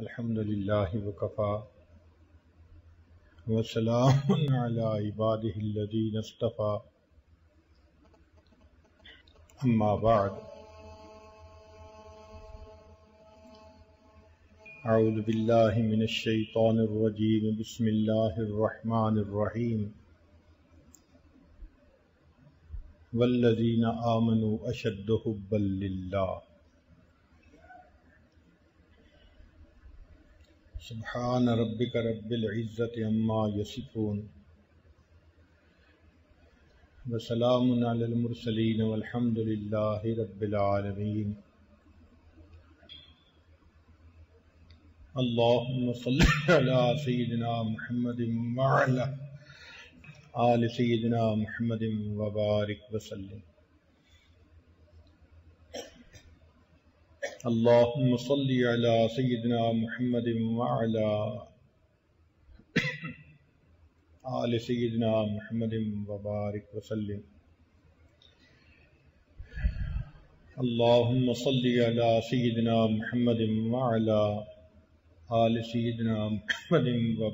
अल्हम्दुलिल्लाहि वकफ़ा वसलामुन अला इबादिहिल्लज़ीन इस्तफ़ा अम्मा बाद अऊज़ु बिल्लाहि मिनश शैतानिर रजीम बिस्मिल्लाहिर रहमानिर रहीम वल्लज़ीन आमनु अशद्दु हुब्बन लिल्लाह सुबहान रब्बिक रब्बिल इज़्ज़ति अम्मा यसिफून। वसलामुन अलल मुरसलीन वल्हम्दुलिल्लाहि रब्बिल आलमीन। अल्लाहुम्म सल्लि अला सय्यिदिना मुहम्मदिन व अला आलि सय्यिदिना मुहम्मदिन व बारिक अल्लाहुम्म सल्लि अला सय्यिदिना मुहम्मदिन व अला आलि सय्यिदिना मुहम्मदिन व बारिक वसल्लिम अल्लाहुम्म सल्लि अला सय्यिदिना मुहम्मदिन व अला आलि व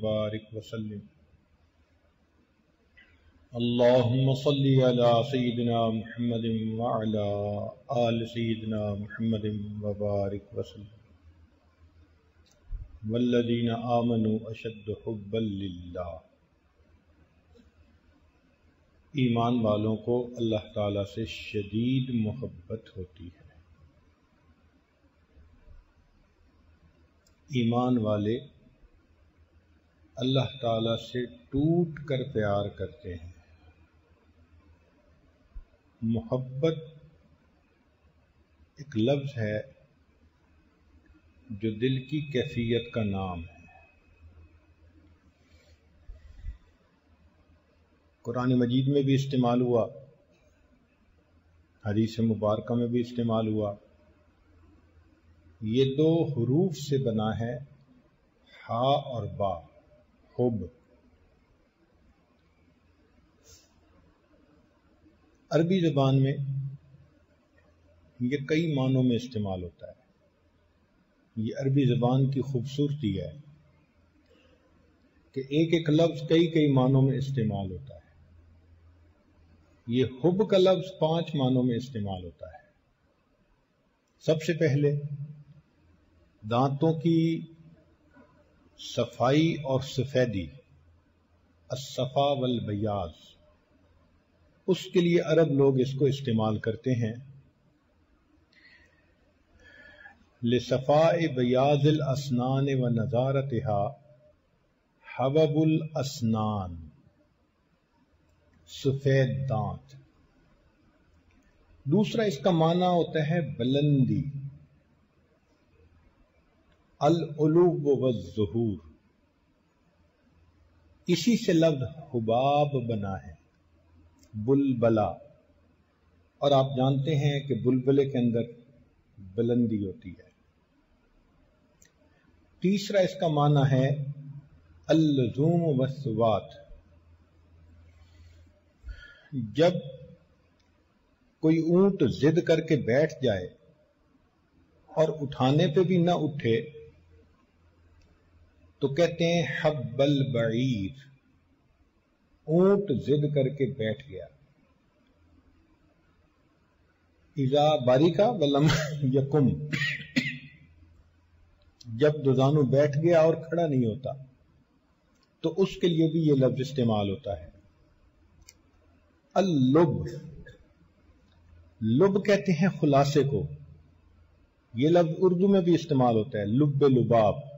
सल्लि अला सय्यिदिना मुहम्मदिन व अला आलि सय्यिदिना मुहम्मदिन व बारिक वसल्लम वल्लज़ीन आमनु अशद्दु हुब्बन ईमान वालों को अल्लाह ताला से शदीद मोहब्बत होती है ईमान वाले अल्लाह ताला से टूट कर प्यार करते हैं मोहब्बत एक लफ्ज है जो दिल की कैफियत का नाम है। कुरान मजीद में भी इस्तेमाल हुआ, हदीस मुबारक में भी इस्तेमाल हुआ। ये दो हरूफ से बना है हा और बा, हुब। अरबी जबान में ये कई मानों में इस्तेमाल होता है। ये अरबी जबान की खूबसूरती है कि एक एक लफ्ज कई कई मानों में इस्तेमाल होता है। ये हुब का लफ्ज पाँच मानों में इस्तेमाल होता है। सबसे पहले दांतों की सफ़ाई और सफेदी असफा वल बयाज। उसके लिए अरब लोग इसको इस्तेमाल करते हैं। लफा बयाजिल असनान व नजारत हवबुल असनान, सफ़ेद दांत। दूसरा इसका माना होता है बुलंदी। अल उलूब व जहूर। इसी से लफ्ज हुबाब बना है। बुलबला। और आप जानते हैं कि बुलबले के अंदर बुलंदी होती है। तीसरा इसका माना है अलजूम वसवात जब कोई ऊँट जिद करके बैठ जाए और उठाने पे भी ना उठे तो कहते हैं, हब्बल बईर। ऊँट जिद करके बैठ गया। इजा बारिका वलम यकुम। जब दुजानू बैठ गया और खड़ा नहीं होता तो उसके लिए भी यह लफ्ज इस्तेमाल होता है। अल्लुब। लुब कहते हैं खुलासे को। यह लफ्ज उर्दू में भी इस्तेमाल होता है। लुब लुबाब।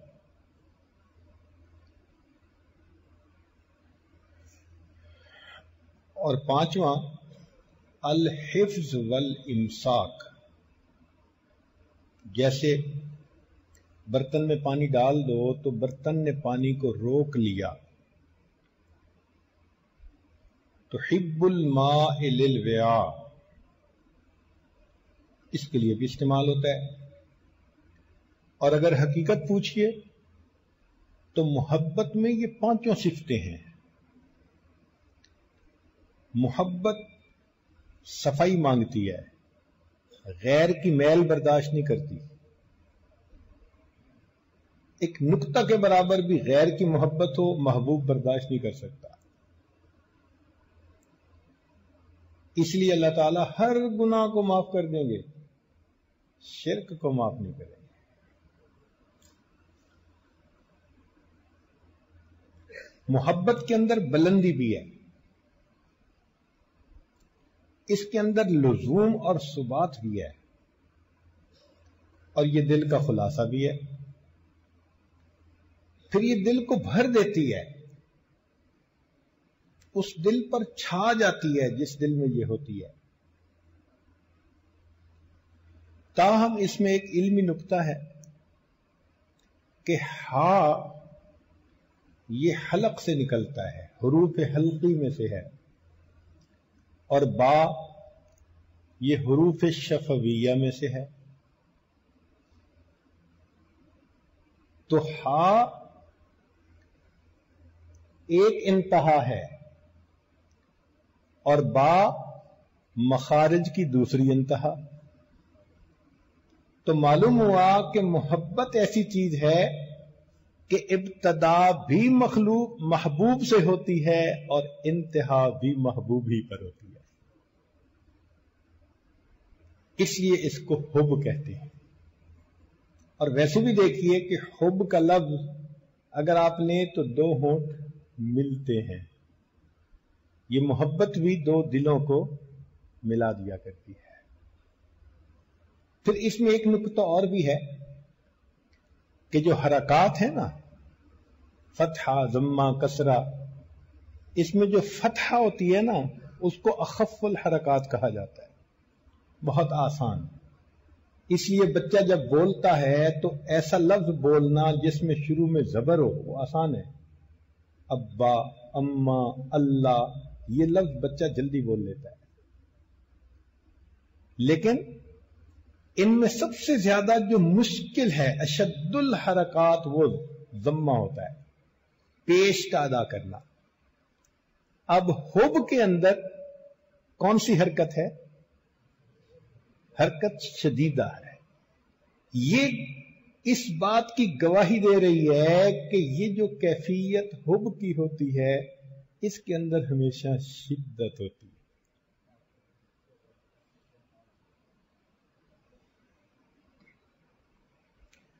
और पांचवा अल हिफ्ज वल इमसाक जैसे बर्तन में पानी डाल दो तो बर्तन ने पानी को रोक लिया। तो हिब्बुल मा व्या इसके लिए भी इस्तेमाल होता है। और अगर हकीकत पूछिए तो मोहब्बत में ये पाँचों सिफतें हैं। मोहब्बत सफ़ाई मांगती है, गैर की मैल बर्दाश्त नहीं करती। एक नुक्ता के बराबर भी गैर की मोहब्बत हो, महबूब बर्दाश्त नहीं कर सकता। इसलिए अल्लाह ताला हर गुनाह को माफ़ कर देंगे, शिरक को माफ़ नहीं करेंगे। मोहब्बत के अंदर बुलंदी भी है। इसके अंदर लजूम और सुबात भी है। और ये दिल का खुलासा भी है। फिर ये दिल को भर देती है। उस दिल पर छा जाती है जिस दिल में ये होती है। ताहम इसमें एक इल्मी नुकता है कि हा ये हलक से निकलता है, हरूफ हल्की में से है। और बा ये हरूफ शफविया में से है। तो हा एक इंतहा है और बा मखारिज की दूसरी इंतहा। तो मालूम हुआ कि मोहब्बत ऐसी चीज़ है कि इब्तदा भी मखलूब महबूब से होती है और इंतहा भी महबूब ही पर होती है। इसलिए इसको हुब कहते हैं। और वैसे भी देखिए कि हुब का लफ्ज अगर आप लें तो दो होंठ मिलते हैं। ये मोहब्बत भी दो दिलों को मिला दिया करती है। फिर इसमें एक नुकता और भी है कि जो हरकत है ना, फतहा, जम्मा, कसरा, इसमें जो फतहा होती है ना, उसको अखफुल हरकत कहा जाता है। बहुत आसान। इसलिए बच्चा जब बोलता है तो ऐसा लफ्ज बोलना जिसमें शुरू में जबर हो, वो आसान है। अब्बा, अम्मा, अल्लाह, ये लफ्ज बच्चा जल्दी बोल लेता है। लेकिन इनमें सबसे ज़्यादा जो मुश्किल है, अशद्दुल हरकत, वो जम्मा होता है। पेश का अदा करना। अब हुब के अंदर कौन सी हरकत है? हरकत शदीदा है। ये इस बात की गवाही दे रही है कि ये जो कैफियत हुब की होती है, इसके अंदर हमेशा शिद्दत होती है।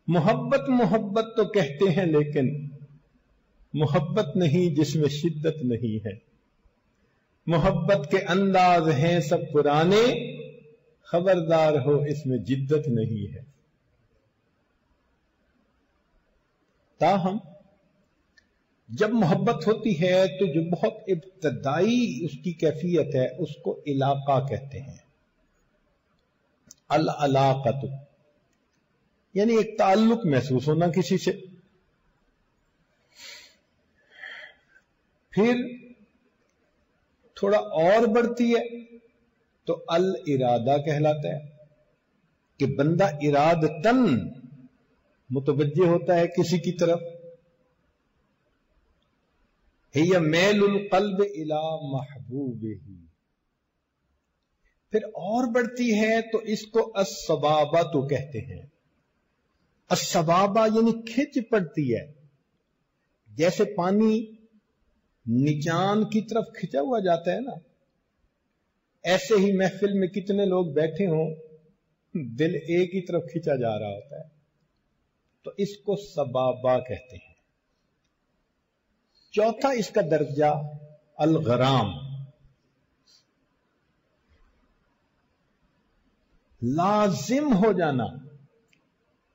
मोहब्बत मोहब्बत तो कहते हैं, लेकिन मोहब्बत नहीं जिसमें शिद्दत नहीं है। मोहब्बत के अंदाज हैं सब पुराने खबरदार हो, इसमें जिद्दत नहीं है। ताहम, जब मोहब्बत होती है तो जो बहुत इब्तदाई उसकी कैफियत है, उसको इलाका कहते हैं। अल अलाकत यानी एक ताल्लुक महसूस होना किसी से। फिर, थोड़ा और बढ़ती है। तो अल इरादा कहलाता है कि बंदा इराद तन मुतवजे होता है किसी की तरफ़। है मेलुल कल्ब इला महबूब ही फिर और बढ़ती है तो इसको असबाबा तो कहते हैं। असबाबा यानी खिंच पड़ती है। जैसे पानी निचान की तरफ़ खिंचा हुआ जाता है ना ऐसे ही महफिल में कितने लोग बैठे हों, दिल एक ही तरफ़ खिंचा जा रहा होता है। तो इसको सबाबा कहते हैं। चौथा इसका दर्जा, अलगराम। लाजिम हो जाना।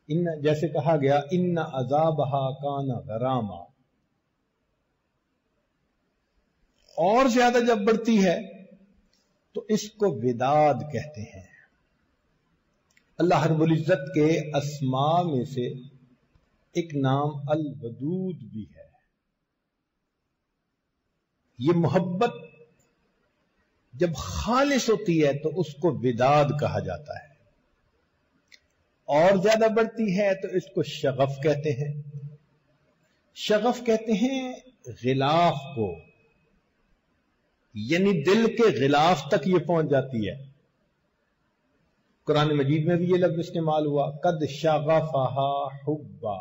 इन जैसे कहा गया इन अजाबहा काना गरामा। और ज़्यादा जब बढ़ती है तो इसको विदाद कहते हैं। अल्लाह रब्बुल इज़्ज़त के अस्मा में से एक नाम अल वदूद भी है। ये मोहब्बत जब खालिश होती है तो उसको विदाद कहा जाता है। और ज़्यादा बढ़ती है तो इसको शगफ कहते हैं। शगफ कहते हैं गिलाफ को। यानी दिल के गिलाफ तक ये पहुँच जाती है। कुरान मजीद में भी ये लफ्ज इस्तेमाल हुआ, कद शगफहा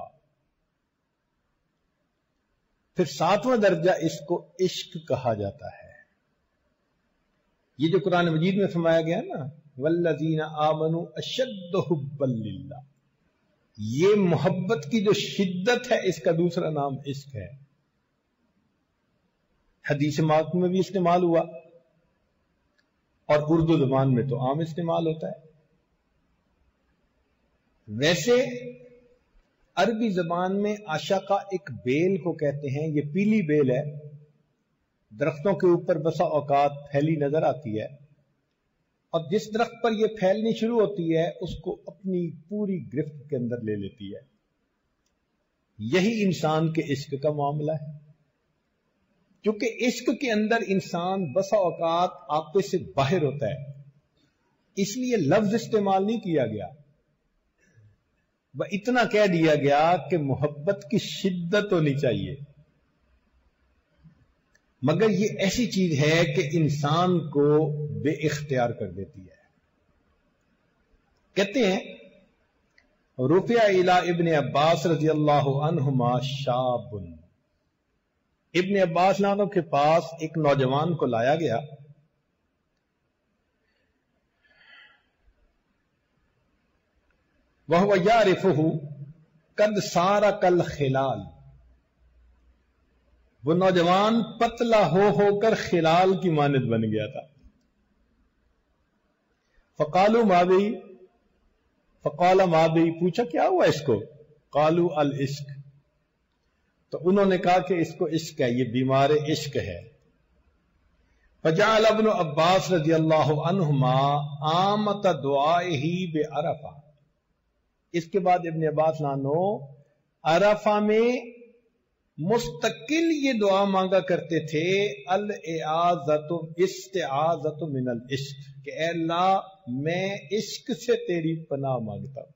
फिर सातवां दर्जा इसको इश्क कहा जाता है। ये जो कुरान मजीद में फरमाया गया ना, वल्लजीना आमनु अशद हुब्बल्लिल्लाह ये मोहब्बत की जो शिद्दत है, इसका दूसरा नाम इश्क है। हदीस मात में भी इस्तेमाल हुआ। और उर्दू जबान में तो आम इस्तेमाल होता है। वैसे अरबी जबान में आशा का एक बेल को कहते हैं। ये पीली बेल है। दरख्तों के ऊपर बसा औकात फैली नज़र आती है। और जिस दरख्त पर यह फैलनी शुरू होती है, उसको अपनी पूरी गिरफ्त के अंदर ले लेती है। यही इंसान के इश्क का मामला है। क्योंकि इश्क के अंदर इंसान बसा औकात आपे से बाहर होता है। इसलिए लफ्ज इस्तेमाल नहीं किया गया। वह इतना कह दिया गया कि मोहब्बत की शिद्दत होनी चाहिए। मगर ये ऐसी चीज़ है कि इंसान को बेख्तियार कर देती है। कहते हैं, रुफिया इला इबन अब्बास रज़ी अल्लाह शाबुन। इबन अब्बास नानों के पास एक नौजवान को लाया गया। वह यारिफहू कद सारा कल खिलाल। वो नौजवान पतला हो होकर खिलाल की मानद बन गया था। फकालू माबी फकाला माबी पूछा क्या हुआ इसको? कालू अल इश्क तो उन्होंने कहा कि इसको इश्क है, ये बीमार इश्क है। फजाल अबन अब्बास रज़ी अल्लाह अनहुमा आमत दुआ ही बे अरफा। इसके बाद इबन अब्बास नानो, अरफा में मुस्तकिल ये दुआ मांगा करते थे, अल आजत इस्तेआजत मिनल इश्क, कि अल्लाह, मैं इश्क से तेरी पनाह माँगता हूँ।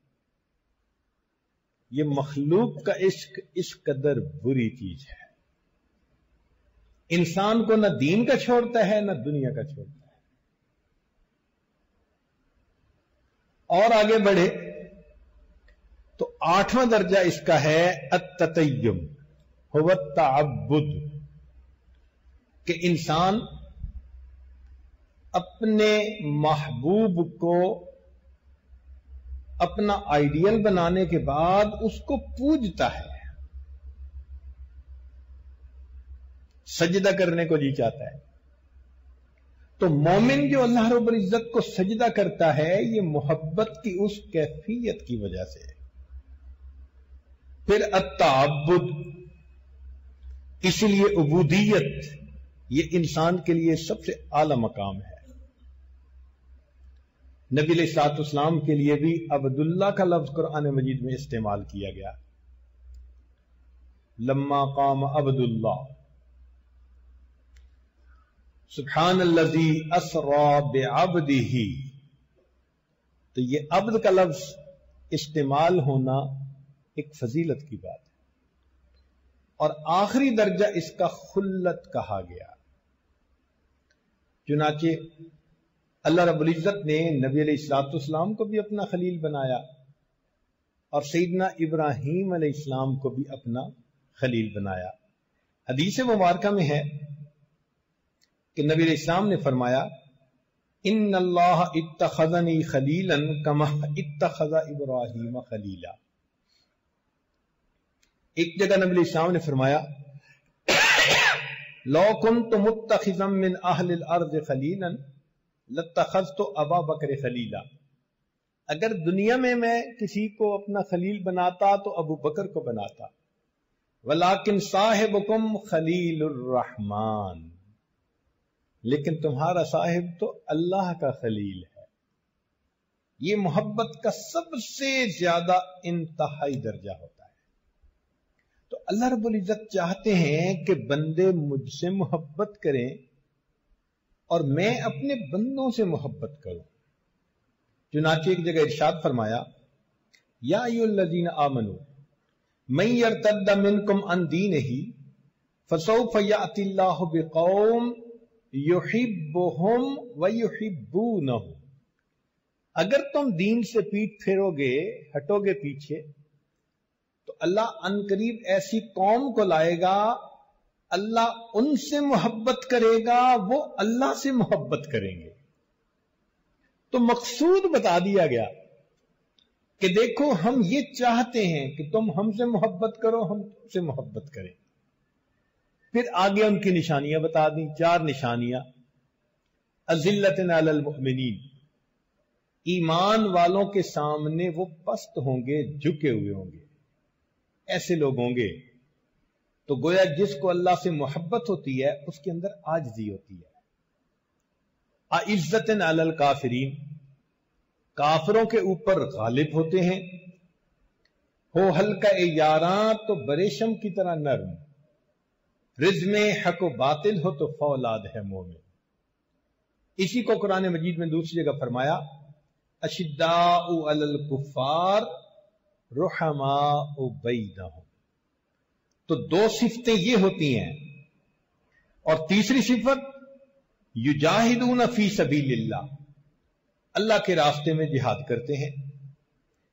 ये मखलूक का इश्क, इस कदर बुरी चीज़ है। इंसान को न दीन का छोड़ता है, न दुनिया का छोड़ता है। और आगे बढ़े तो आठवां दर्जा इसका है अतयम अबुद कि इंसान अपने महबूब को अपना आइडियल बनाने के बाद उसको पूजता है। सजदा करने को जी चाहता है। तो मोमिन जो अल्लाह रब्बुल इज़्ज़त को सजदा करता है, ये मोहब्बत की उस कैफियत की वजह से फिर अताबुद इसलिए उबूदियत, ये इंसान के लिए सबसे आला मकाम है। नबी सातम के लिए भी अब्दुल्ला का लफ्ज कुरान मजीद में इस्तेमाल किया गया। लम्मा काम अब्दुल्ला। सुबहान लजी असरा बेअबदी तो ये अब्द का लफ्ज इस्तेमाल होना एक फजीलत की बात है। और आखिरी दर्जा इसका खुल्लत कहा गया। चुनाचे अल्लाह रबुल्ज़त ने नबी इस्लाम को भी अपना खलील बनाया और सईदना इब्राहिम इस्लाम को भी अपना खलील बनाया। हदीस मुबारक में है कि नबी इस्लाम ने फरमाया इन अल्लाह खलीलन कमा इब्राहिम खलीला। एक जगह नबी ने फरमाया मिन अर्ज़ खलीलन। लतखज तो अबा बकर खलीला। अगर दुनिया में मैं किसी को अपना खलील बनाता तो अबू बकर को बनाता। वलाकिन साहिबकुम खलीलुर्रहमान लेकिन तुम्हारा साहिब तो अल्लाह का खलील है। ये मोहब्बत का सबसे ज़्यादा इंतहाई दर्जा होता है। तो अल्लाह रब्बुल इज़्ज़त चाहते हैं कि बंदे मुझसे मोहब्बत करें और मैं अपने बंदों से मोहब्बत करूँ। चुनाचे एक जगह इरशाद फरमाया, या लजीन आमनु मैं यरतद्दा मिनकुम अन दीन ही फसौफ यातिल्लाहु बिकौम युहिब्बुहुम व युहिब्बूनहु। अगर तुम दीन से पीठ फेरोगे, हटोगे पीछे तो अल्लाह अनकरीब ऐसी कौम को लाएगा अल्लाह उनसे मोहब्बत करेगा, वो अल्लाह से मोहब्बत करेंगे। तो मकसूद बता दिया गया कि देखो, हम ये चाहते हैं कि तुम हमसे मोहब्बत करो, हम तुमसे मोहब्बत करें। फिर आगे उनकी निशानियाँ बता दी, चार निशानियाँ। अजिल्लत नमिन ईमान वालों के सामने वो पस्त होंगे, झुके हुए होंगे। ऐसे लोग होंगे तो गोया जिसको अल्लाह से मोहब्बत होती है, उसके अंदर आजजी होती है। आइज्जत अलल काफरीन, काफरों के ऊपर गालिब होते हैं। हो हल्का यारा तो बरेशम की तरह नर्म। रिज में हक बातिल हो तो फौलाद है मोमिन। इसी को कुरान मजीद में दूसरी जगह फरमाया अशिद्दा कुफार रुहमा हो तो दो सिफतें ये होती हैं। और तीसरी सिफत, युजाहिदून फ़ी सबीलिल्लाह। अल्लाह के रास्ते में जिहाद करते हैं।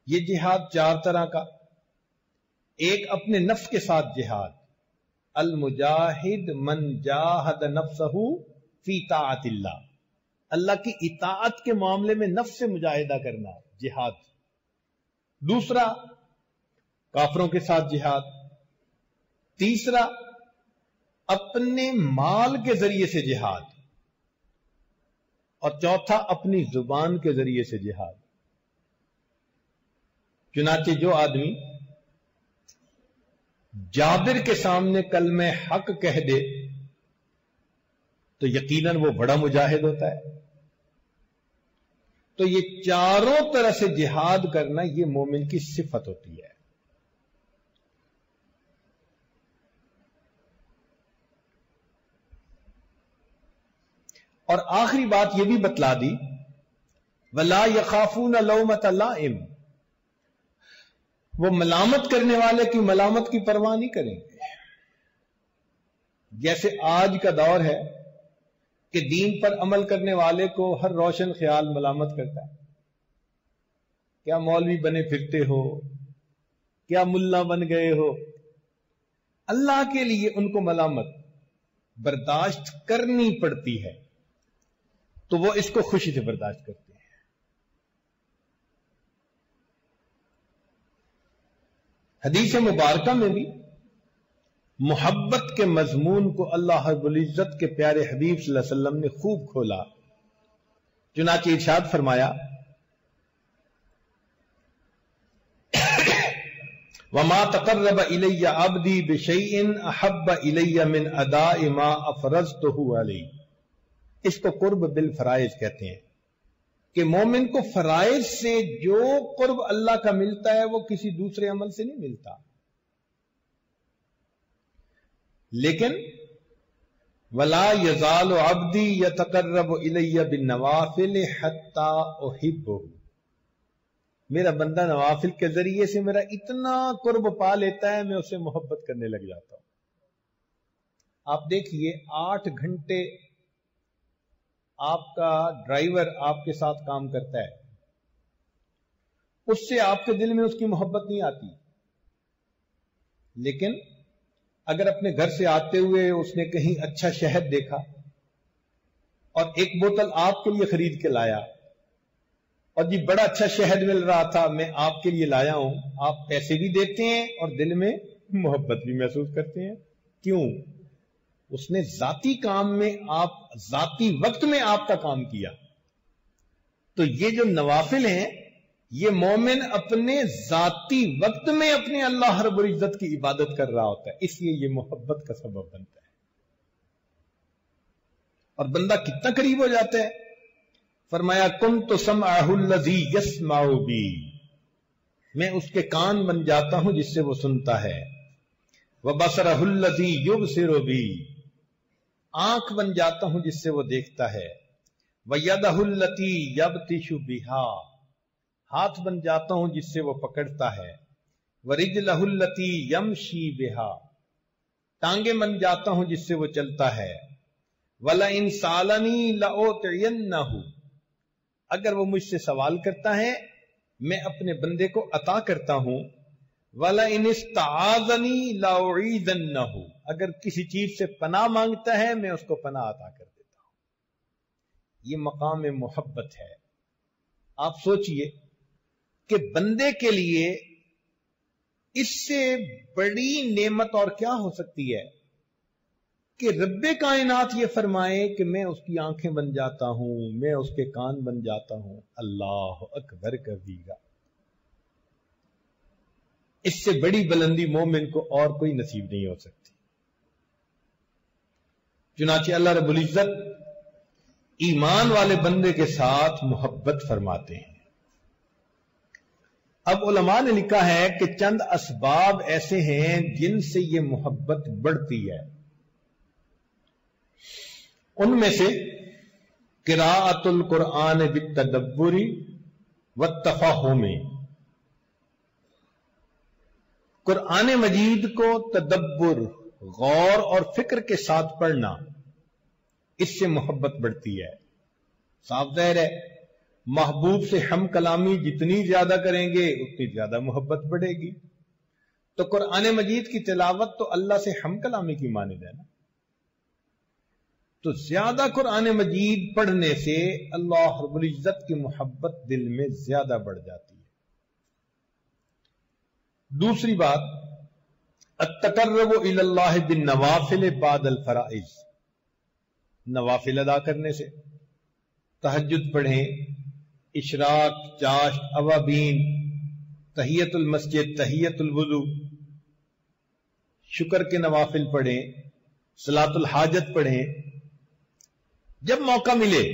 ये जिहाद चार तरह का। एक अपने नफ्स के साथ जिहाद। अल मुजाहिद मन जाहद नफ्सहू फ़ी तातिल्ला अल्लाह की इताअत के मामले में नफ्स से मुजाहिदा करना, जिहाद। दूसरा, काफरों के साथ जिहाद। तीसरा, अपने माल के ज़रिए से जिहाद। और चौथा, अपनी ज़ुबान के ज़रिए से जिहाद। चुनाचे जो आदमी जाबिर के सामने कल में हक कह दे तो यकीनन वो बड़ा मुजाहिद होता है। तो ये चारों तरह से जिहाद करना, ये मोमिन की सिफत होती है। और आखिरी बात यह भी बतला दी, वला यखाफून वो मलामत करने वाले की मलामत की परवाह नहीं करेंगे। जैसे आज का दौर है कि दीन पर अमल करने वाले को हर रोशन ख्याल मलामत करता है। क्या मौलवी बने फिरते हो? क्या मुल्ला बन गए हो? अल्लाह के लिए उनको मलामत बर्दाश्त करनी पड़ती है। तो वो इसको खुशी से बर्दाश्त करते हैं। हदीस मुबारक में भी मोहब्बत के मजमून को अल्लाह इज़्ज़त के प्यारे हबीब वसल्लम ने खूब खोला। चुनाच इर्शाद फरमाया, वमा तकर्रब इलैया अबदी बिशैइन अहब्ब इलैया मिन अदा इमा अफरज तो इसको कुर्ब बिल फराइज कहते हैं। कि मोमिन को फराइज से जो कुर्ब अल्लाह का मिलता है, वो किसी दूसरे अमल से नहीं मिलता। लेकिन, वला यजाल अब्दी या तकर्रब इलैया बिन नवाफिल हत्ता मेरा बंदा नवाफिल के ज़रिए से मेरा इतना कुर्ब पा लेता है, मैं उसे मोहब्बत करने लग जाता हूँ। आप देखिए, आठ घंटे आपका ड्राइवर आपके साथ काम करता है। उससे आपके दिल में उसकी मोहब्बत नहीं आती। लेकिन अगर अपने घर से आते हुए उसने कहीं अच्छा शहद देखा और एक बोतल आपके लिए खरीद के लाया और जी बड़ा अच्छा शहद मिल रहा था, मैं आपके लिए लाया हूँ, आप पैसे भी देते हैं और दिल में मोहब्बत भी महसूस करते हैं। क्यों? उसने जाती काम में आप, जाती वक्त में आपका काम किया। तो ये जो नवाफिल हैं, ये मोमिन अपने जाती वक्त में अपने अल्लाह रब्बुल इज़्ज़त की इबादत कर रहा होता है। इसलिए ये मोहब्बत का सबब बनता है। और बंदा कितना करीब हो जाता है? फरमाया, कुन तो सम आहुल्लजी यस भी मैं उसके कान बन जाता हूँ जिससे वो सुनता है। वह बसरहुल्लजी युब सिरो आँख बन जाता हूँ जिससे वो देखता है। वयदहुल्लती यब तिशु बिहा। हाथ बन जाता हूँ जिससे वो पकड़ता है। वरिज लहुल्लती यमशी बिहा। टांगे बन जाता हूँ जिससे वो चलता है। वला इन सालनी लओतयन अगर वो मुझसे सवाल करता है, मैं अपने बंदे को अता करता हूँ वाला हो अगर किसी चीज़ से पना माँगता है, मैं उसको पना अता कर देता हूँ। यह मकाम मोहब्बत है। आप सोचिए कि बंदे के लिए इससे बड़ी नेमत और क्या हो सकती है कि रब्बे कायनात ये फरमाए कि मैं उसकी आँखें बन जाता हूँ, मैं उसके कान बन जाता हूँ। अल्लाह अकबर कबीरा। इससे बड़ी बुलंदी मोमिन को और कोई नसीब नहीं हो सकती। चुनाचे अल्लाह रबुल इज़्ज़त ईमान वाले बंदे के साथ मोहब्बत फरमाते हैं। अब उलमा ने लिखा है कि चंद असबाब ऐसे हैं जिनसे यह मोहब्बत बढ़ती है। उनमें से किरातुल कुरान बितदब्बुरी व तफाहो में कुरान मजीद को तदब्बर, गौर और फ़िक्र के साथ पढ़ना, इससे मोहब्बत बढ़ती है। साफ़ जहर है। महबूब से हम कलामी जितनी ज़्यादा करेंगे, उतनी ज़्यादा मोहब्बत बढ़ेगी। तो कुरान मजीद की तिलावत तो अल्लाह से हम कलामी की माने है ना? तो ज़्यादा कुरान मजीद पढ़ने से अल्लाह रबुल्ज़त की मोहब्बत दिल में ज़्यादा बढ़ जाती है दूसरी बात अतकर्रब बिन नवाफिल बादल फराइज। नवाफिल अदा करने से तहजद पढ़ें, इशराक चाश अवाबीन, तहियतुल मस्जिद, तहियतुल वज़ू, शुक्र के नवाफिल पढ़ें, सलातुल हाजत पढ़ें। जब मौका मिले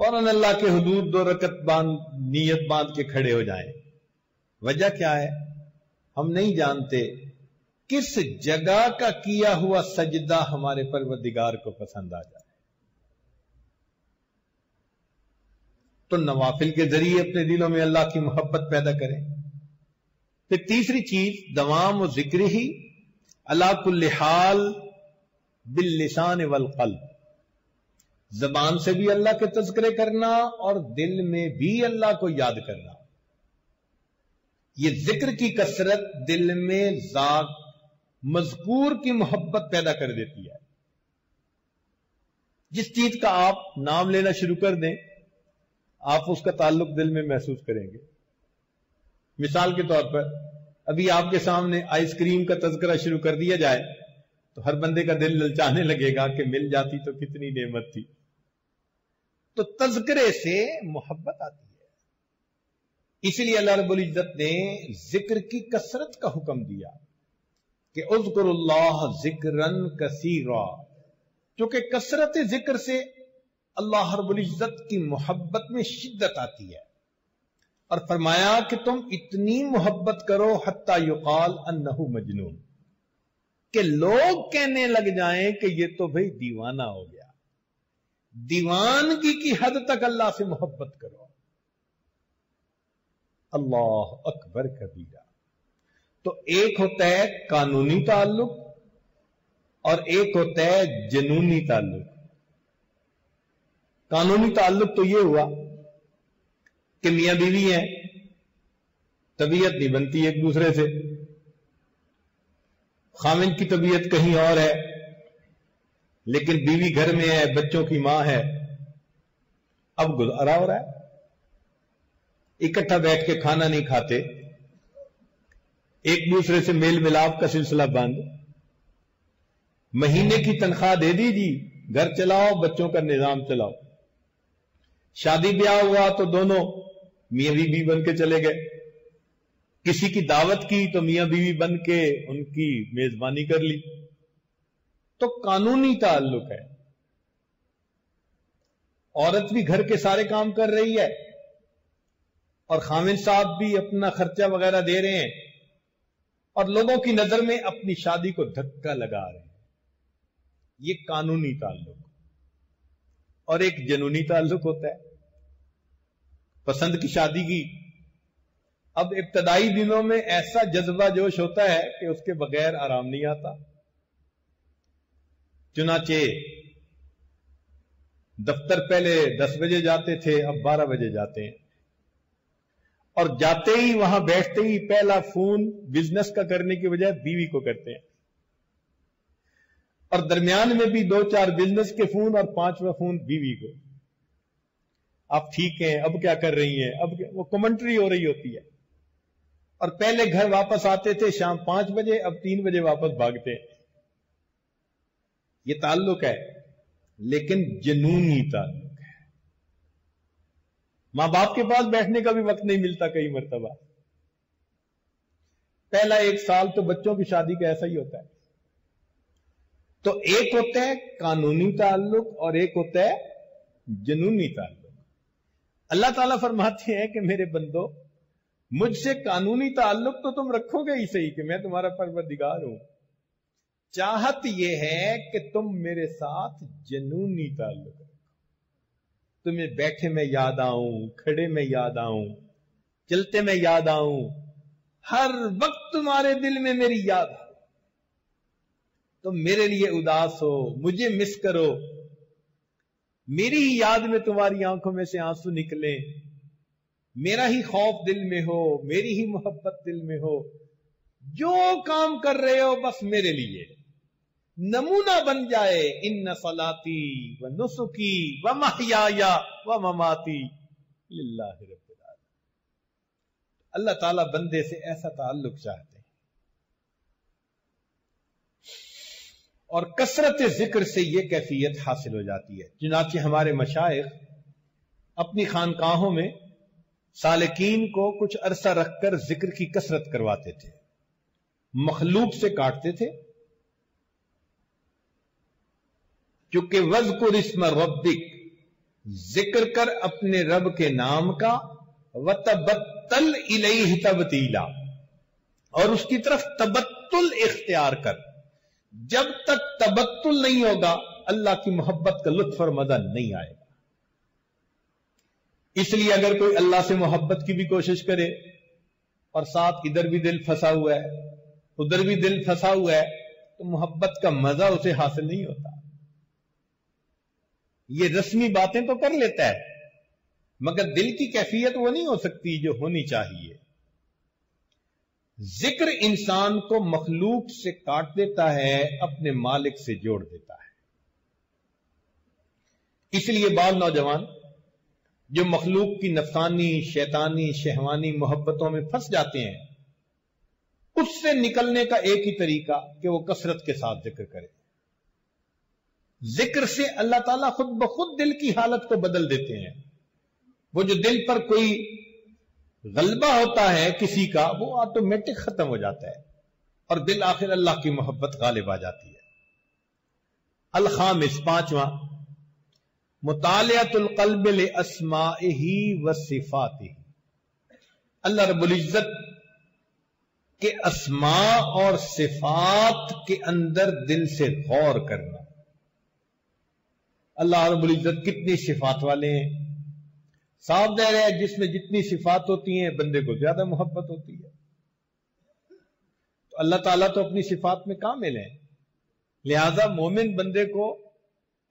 और अल्लाह के हदूद दो रकत बाँध, नीयत बाँध के खड़े हो जाएँ। वजह क्या है? हम नहीं जानते किस जगह का किया हुआ सजदा हमारे परवदिगार को पसंद आ जाए। तो नवाफिल के ज़रिए अपने दिलों में अल्लाह की मोहब्बत पैदा करें। फिर तीसरी चीज़, दवाम और ज़िक्र ही अलाकुल्हाल बिल्लिसान वल कल्ब। जबान से भी अल्लाह के तस्करे करना और दिल में भी अल्लाह को याद करना। यह ज़िक्र की कसरत दिल में जात मजकूर की मोहब्बत पैदा कर देती है। जिस चीज़ का आप नाम लेना शुरू कर दें, आप उसका ताल्लुक दिल में महसूस करेंगे। मिसाल के तौर पर, अभी आपके सामने आइसक्रीम का तस्करा शुरू कर दिया जाए तो हर बंदे का दिल ललचाने लगेगा कि मिल जाती तो कितनी नेमत थी। तो तस्करे से मोहब्बत आती इसलिए अल्लाह रब्बुल इज़्ज़त ने ज़िक्र की कसरत का हुक्म दिया कि उजकुरुल्लाह जिक्रन कसीरा। क्योंकि कसरत ज़िक्र से अल्लाह रबुल्ज़त की मोहब्बत में शिद्दत आती है। और फरमाया कि तुम इतनी मोहब्बत करो, हत्ता युकाल अन्नहु मजनून। कि लोग कहने लग जाएँ कि ये तो भाई दीवाना हो गया। दीवानगी की हद तक अल्लाह से मोहब्बत करो। अल्लाह अकबर कबीरा। तो एक होता है कानूनी ताल्लुक और एक होता है जनूनी ताल्लुक। कानूनी ताल्लुक तो यह हुआ कि मियाँ बीवी हैं, तबीयत नहीं बनती एक दूसरे से। खामिन की तबीयत कहीं और है, लेकिन बीवी घर में है, बच्चों की माँ है। अब गुजारा हो रहा है। इकट्ठा बैठ के खाना नहीं खाते, एक दूसरे से मेल मिलाप का सिलसिला बंद। महीने की तनख्वाह दे दीजिए घर चलाओ, बच्चों का निज़ाम चलाओ। शादी ब्याह हुआ तो दोनों मियाँ बीवी बन के चले गए। किसी की दावत की तो मियाँ बीवी बन के उनकी मेजबानी कर ली। तो कानूनी ताल्लुक है। औरत भी घर के सारे काम कर रही है। और खामिद साहब भी अपना खर्चा वगैरह दे रहे हैं और लोगों की नज़र में अपनी शादी को धक्का लगा रहे हैं। ये कानूनी ताल्लुक। और एक जनूनी ताल्लुक होता है। पसंद की शादी की। अब इब्तदाई दिनों में ऐसा जज्बा जोश होता है कि उसके बगैर आराम नहीं आता। चुनाचे, दफ्तर पहले दस बजे जाते थे, अब बारह बजे जाते हैं। और जाते ही, वहाँ बैठते ही पहला फ़ोन बिज़नेस का करने की बजाय बीवी को करते हैं। और दरमियान में भी दो चार बिज़नेस के फ़ोन और पांचवा फ़ोन बीवी को। आप ठीक हैं, अब क्या कर रही हैं? अब वो कमेंट्री हो रही होती है। और पहले घर वापस आते थे शाम पाँच बजे, अब तीन बजे वापस भागते हैं। ये ताल्लुक है, लेकिन जनूनी ताल्लुक। माँ बाप के पास बैठने का भी वक्त नहीं मिलता कई मरतबा। पहला एक साल तो बच्चों की शादी का ऐसा ही होता है। तो एक होता है कानूनी ताल्लुक और एक होता है जनूनी ताल्लुक। अल्लाह ताला फरमाते हैं कि मेरे बंदो, मुझसे कानूनी ताल्लुक तो तुम रखोगे ही सही कि मैं तुम्हारा परवरदिगार हूँ। चाहत यह है कि तुम मेरे साथ जनूनी ताल्लुक तुम्हें बैठे में याद आऊँ, खड़े में याद आऊँ चलते में याद आऊँ, हर वक्त तुम्हारे दिल में मेरी याद हो। तुम मेरे लिए उदास हो, मुझे मिस करो। मेरी ही याद में तुम्हारी आँखों में से आँसू निकले। मेरा ही खौफ दिल में हो, मेरी ही मोहब्बत दिल में हो। जो काम कर रहे हो बस मेरे लिए। नमूना बन जाए। इन सलाती व नुसुकी व महिया व ममाती। अल्लाह ताला बंदे से ऐसा ताल्लुक चाहते हैं। और कसरत ज़िक्र से यह कैफियत हासिल हो जाती है। चुनाचे हमारे मशाइ अपनी खानकाहों में सालकीन को कुछ अरसा रखकर ज़िक्र की कसरत करवाते थे। मखलूक से काटते थे। चूँकि वजकुर इसम रबिक ज़िक्र कर अपने रब के नाम का व तबत्तल इलही तबतीला और उसकी तरफ़ तबत्तुल इख्तियार कर। जब तक तबत्तुल नहीं होगा, अल्लाह की मोहब्बत का लुत्फ और मज़ा नहीं आएगा। इसलिए अगर कोई अल्लाह से मोहब्बत की भी कोशिश करे, और साथ इधर भी दिल फंसा हुआ है, उधर भी दिल फंसा हुआ है तो मोहब्बत का मज़ा उसे हासिल नहीं होता। ये रस्मी बातें तो कर लेता है, मगर दिल की कैफियत वो नहीं हो सकती जो होनी चाहिए। ज़िक्र इंसान को मखलूक से काट देता है, अपने मालिक से जोड़ देता है। इसलिए बाल नौजवान, जो मखलूक की नफसानी, शैतानी, शहवानी मोहब्बतों में फंस जाते हैं, उससे निकलने का एक ही तरीका कि वो कसरत के साथ ज़िक्र करे। ज़िक्र से अल्लाह ताला खुद ब खुद दिल की हालत को बदल देते हैं। वो जो दिल पर कोई गलबा होता है किसी का, वो ऑटोमेटिक खत्म हो जाता है और दिल आखिर अल्लाह की मोहब्बत गालिब आ जाती है। अलखामिस, पांचवा मुतालतुल्कल्ब असमा ही व सिफात ही अल्लाह रबुल्ज़त के असमा और सिफात के अंदर दिल से गौर करना। अल्लाह रबुल्ज़त कितनी सिफात वाले हैं। साफ़ दे रहे हैं, जिसमें जितनी सिफात होती हैं, बंदे को ज़्यादा मोहब्बत होती है। तो अल्लाह ताला तो अपनी सिफात में कामिल है। लिहाजा मोमिन बंदे को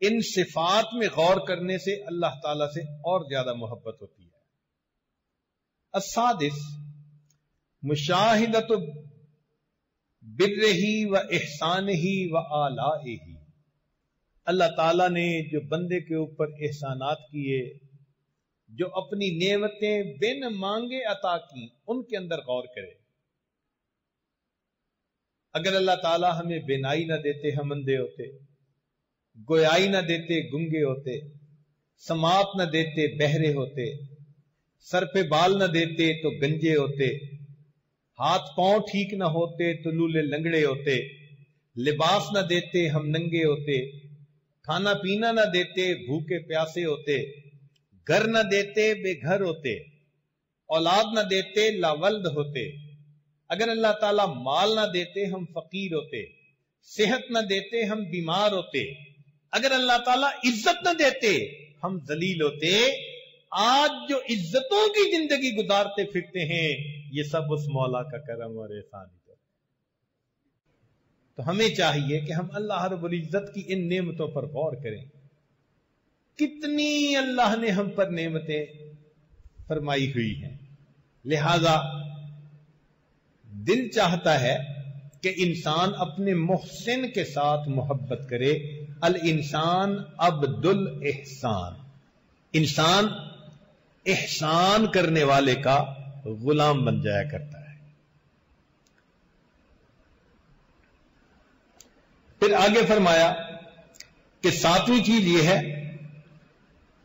इन सिफात में गौर करने से अल्लाह ताला से और ज़्यादा मोहब्बत होती है। असादिस, मुशाहिदत बिर ही व एहसान ही व आला अल्लाह ताला ने जो बंदे के ऊपर एहसानात किए, जो अपनी नेमतें बिन मांगे अता की, उनके अंदर गौर करे। अगर अल्लाह ताला हमें बेनाई ना देते, हम अंधे होते, गोयाई ना देते, गुंगे होते समात ना देते, बहरे होते, सर पे बाल ना देते तो गंजे होते, हाथ पाँव ठीक ना होते तो लूले लंगड़े होते, लिबास ना देते, हम नंगे होते खाना पीना न देते, भूखे प्यासे होते, घर न देते, बेघर होते, औलाद न देते, लावल्द होते। अगर अल्लाह ताला माल ना देते, हम फकीर होते, सेहत न देते, हम बीमार होते। अगर अल्लाह ताला इज़्ज़त न देते, हम जलील होते। आज जो इज्जतों की ज़िंदगी गुजारते फिरते हैं, ये सब उस मौला का करम और एहसान तो हमें चाहिए कि हम अल्लाह रबुल इज़्ज़त की इन नेमतों पर गौर करें। कितनी अल्लाह ने हम पर नेमतें फरमाई हुई हैं। लिहाजा दिल चाहता है कि इंसान अपने मोहसिन के साथ मोहब्बत करे। अल इंसान अब्दुल एहसान। इंसान एहसान करने वाले का गुलाम बन जाया करता है फिर आगे फरमाया कि सातवीं चीज़ यह है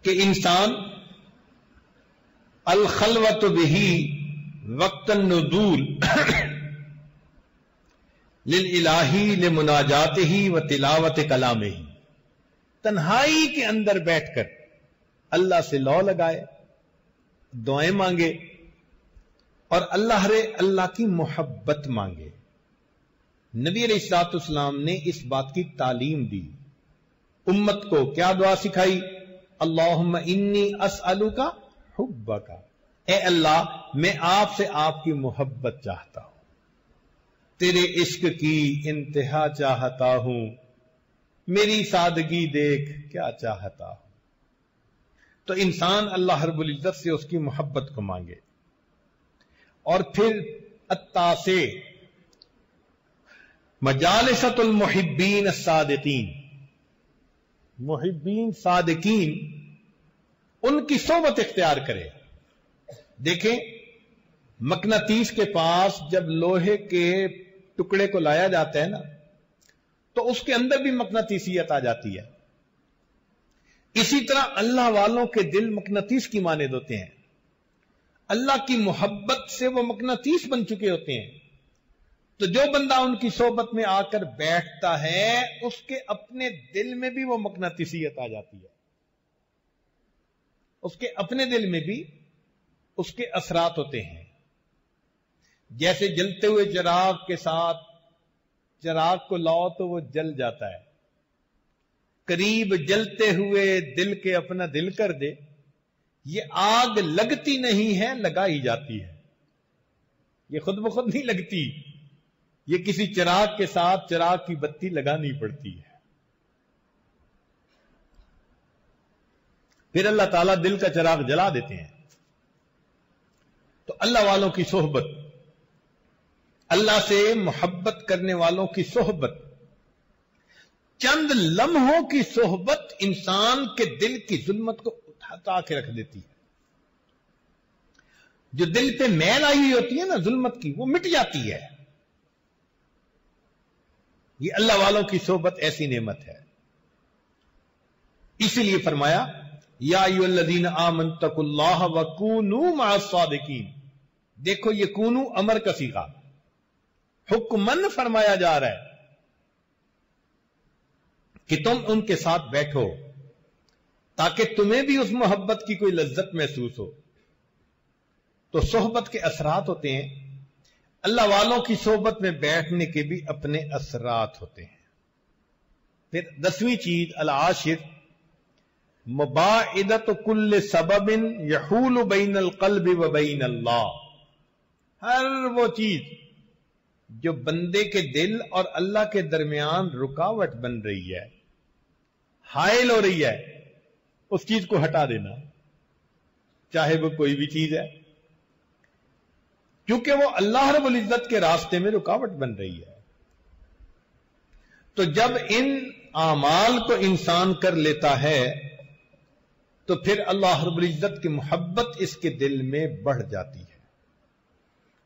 कि इंसान अल खलवत बही वक्त नजूल लिल इलाही ले मुनाजात ही व तिलावत कलाम ही तन्हाई के अंदर बैठकर अल्लाह से लौ लगाए, दुआएँ मांगे और अल्लाह रे अल्लाह की मोहब्बत मांगे। नबी इस्लाम ने इस बात की तालीम दी। उम्मत को क्या दुआ सिखाई? अल्लाह इन्नी असअलू का हुब्बा का ए अल्लाह, मैं आपसे आपकी मोहब्बत चाहता हूँ। तेरे इश्क की इंतहा चाहता हूँ। मेरी सादगी देख क्या चाहता हूँ। तो इंसान अल्लाह रब्बुल इज़्ज़त से उसकी मोहब्बत को मांगे। और फिर अत्ता से मजालसतुल मुहिब्बीन सादकीन। मुहिब्बीन सादकीन उनकी सोबत इख्तियार करे। देखें मकनातीस के पास जब लोहे के टुकड़े को लाया जाता है ना तो उसके अंदर भी मकनातीसियत आ जाती है। इसी तरह अल्लाह वालों के दिल मकनातीस की मानद होते हैं। अल्लाह की मोहब्बत से वो मकनातीस बन चुके होते हैं। तो जो बंदा उनकी सोबत में आकर बैठता है, उसके अपने दिल में भी वो मकनातीसियत आ जाती है। उसके अपने दिल में भी उसके असरात होते हैं। जैसे जलते हुए चिराग के साथ चिराग को लाओ तो वो जल जाता है। करीब जलते हुए दिल के अपना दिल कर दे। ये आग लगती नहीं है, लगाई जाती है। ये खुद ब खुद नहीं लगती। ये किसी चिराग के साथ चिराग की बत्ती लगानी पड़ती है। फिर अल्लाह ताला दिल का चिराग जला देते हैं। तो अल्लाह वालों की सोहबत, अल्लाह से मोहब्बत करने वालों की सोहबत, चंद लम्हों की सोहबत इंसान के दिल की जुल्मत को उठाता के रख देती है। जो दिल पे मैल आई होती है ना जुल्मत की, वो मिट जाती है। ये अल्लाह वालों की सोहबत ऐसी नेमत है। इसीलिए फरमाया यादीन आमन तकुल्लाह वकूनू मासादकीन देखो, ये कूनू अमर का सीखा हुक्मन फरमाया जा रहा है कि तुम उनके साथ बैठो, ताकि तुम्हें भी उस मोहब्बत की कोई लज्जत महसूस हो। तो सोहबत के असरात होते हैं अल्लाह वालों की सोहबत में बैठने के भी अपने असरात होते हैं। फिर दसवीं चीज़ अल आशिर मुबादत कुल्ल सबबिन यहूल बैन कल्ब व बैन अल्लाह हर वो चीज़ जो बंदे के दिल और अल्लाह के दरमियान रुकावट बन रही है, हायल हो रही है, उस चीज़ को हटा देना। चाहे वो कोई भी चीज़ है। क्योंकि वो अल्लाह रबुल इज़्ज़त के रास्ते में रुकावट बन रही है। तो जब इन आमाल को इंसान कर लेता है तो फिर अल्लाह रबुल इज़्ज़त की मोहब्बत इसके दिल में बढ़ जाती है।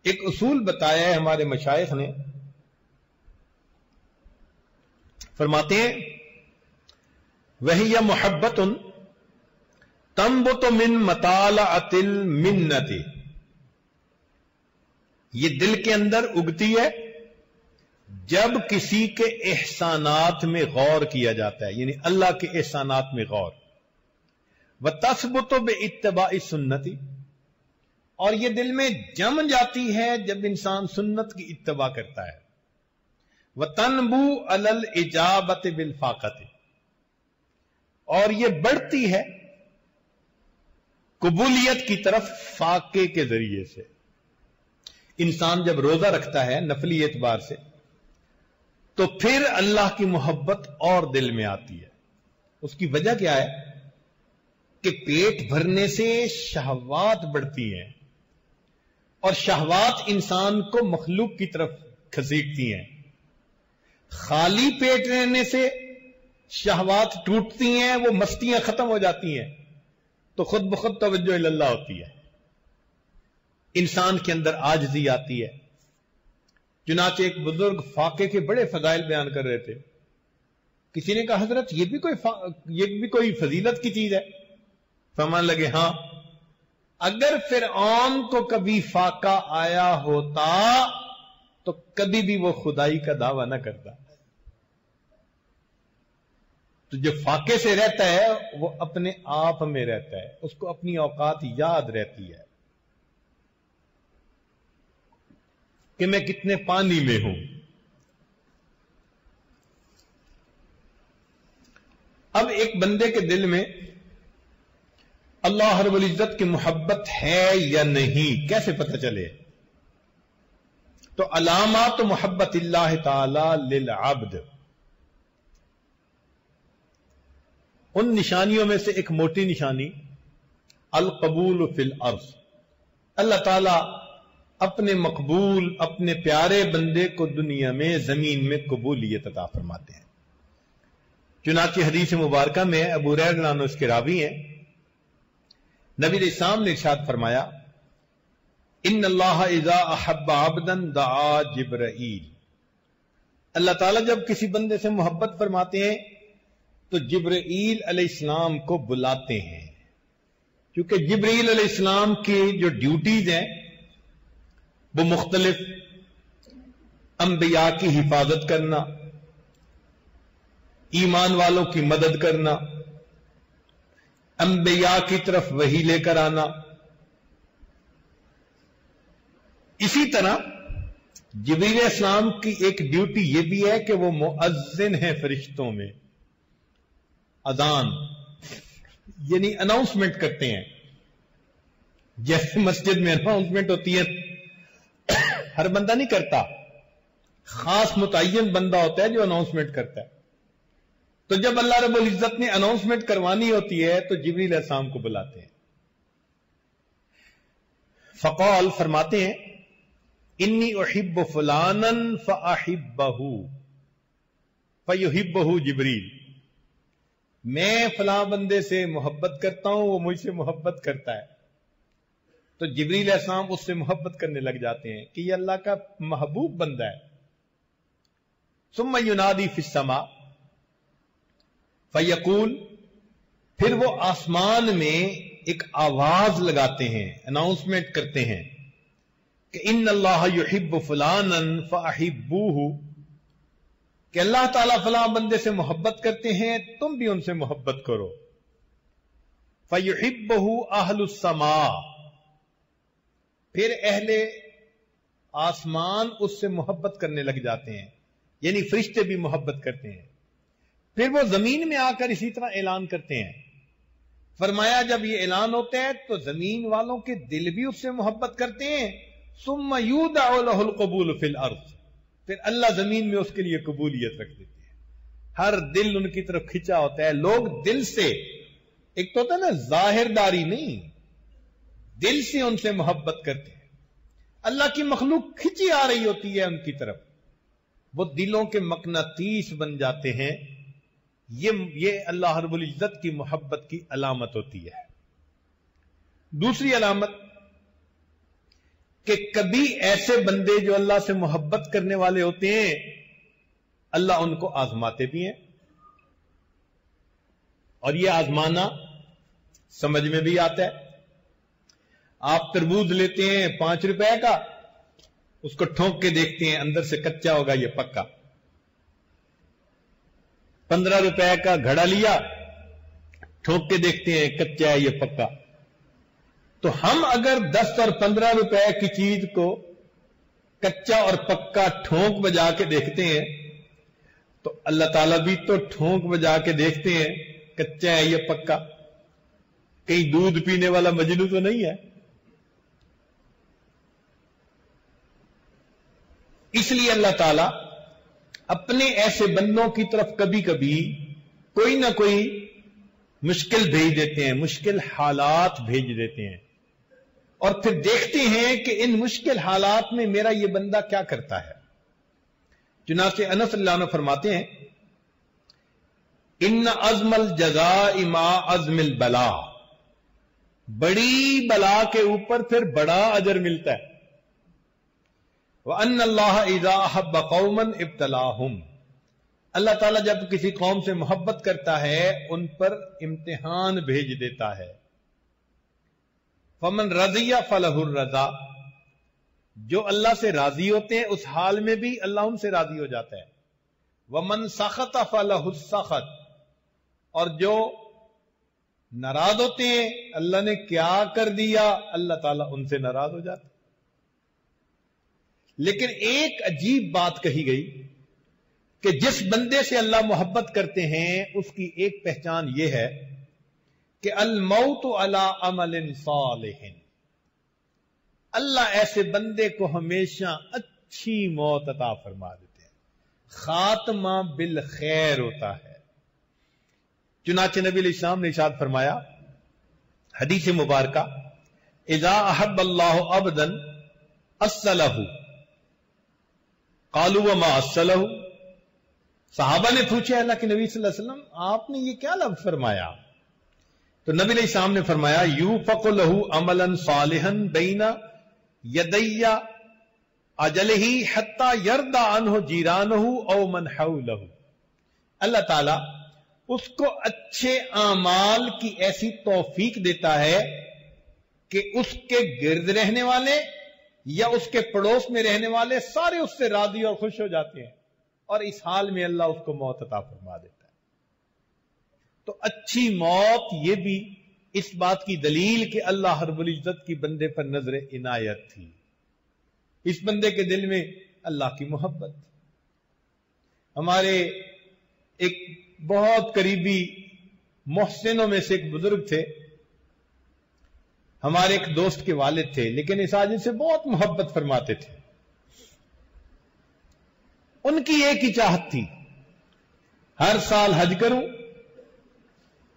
एक उसूल बताया है हमारे मशाइ ने। फरमाते हैं वही यह मोहब्बत उन तम्बुत मिन मताल अतिल मिन्नती। ये दिल के अंदर उगती है जब किसी के एहसानात में गौर किया जाता है, यानी अल्लाह के एहसानात में गौर। व तस्बुत बे इतबा सुन्नति। और यह दिल में जम जाती है जब इंसान सुन्नत की इतबा करता है। व तनबू अलल इजाबत बिलफाकत और यह बढ़ती है कबूलियत की तरफ़ फाके के ज़रिए से। इंसान जब रोजा रखता है नफली एतबार से तो फिर अल्लाह की मोहब्बत और दिल में आती है। उसकी वजह क्या है? कि पेट भरने से शहवात बढ़ती हैं और शहवात इंसान को मखलूक की तरफ़ खसीटती हैं। खाली पेट रहने से शहवात टूटती हैं, वो मस्तियाँ खत्म हो जाती हैं तो खुद ब खुद तवज्जो होती है। इंसान के अंदर आजजी आती है। चुनाचे एक बुज़ुर्ग फाके के बड़े फजाइल बयान कर रहे थे। किसी ने कहा, हज़रत, ये भी कोई ये भी कोई फजीलत की चीज़ है? फरमान लगे, हाँ। अगर फिर आम को कभी फाका आया होता तो कभी भी वो खुदाई का दावा ना करता। तो जो फाके से रहता है, वो अपने आप में रहता है। उसको अपनी औकात याद रहती है। कि मैं कितने पानी में हूँ। अब एक बंदे के दिल में अल्लाह रबुल इज़्ज़त की मोहब्बत है या नहीं, कैसे पता चले? तो अलामत मोहब्बत तब्द उन निशानियों में से एक मोटी निशानी अल कबूल फिल अर्ज़। अल्लाह ताला अपने मकबूल, अपने प्यारे बंदे को दुनिया में, ज़मीन में कबूलियत अता फरमाते हैं। चुनाची हदीस मुबारक में अबू रैन उसके रावी हैं। नबी इस्लाम ने इर्शाद फरमाया इन अल्लाह इजा अहब आबदन दा जिब्राइल। अल्लाह ताला जब किसी बंदे से मोहब्बत फरमाते हैं तो जिब्राइल अलैहिस्सलाम को बुलाते हैं। क्योंकि जिब्राइल अलैहिस्सलाम की जो ड्यूटीज़ हैं वो मुख्तलिफ़ अंबिया की हिफाजत करना, ईमान वालों की मदद करना, अंबिया की तरफ़ वही लेकर आना। इसी तरह जबीर इस्लाम की एक ड्यूटी यह भी है कि वो मुअज्जिन है फरिश्तों में। अजान, यानी अनाउंसमेंट करते हैं। जैसे मस्जिद में अनाउंसमेंट होती है हर बंदा नहीं करता। खास मुतन बंदा होता है जो अनाउंसमेंट करता है। तो जब अल्लाह रबुल इज़्ज़त ने अनाउंसमेंट करवानी होती है तो जिबरील असाम को बुलाते हैं। फ़कौल फरमाते हैं, इन्नी अहिब फलानन फ़ाहिबहू फ़युहिबहू जिबरील। मैं फला बंदे से मोहब्बत करता हूँ, वो मुझसे मोहब्बत करता है। तो जिबरील असाम उससे मोहब्बत करने लग जाते हैं कि ये अल्लाह का महबूब बंदा है। सुम युनादी फिसमा फयकूल फिर वो आसमान में एक आवाज़ लगाते हैं अनाउंसमेंट करते हैं कि इन अल्लाह युहिब फलान फ़ाहिबू कि अल्लाह ताला फला बंदे से मोहब्बत करते हैं, तुम भी उनसे मोहब्बत करो। फ़युहिबहू आहलुसमा फिर अहले आसमान उससे मोहब्बत करने लग जाते हैं, यानी फरिश्ते भी मोहब्बत करते हैं। फिर वो ज़मीन में आकर इसी तरह ऐलान करते हैं। फरमाया, जब ये ऐलान होता है तो ज़मीन वालों के दिल भी उससे मोहब्बत करते हैं। सुमयूदुल कबूल फिल अर्ज़। फिर अल्लाह ज़मीन में उसके लिए कबूलियत रख देते हैं। हर दिल उनकी तरफ़ खिंचा होता है। लोग दिल से, एक तो होता है ना, जाहिरदारी नहीं दिल से उनसे मोहब्बत करते हैं। अल्लाह की मखलूक खिंची आ रही होती है उनकी तरफ़। वो दिलों के मकनातीस बन जाते हैं। ये ये अल्लाह रबुल इज़्ज़त की मोहब्बत की अलामत होती है। दूसरी अलामत, कि कभी ऐसे बंदे जो अल्लाह से मोहब्बत करने वाले होते हैं, अल्लाह उनको आजमाते भी हैं। और यह आजमाना समझ में भी आता है। आप तरबूज लेते हैं पाँच रुपए का, उसको ठोंक के देखते हैं, अंदर से कच्चा होगा यह पक्का। पंद्रह रुपए का घड़ा लिया, ठोक के देखते हैं, कच्चा है ये पक्का। तो हम अगर दस और पंद्रह रुपए की चीज़ को कच्चा और पक्का ठोंक बजा के देखते हैं तो अल्लाह ताला भी तो ठोंक बजा के देखते हैं, कच्चा है ये पक्का। कहीं दूध पीने वाला मजनू तो नहीं है। इसलिए अल्लाह ताला अपने ऐसे बंदों की तरफ़ कभी कभी कोई ना कोई मुश्किल भेज देते हैं, मुश्किल हालात भेज देते हैं। और फिर देखते हैं कि इन मुश्किल हालात में मेरा यह बंदा क्या करता है। चुनाचे अनस फरमाते हैं इन अजमल जजा इमा अजमिल बला। बड़ी बला के ऊपर फिर बड़ा अजर मिलता है। इजा कौमन इब्तलाहम अल्लाह ताला जब किसी कौम से मोहब्बत करता है, उन पर इम्तिहान भेज देता है। फमन रजिया फलहुर रजा। जो अल्लाह से राज़ी होते हैं, उस हाल में भी अल्लाह उनसे राज़ी हो जाता है। वमन सखत फलहुसखत और जो नाराज़ होते हैं, अल्लाह ने क्या कर दिया, अल्लाह ताला उनसे नाराज़ हो जाता लेकिन एक अजीब बात कही गई कि जिस बंदे से अल्लाह मोहब्बत करते हैं, उसकी एक पहचान यह है कि अलमौत अला अमल सालहिन। अल्लाह ऐसे बंदे को हमेशा अच्छी मौत अता फरमा देते हैं। खात्मा बिल खैर होता है। चुनाचे नबी इस्लाम ने इशाद फरमाया, हदीस मुबारक, इजा अहब अल्लाह अबदन असलहू कालू मा असलहू साहबा ने पूछे, अल्लाह के नबी वसल्लम, आपने ये क्या लफ्ज फरमाया? तो नबी इस्लाम ने फरमाया यू फकलहू अमलन सालिहन बेना यदैया अजल ही हत्ता यरदा अनहो जीरानहू ओ मन लहू अल्लाह ताला उसको अच्छे आमाल की ऐसी तौफीक देता है कि उसके गिर्द रहने वाले या उसके पड़ोस में रहने वाले सारे उससे राज़ी और खुश हो जाते हैं और इस हाल में अल्लाह उसको मौत अता फरमा देता है। तो अच्छी मौत यह भी इस बात की दलील कि अल्लाह हरबुल इज़्ज़त की बंदे पर नज़र इनायत थी। इस बंदे के दिल में अल्लाह की मोहब्बत थी। हमारे एक बहुत करीबी मोहसिनों में से एक बुज़ुर्ग थे हमारे एक दोस्त के वालिद थे, लेकिन इस आजिद से बहुत मोहब्बत फरमाते थे। उनकी एक ही चाहत थी, हर साल हज करूँ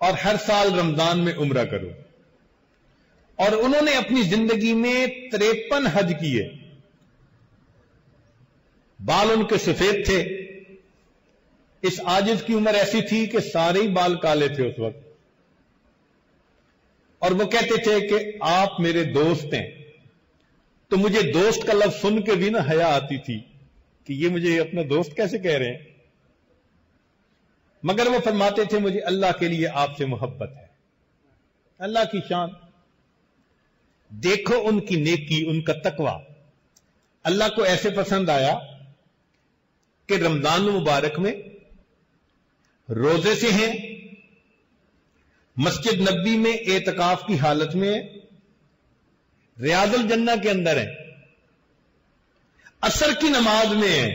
और हर साल रमज़ान में उम्र करूँ। और उन्होंने अपनी ज़िंदगी में त्रेपन हज किए। बाल उनके सफ़ेद थे। इस आजिज की उम्र ऐसी थी कि सारे ही बाल काले थे उस वक्त। और वो कहते थे कि आप मेरे दोस्त हैं। तो मुझे दोस्त का लफ्ज सुन के भी ना हया आती थी कि ये मुझे अपना दोस्त कैसे कह रहे हैं। मगर वो फरमाते थे, मुझे अल्लाह के लिए आपसे मोहब्बत है। अल्लाह की शान। देखो उनकी नेकी, उनका तकवा। अल्लाह को ऐसे पसंद आया कि रमज़ान मुबारक में रोज़े से हैं मस्जिद नबी में एतकाफ की हालत में है रियाजुल जन्ना के अंदर है। असर की नमाज़ में है।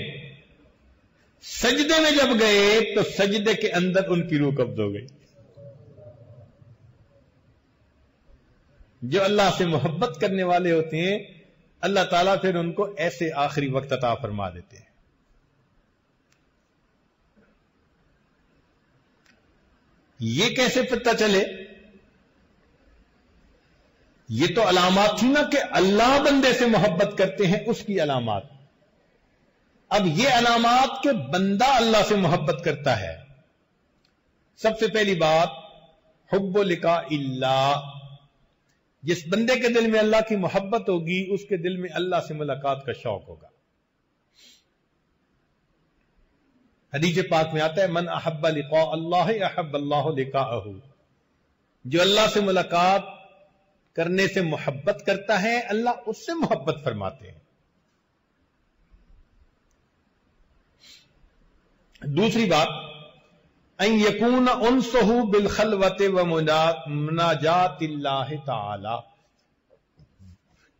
सजदे में जब गए तो सजदे के अंदर उनकी रूह कब्ज हो गई। जो अल्लाह से मोहब्बत करने वाले होते हैं, अल्लाह ताला फिर उनको ऐसे आखिरी वक्त अता फरमा देते हैं। ये कैसे पता चले? ये तो अलामत थी ना कि अल्लाह बंदे से मोहब्बत करते हैं, उसकी अलामत। अब ये अलामत के बंदा अल्लाह से मोहब्बत करता है। सबसे पहली बात, हब्बो लिका इल्ला जिस बंदे के दिल में अल्लाह की मोहब्बत होगी, उसके दिल में अल्लाह से मुलाकात का शौक होगा। हदीज पाक में आता है, मन अहब लिका अल्लाह अहब अल्लाह लिका जो अल्लाह से मुलाकात करने से मोहब्बत करता है, अल्लाह उससे मोहब्बत फरमाते हैं। दूसरी बात उन सहू बिलखलवत व मुनाजात ताला.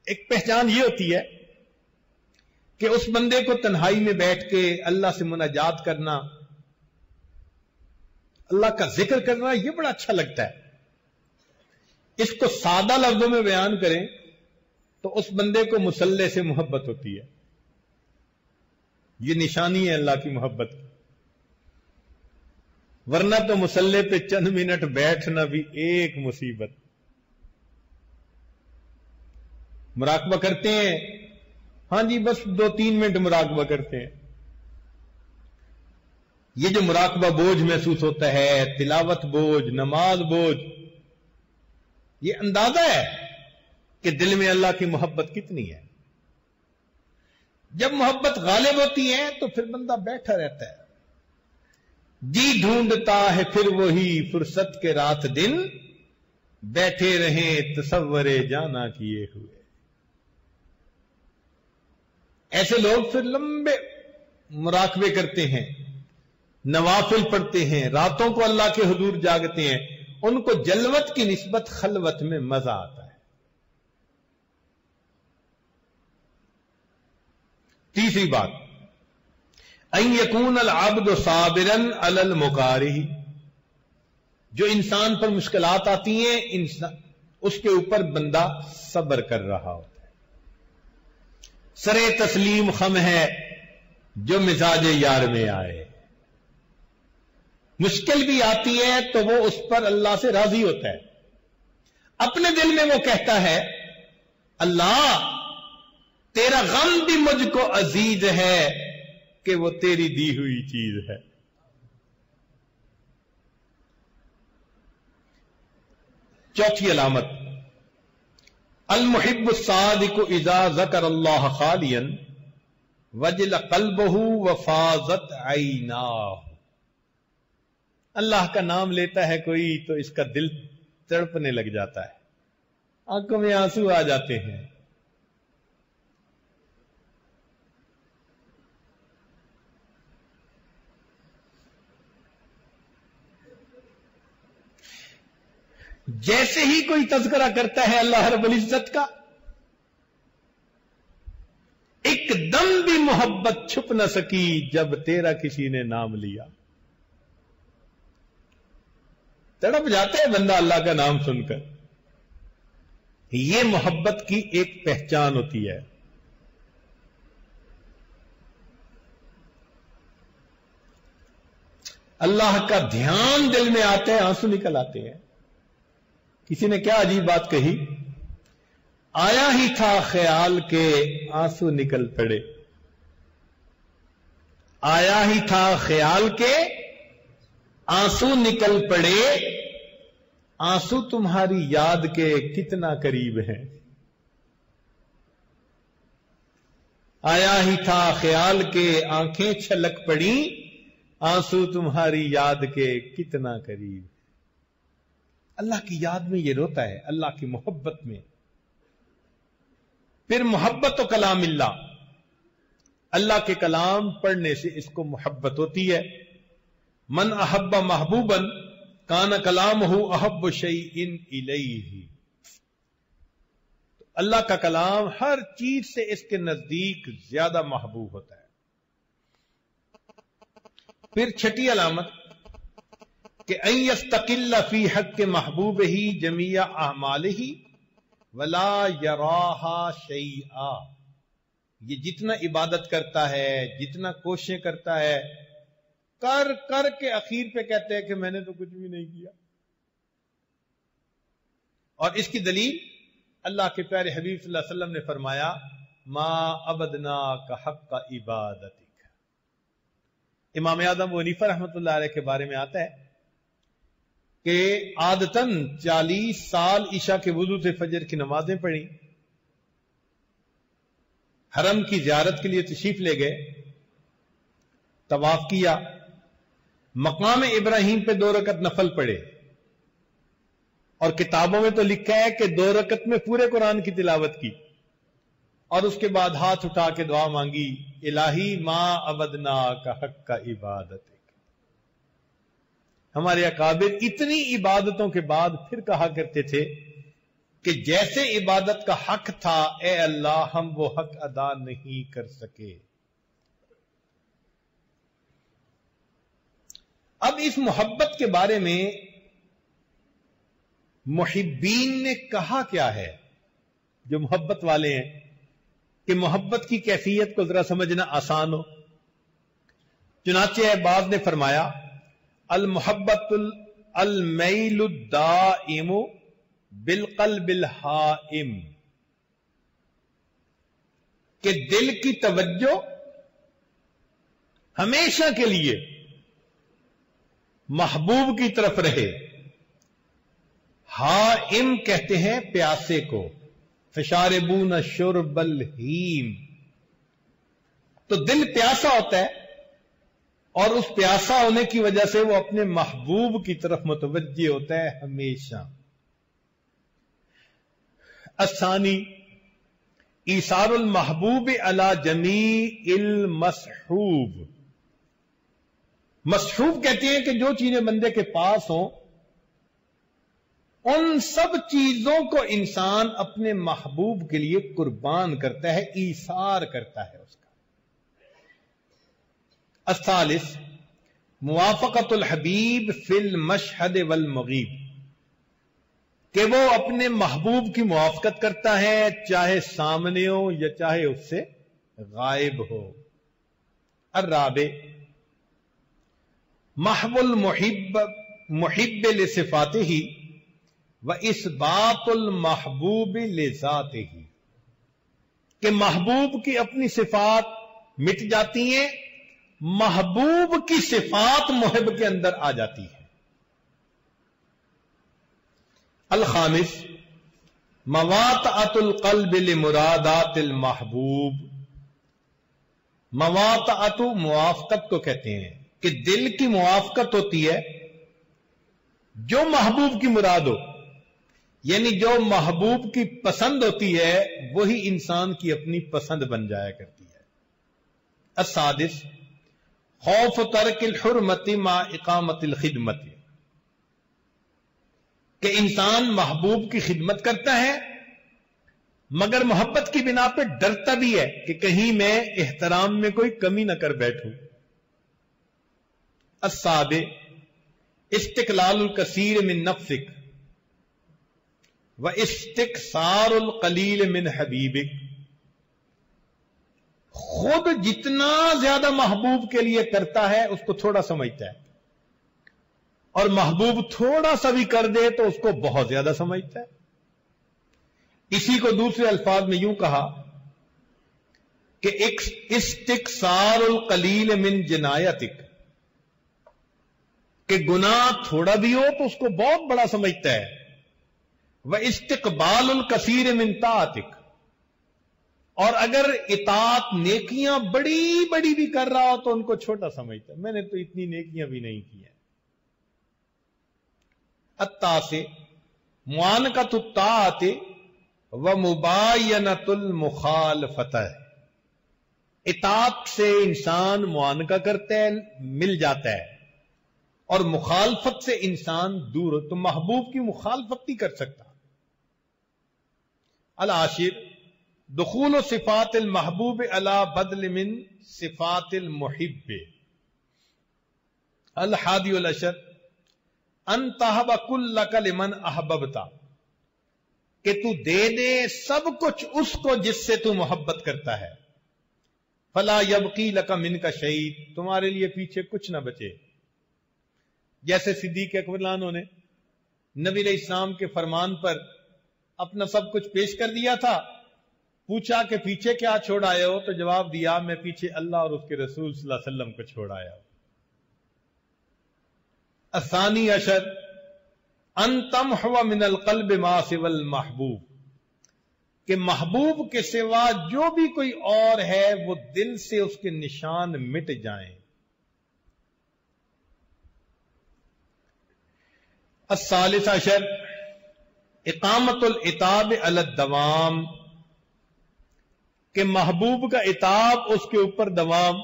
एक पहचान ये होती है कि उस बंदे को तन्हाई में बैठ के अल्लाह से मुनाजात करना, अल्लाह का ज़िक्र करना यह बड़ा अच्छा लगता है। इसको सादा लफ्जों में बयान करें तो उस बंदे को मुसल्ले से मोहब्बत होती है। यह निशानी है अल्लाह की मोहब्बत की। वरना तो मुसल्ले पे चंद मिनट बैठना भी एक मुसीबत। मुराकबा करते हैं हाँ जी, बस दो तीन मिनट मुराकबा करते हैं। ये जो मुराकबा बोझ महसूस होता है, तिलावत बोझ, नमाज़ बोझ, ये अंदाज़ा है कि दिल में अल्लाह की मोहब्बत कितनी है। जब मोहब्बत गालिब होती है तो फिर बंदा बैठा रहता है। जी ढूंढता है फिर वही फुर्सत के रात दिन, बैठे रहे तस्वरे जाना किए हुए। ऐसे लोग फिर लंबे मुराकबे करते हैं, नवाफिल पढ़ते हैं, रातों को अल्लाह के हजूर जागते हैं, उनको जलवत की निस्बत खलवत में मज़ा आता है। तीसरी बात यकून अल आबद साबिरन अल मुकारी जो इंसान पर मुश्किल आती हैं इंसान उसके ऊपर बंदा सब्र कर रहा है। सरे तस्लीम खम है, जो मिजाज यार में आए। मुश्किल भी आती है तो वो उस पर अल्लाह से राज़ी होता है। अपने दिल में वो कहता है, अल्लाह, तेरा गम भी मुझको अज़ीज़ है कि वो तेरी दी हुई चीज़ है। चौथी अलामत अलमुहिब सादिक इजा जकर अल्लाह खालियन वजल कलबहू वफाजत आईना अल्लाह का नाम लेता है कोई तो इसका दिल तड़पने लग जाता है आँखों में आँसू आ जाते हैं जैसे ही कोई तस्करा करता है अल्लाह रब्बुल इज़्ज़त का, एकदम भी मोहब्बत छुप न सकी जब तेरा किसी ने नाम लिया। तड़प जाते हैं बंदा अल्लाह का नाम सुनकर। यह मोहब्बत की एक पहचान होती है। अल्लाह का ध्यान दिल में आते हैं, आँसू निकल आते हैं। किसी ने क्या अजीब बात कही? आया ही था ख्याल के आँसू निकल पड़े। आया ही था ख्याल के आँसू निकल पड़े। आँसू तुम्हारी याद के कितना करीब है। आया ही था ख्याल के आँखें छलक पड़ी। आँसू तुम्हारी याद के कितना करीब अल्लाह की याद में ये रोता है, अल्लाह की मोहब्बत में। फिर मोहब्बत तो कलाम अल्लाह अल्लाह के कलाम पढ़ने से इसको मोहब्बत होती है। मन अहब्बा महबूबन, कान कलाम हो अहब शई इन इलही। तो अल्लाह का कलाम हर चीज़ से इसके नज़दीक ज़्यादा महबूब होता है। फिर छठी अलामत कि फ़ी हक के महबूब ही जमिया अहमाल ही वला यराहा शैआ ये जितना इबादत करता है, जितना कोशिशें करता है, कर कर के अखीर पे कहते हैं कि मैंने तो कुछ भी नहीं किया। और इसकी दलील अल्लाह के प्यारे हबीब वसल्लम ने फरमाया, मा अबदना का हक का इबादत इमाम आदम वनीफा रहमत के बारे में आता है कि आदतन चालीस साल ईशा के वज़ू से फजर की नमाजें पढ़ी। हरम की जियारत के लिए तशीफ ले गए। तवाफ किया। मकाम इब्राहिम पे दो रकत नफल पढ़े। और किताबों में तो लिखा है कि दो रकत में पूरे कुरान की तिलावत की। और उसके बाद हाथ उठा के दुआ मांगी, इलाही माँ अबदना का हक का इबादत। हमारे अकाबिर इतनी इबादतों के बाद फिर कहा करते थे कि जैसे इबादत का हक था, ए अल्लाह, हम वो हक अदा नहीं कर सके। अब इस मोहब्बत के बारे में मुहिबीन ने कहा क्या है? जो मोहब्बत वाले हैं, कि मोहब्बत की कैफियत को जरा समझना आसान हो। चुनाचे बाज ने फरमाया अल मोहब्बतुल मैलुद्दाइम बिलकल बिल हाइम कि दिल की तवज्जो हमेशा के लिए महबूब की तरफ़ रहे। हा इम कहते हैं प्यासे को। फिशारबू न शुरबल हीम। तो दिल प्यासा होता है और उस प्यासा होने की वजह से वो अपने महबूब की तरफ़ मुतवजह होता है हमेशा। आसानी ईसारुल महबूब अला जमी इल मसहूब। मसहूब कहते हैं कि जो चीज़ें बंदे के पास हो, उन सब चीज़ों को इंसान अपने महबूब के लिए कुर्बान करता है, ईसार करता है उसका। असालिस मुआफ़तुल हबीब फिल मशहद वल मुगीब कि वो अपने महबूब की मुआफ़त करता है चाहे सामने हो या चाहे उससे गायब हो अर्राबे महबुल मुहिब मुहिब सिफाते ही व इस बातुल महबूब लेजाते ही कि महबूब की अपनी सिफात मिट जाती हैं महबूब की सिफात मुहिब के अंदर आ जाती है। अलखामिस मवात अतुल कल्बिल मुरादातिल महबूब। मवात अतु मुआफ़त को कहते हैं कि दिल की मुआफ़त होती है, जो महबूब की मुराद हो। यानी जो महबूब की पसंद होती है, वही इंसान की अपनी पसंद बन जाया करती है। असादिस खौफ तरकिल हुरमती मा इकामतिल खिदमती। कि इंसान महबूब की खिदमत करता है, मगर मोहब्बत की बिना पे डरता भी है कि कहीं मैं एहतराम में कोई कमी ना कर बैठूं। असाबे इस्तकलाल कसीर मिन नफसिक, व इस्तकसारुल कलील मिन हबीबिक। खुद जितना ज़्यादा महबूब के लिए करता है, उसको थोड़ा समझता है। और महबूब थोड़ा सा भी कर दे तो उसको बहुत ज़्यादा समझता है। इसी को दूसरे अल्फाज में यूँ कहा कि इस्तिकसारुल कलील मिन जनायतिक। कि गुनाह थोड़ा भी हो तो उसको बहुत बड़ा समझता है। वह इस्तकबाल कसीर मिन तातिक। और अगर इतात नेकियाँ बड़ी बड़ी भी कर रहा हो तो उनको छोटा समझता मैंने तो इतनी नेकियाँ भी नहीं की है। अत्ता से मुआन का तुत्ता आते व मुबायनतुल मुखाल फतह इतात से इंसान मुआनका करता है, मिल जाता है। और मुखालफत से इंसान दूर तो महबूब की मुखालफत नहीं कर सकता। अल आशिर दखूल सिफात महबूब अला बदल मिन सिफात मुहिब अल हादी अशर अनतहबकुल्लकलमन अहबबता। कि तू दे दे सब कुछ उसको जिससे तू मोहब्बत करता है। फला यबकी लका मिन का शहीद, तुम्हारे लिए पीछे कुछ ना बचे। जैसे सिद्दीक अकबरलानों ने नबी इस्लाम के फरमान पर अपना सब कुछ पेश कर दिया था पूछा कि पीछे क्या छोड़ आए हो? तो जवाब दिया, मैं पीछे अल्लाह और उसके रसूल वसल्लम को छोड़ आया असानी अशर, अंतम हवा मिनल कल्ब मासिवल महबूब, के महबूब के सिवा जो भी कोई और है, वो दिल से उसके निशान मिट जाएँ। असालिस अशर, इकामतुल इताब अलदवाम के महबूब का इताब उसके ऊपर दवाम।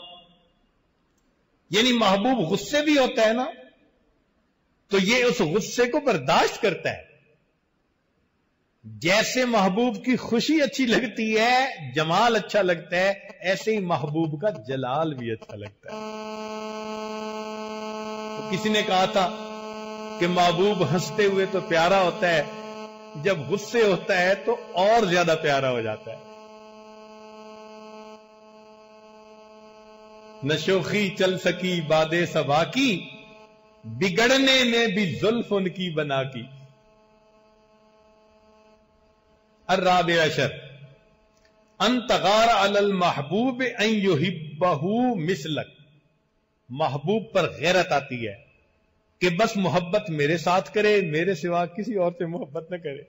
यानी महबूब गुस्से भी होता है ना तो ये उस गुस्से को बर्दाश्त करता है। जैसे महबूब की खुशी अच्छी लगती है, जमाल अच्छा लगता है, ऐसे ही महबूब का जलाल भी अच्छा लगता है। तो किसी ने कहा था कि महबूब हँसते हुए तो प्यारा होता है, जब गुस्से होता है तो और ज़्यादा प्यारा हो जाता है। नशोखी चल सकी बादे सबा की, बिगड़ने में भी जुल्फ उनकी बना की। अर्राब अशर, अंतगार अल महबूब युहिबहू मिसलक। महबूब पर गैरत आती है कि बस मोहब्बत मेरे साथ करे, मेरे सिवा किसी और से मोहब्बत न करे।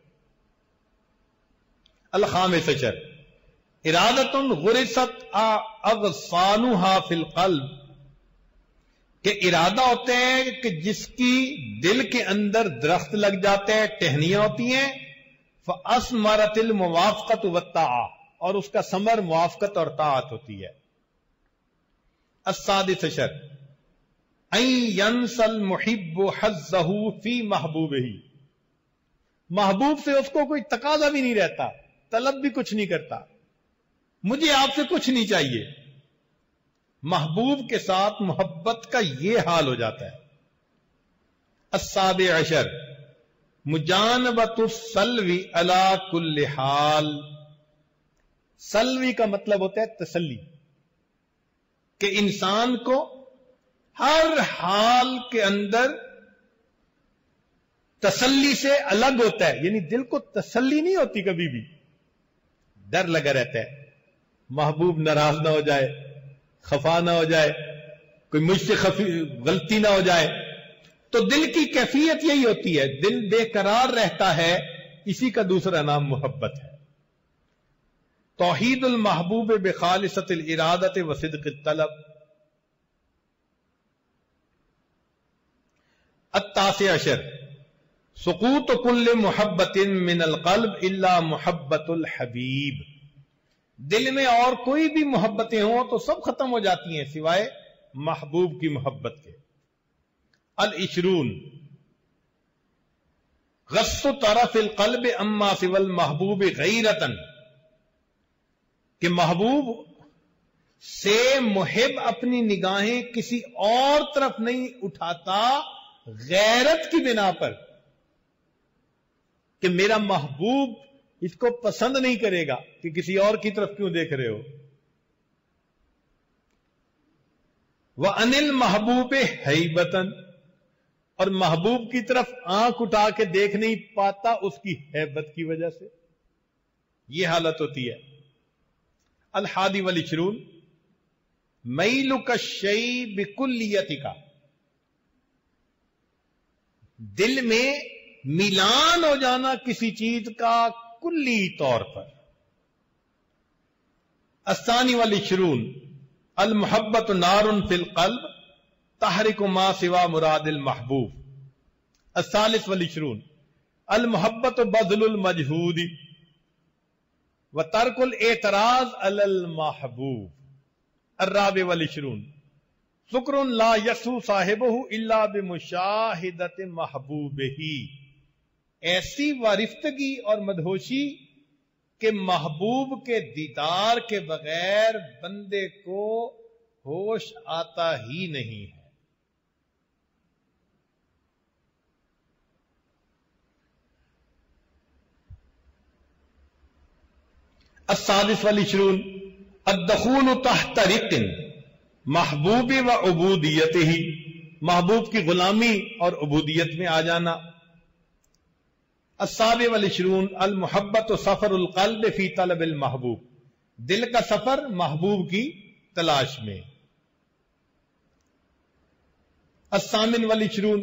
अलखाम सचर इरादत गुरसत अगसानु हाफिल कल्ब। के इरादा होते हैं कि जिसकी दिल के अंदर दरख्त लग जाते हैं, टहनियाँ होती हैं फसमरतिल मुआफ़त वत्ता और उसका समर मुआफकत और तात होती है। असाद सशर यंसल मुहिब हजहू फ़ी महबूब ही महबूब से उसको कोई तकाजा भी नहीं रहता, तलब भी कुछ नहीं करता। मुझे आपसे कुछ नहीं चाहिए। महबूब के साथ मोहब्बत का यह हाल हो जाता है। असाब अशर मुजानबतुसलवी अला कुल हाल। सलवी का मतलब होता है तसल्ली, कि इंसान को हर हाल के अंदर तसल्ली से अलग होता है। यानी दिल को तसल्ली नहीं होती कभी भी। डर लगा रहता है। महबूब नाराज़ ना हो जाए, खफा ना हो जाए, कोई मुझसे गलती ना हो जाए तो दिल की कैफियत यही होती है। दिल बेकरार रहता है, इसी का दूसरा नाम मोहब्बत है। तोहीद महबूब बेखालसत इरादत वसिद तलब। अत्तास अशर। सुकूत कुल्ल मोहब्बत मिनल कल्ब इल्ला मोहब्बतुल हबीब। दिल में और कोई भी मोहब्बतें हों तो सब खत्म हो जाती हैं सिवाय महबूब की मोहब्बत के। अल इशरून। गस्सु तरफ़ कल्ब अम्मा सिवल महबूब गैरतन। कि महबूब से मुहिब अपनी निगाहें किसी और तरफ़ नहीं उठाता गैरत की बिना पर। कि मेरा महबूब इसको पसंद नहीं करेगा कि किसी और की तरफ़ क्यों देख रहे हो। वह अनिल महबूब है बतन और महबूब की तरफ़ आँख उठा के देख नहीं पाता उसकी हैबत की वजह से। यह हालत होती है। अलहादी वली शरून मैलु कई बिकुल्लियति का दिल में मिलान हो जाना किसी चीज़ का कुल्ली तौर पर। अस्तानी वाली शरून अल मोहब्बत नारुन फिल कल्ब, तहरिक मा सिवा मुरादिल महबूब। असालिस वाली शरून अल मोहब्बत बदल मजहूदी। व तर्कुल एतराज़ अल महबूब। अर्राब वाली शरून शुक्र ला यसू साहिब इल्ला बिमुशाहिदत महबूब ही ऐसी वारिफ्तगी और मदहोशी के महबूब के दीदार के बगैर बंदे को होश आता ही नहीं है। असादिस वाली शरून अदखून तहतरिकन महबूबी व उबूदियत ही महबूब की गुलामी और उबूदियत में आ जाना। असाब वलशरून अल मोहब्बत सफ़र उलकल्ब फ़ी तलब महबूब दिल का सफ़र महबूब की तलाश में असामिन वलशरून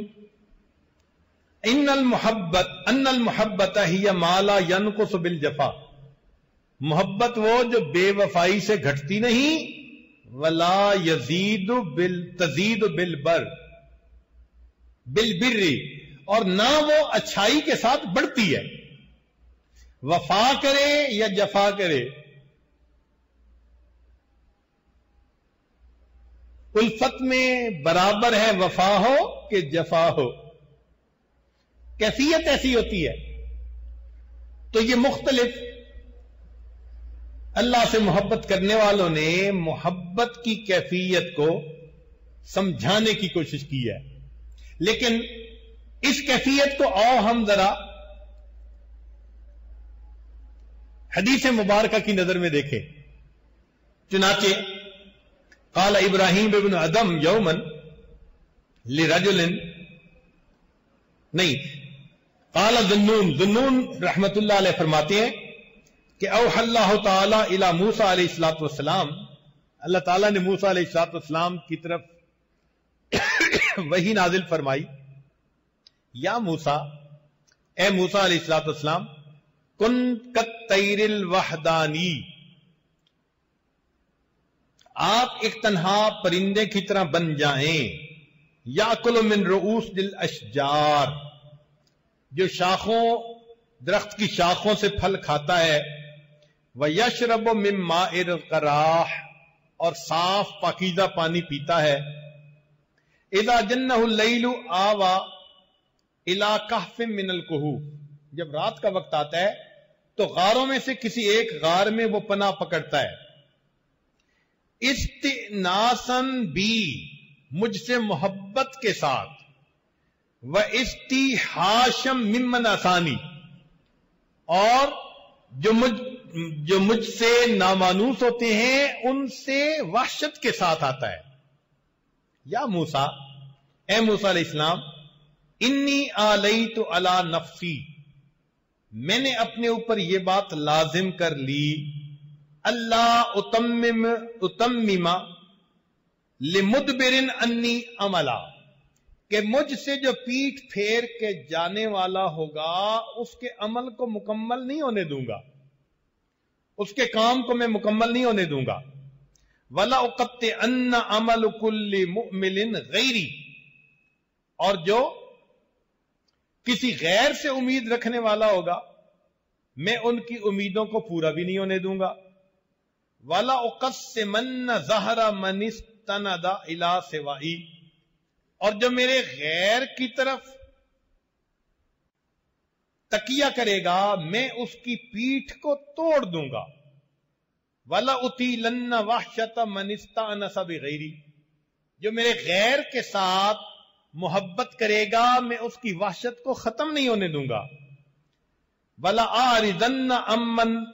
इन मोहब्बत अन मोहब्बत माला यन को सुबिल जफा मोहब्बत वो जो बेवफाई से घटती नहीं वला यजीद बिल तजीद बिल बर बिल बिर्री और ना वो अच्छाई के साथ बढ़ती है। वफा करे या जफा करे। उल्फत में बराबर है वफा हो कि जफा हो। कैफियत ऐसी होती है। तो ये मुख्तलिफ़ अल्लाह से मोहब्बत करने वालों ने मोहब्बत की कैफियत को समझाने की कोशिश की है। लेकिन इस कैफियत को आओ हम जरा। हदीस मुबारक की नज़र में देखें। चुनाचे, काला इब्राहिम बिन अदम यौमन लिरजुलिन नहीं, काला जुन्नून जुन्नून रहमतुल्लाह फरमाते हैं कि अल्लाह ताला मूसा सलाम अल्लाह ताला ने मूसा सलाम की तरफ़ वही नाजिल फरमाई। या मूसा, ए मूसा सलाम कुन कतरिल वहदानी। आप एक तनहा परिंदे की तरह बन जाएँ। या कुल मिन रूस दिल अशजार, जो शाखों, दरख्त की शाखों से फल खाता है। वह यशरब मिम्मा कराह, और साफ़ पाकिजा पानी पीता है। इला जन्नलू आवा इला कहफिम मिनल कुहू। जब रात का वक्त आता है तो गारों में से किसी एक गार में वो पना पकड़ता है। इस्तिनासन बी, मुझसे मोहब्बत के साथ। व इस्ती हाशम मिमन आसानी। और जो मुझ, जो मुझसे नामानूस होते हैं, उनसे वहशत के साथ आता है। या मूसा, ए मूसा इस्लाम इन्नी आलई तो अला नफसी। मैंने अपने ऊपर यह बात लाजिम कर ली। अल्लाह उतम उतमिमा लिमुदबिरिन अन्नी अमला। कि मुझसे जो पीठ फेर के जाने वाला होगा, उसके अमल को मुकम्मल नहीं होने दूँगा। उसके काम को मैं मुकम्मल नहीं होने दूँगा। वला उकत अन्न अमल कुल्ली मुमिलिन गैरी। और जो किसी गैर से उम्मीद रखने वाला होगा, मैं उनकी उम्मीदों को पूरा भी नहीं होने दूँगा। वाला उकस से मन जहरा मनिस तनदा इला सेवाई और जो मेरे गैर की तरफ़ तकिया करेगा, मैं उसकी पीठ को तोड़ दूँगा। वाला उती लन्ना वाहशत मनिस्ता नसब गैरी जो मेरे गैर के साथ मोहब्बत करेगा, मैं उसकी वाहशत को खत्म नहीं होने दूँगा। वला आरिदन अमन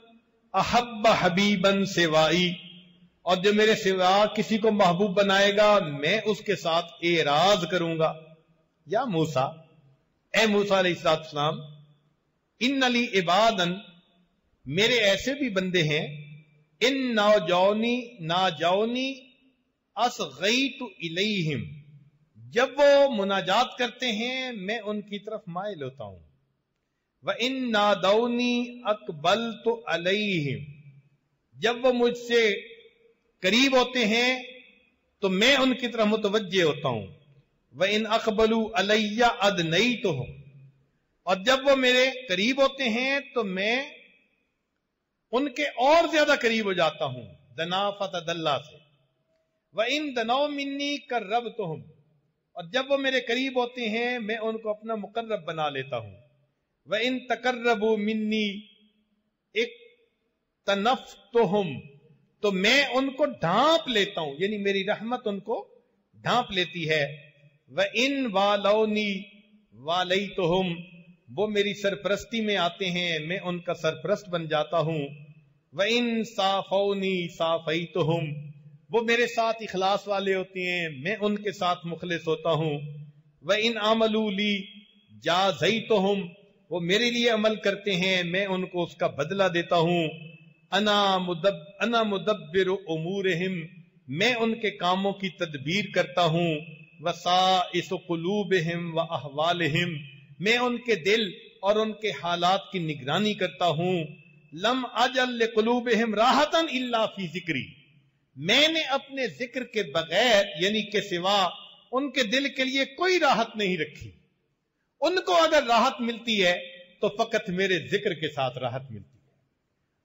अहब हबीबन सेवाई। और जो मेरे सिवा किसी को महबूब बनाएगा, मैं उसके साथ एराज करूँगा। या मूसा, ए मूसा सलाम इन अली इबादन, मेरे ऐसे भी बंदे हैं, इन नाजौनी नाजौनी अस गई तो इलेहिम। जब वो मुनाजात करते हैं, मैं उनकी तरफ़ मायल होता हूँ। वह इन नादौनी अकबल तो अलहिम। जब वो मुझसे करीब होते हैं तो मैं उनकी तरफ़ मुतवजे होता हूँ। वह इन अकबलू अलैया अद नई तो हूँ और जब वो मेरे करीब होते हैं तो मैं उनके और ज़्यादा करीब हो जाता हूँ, दनाफत दल्ला से। वह इन दनौ मिन्नी कर रब तो हूँ और जब वो मेरे करीब होते हैं, मैं उनको अपना मुकर्रब बना लेता हूँ। वह इन तकर्रबू मिन्नी, एक तनफ तो हम तो मैं उनको ढांप लेता हूँ। यानी मेरी रहमत उनको ढांप लेती है। वह इन वालौनी वालई तो हम वो मेरी सरप्रस्ती में आते हैं, मैं उनका सरप्रस्त बन जाता हूँ। वह इन साफौनी साफई तो हम वो मेरे साथ इखलास वाले होते हैं, मैं उनके साथ मुखलिस होता हूँ। वह इन आमलूली जा जई तो हम वो मेरे लिए अमल करते हैं, मैं उनको उसका बदला देता हूँ। अना मुदब, अना मुदब्बिर मैं उनके कामों की तदबीर करता हूँ। वसा इस कलूब हिम व अहवाल हिम मैं उनके दिल और उनके हालात की निगरानी करता हूँ। लम अजल कलूब हिम राहतन इल्ला फ़ी जिक्री। मैंने अपने ज़िक्र के बगैर, यानी के सिवा उनके दिल के लिए कोई राहत नहीं रखी। उनको अगर राहत मिलती है तो फकत मेरे ज़िक्र के साथ राहत मिलती है।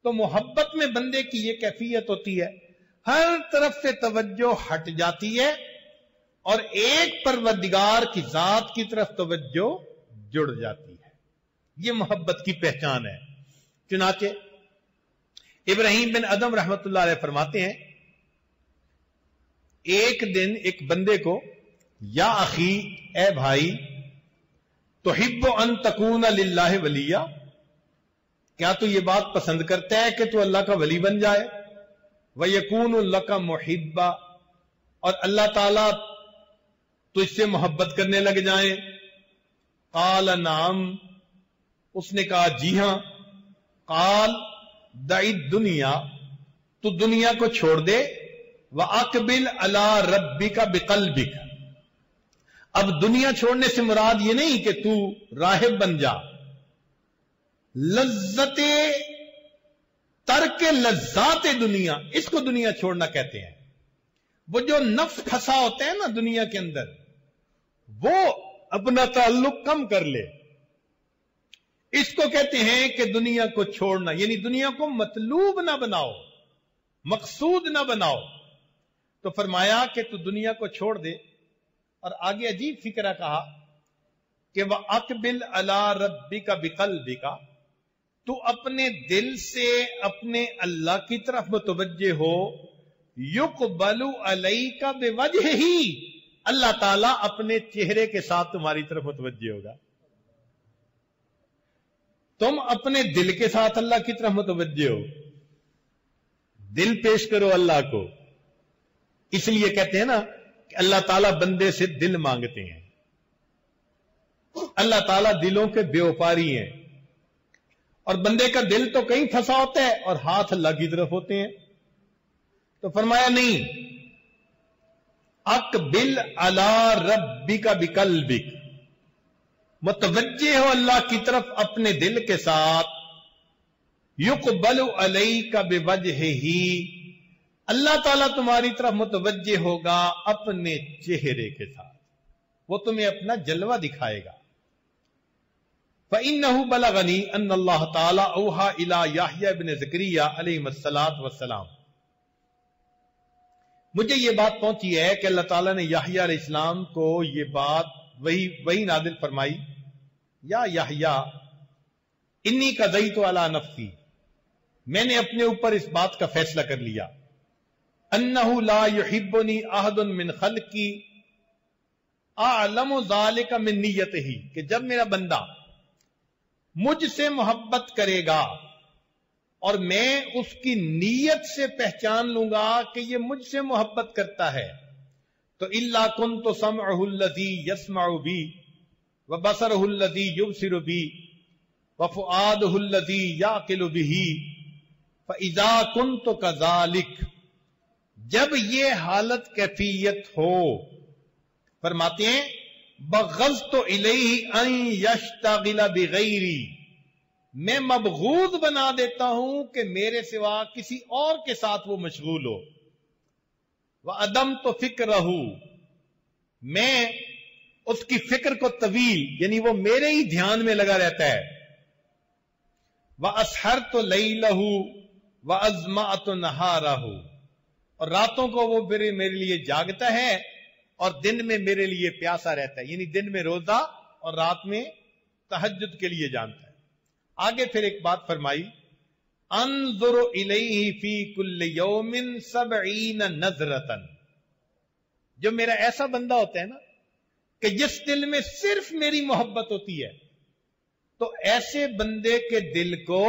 तो मोहब्बत में बंदे की यह कैफियत होती है, हर तरफ़ से तवज्जो हट जाती है, और एक परवदिगार की जात की तरफ़ तवज्जो जुड़ जाती है। यह मोहब्बत की पहचान है। चुनाचे, इब्राहिम बिन अदम रहमत फरमाते हैं एक दिन एक बंदे को, या अखी, ए भाई तो हिब्बो अन तकून अल्लाह वलिया। क्या तू ये बात पसंद करता है कि तू अल्लाह का वली बन जाए? वह यकून अल्लाह का मुहिब्बा। और अल्लाह ताला तो इससे मोहब्बत करने लग जाए। काल नाम, उसने कहा, जी हाँ। काल दुनिया, तू दुनिया को छोड़ दे व अकबिल अला रब्बी का बिकल्बिक। अब दुनिया छोड़ने से मुराद ये नहीं कि तू राहिब बन जा। लज्जते, तर्क लज्जात दुनिया, इसको दुनिया छोड़ना कहते हैं। वो जो नफ्स फंसा होते हैं ना दुनिया के अंदर, वो अपना ताल्लुक कम कर ले। इसको कहते हैं कि दुनिया को छोड़ना, यानी दुनिया को मतलूब ना बनाओ, मकसूद ना बनाओ। तो फरमाया कि तू दुनिया को छोड़ दे। और आगे अजीब फिक्रा कहा कि वह अकबिल अला रब्बी का बिकल बिका तू अपने दिल से अपने अल्लाह की तरफ़ मुतवजे हो युक बलू अलई का बेवजह ही अल्लाह ताला अपने चेहरे के साथ तुम्हारी तरफ़ मुतवजे होगा। तुम अपने दिल के साथ अल्लाह की तरफ़ मुतवजे हो। दिल पेश करो अल्लाह को। इसलिए कहते हैं ना कि अल्लाह ताला बंदे से दिल मांगते हैं। अल्लाह ताला दिलों के व्यापारी हैं। और बंदे का दिल तो कहीं फंसा होता है और हाथ अल्लाह की तरफ़ होते हैं। तो फरमाया, नहीं अक बिल अला रब्बी का बिकल्बिक। मुतवजे हो अल्लाह की तरफ़ अपने दिल के साथ। युक बल अलई का बेवजह ही अल्लाह ताला तुम्हारी तरफ़ मुतवजे होगा अपने चेहरे के साथ। वो तुम्हें अपना जलवा दिखाएगा। फ़िन मुझे ये बात पहुँची है कि अल्लाह ताला ने याहिया इस्लाम को ये बात वही वही नादिल फरमाई, या याहिया, इन्नी का दई तो अला नफसी, मैंने अपने ऊपर इस बात का फैसला कर लिया। अन्नहु ला युहिब्बुनी अहदुन मिन खल्की आलम का मिन नीयत ही कि जब मेरा बंदा मुझसे मोहब्बत करेगा और मैं उसकी नीयत से पहचान लूँगा कि यह मुझसे मोहब्बत करता है तो इल्ला कुन तो समदी यसमाउ भी व बसरदी युबसिर भी व फुआददी या किल भी फ़िजा कुन तो कजालिक जब ये हालत कैफियत हो, फरमाते हैं बगज तो इलही यश्तागिला बिगैरी। मैं मबगूज बना देता हूँ कि मेरे सिवा किसी और के साथ वो मशगूल हो। वह अदम तो फ़िक्र रहू मैं उसकी फ़िक्र को तवील, यानी वो मेरे ही ध्यान में लगा रहता है। वह असहर तो लई लहू व अजमा तो नहा रहू और रातों को वो मेरे मेरे लिए जागता है और दिन में मेरे लिए प्यासा रहता है। यानी दिन में रोजा और रात में तहजद के लिए जानता है। आगे फिर एक बात फरमाई अनजुर फ़ी नजरतन। जो मेरा ऐसा बंदा होता है ना कि जिस दिल में सिर्फ़ मेरी मोहब्बत होती है तो ऐसे बंदे के दिल को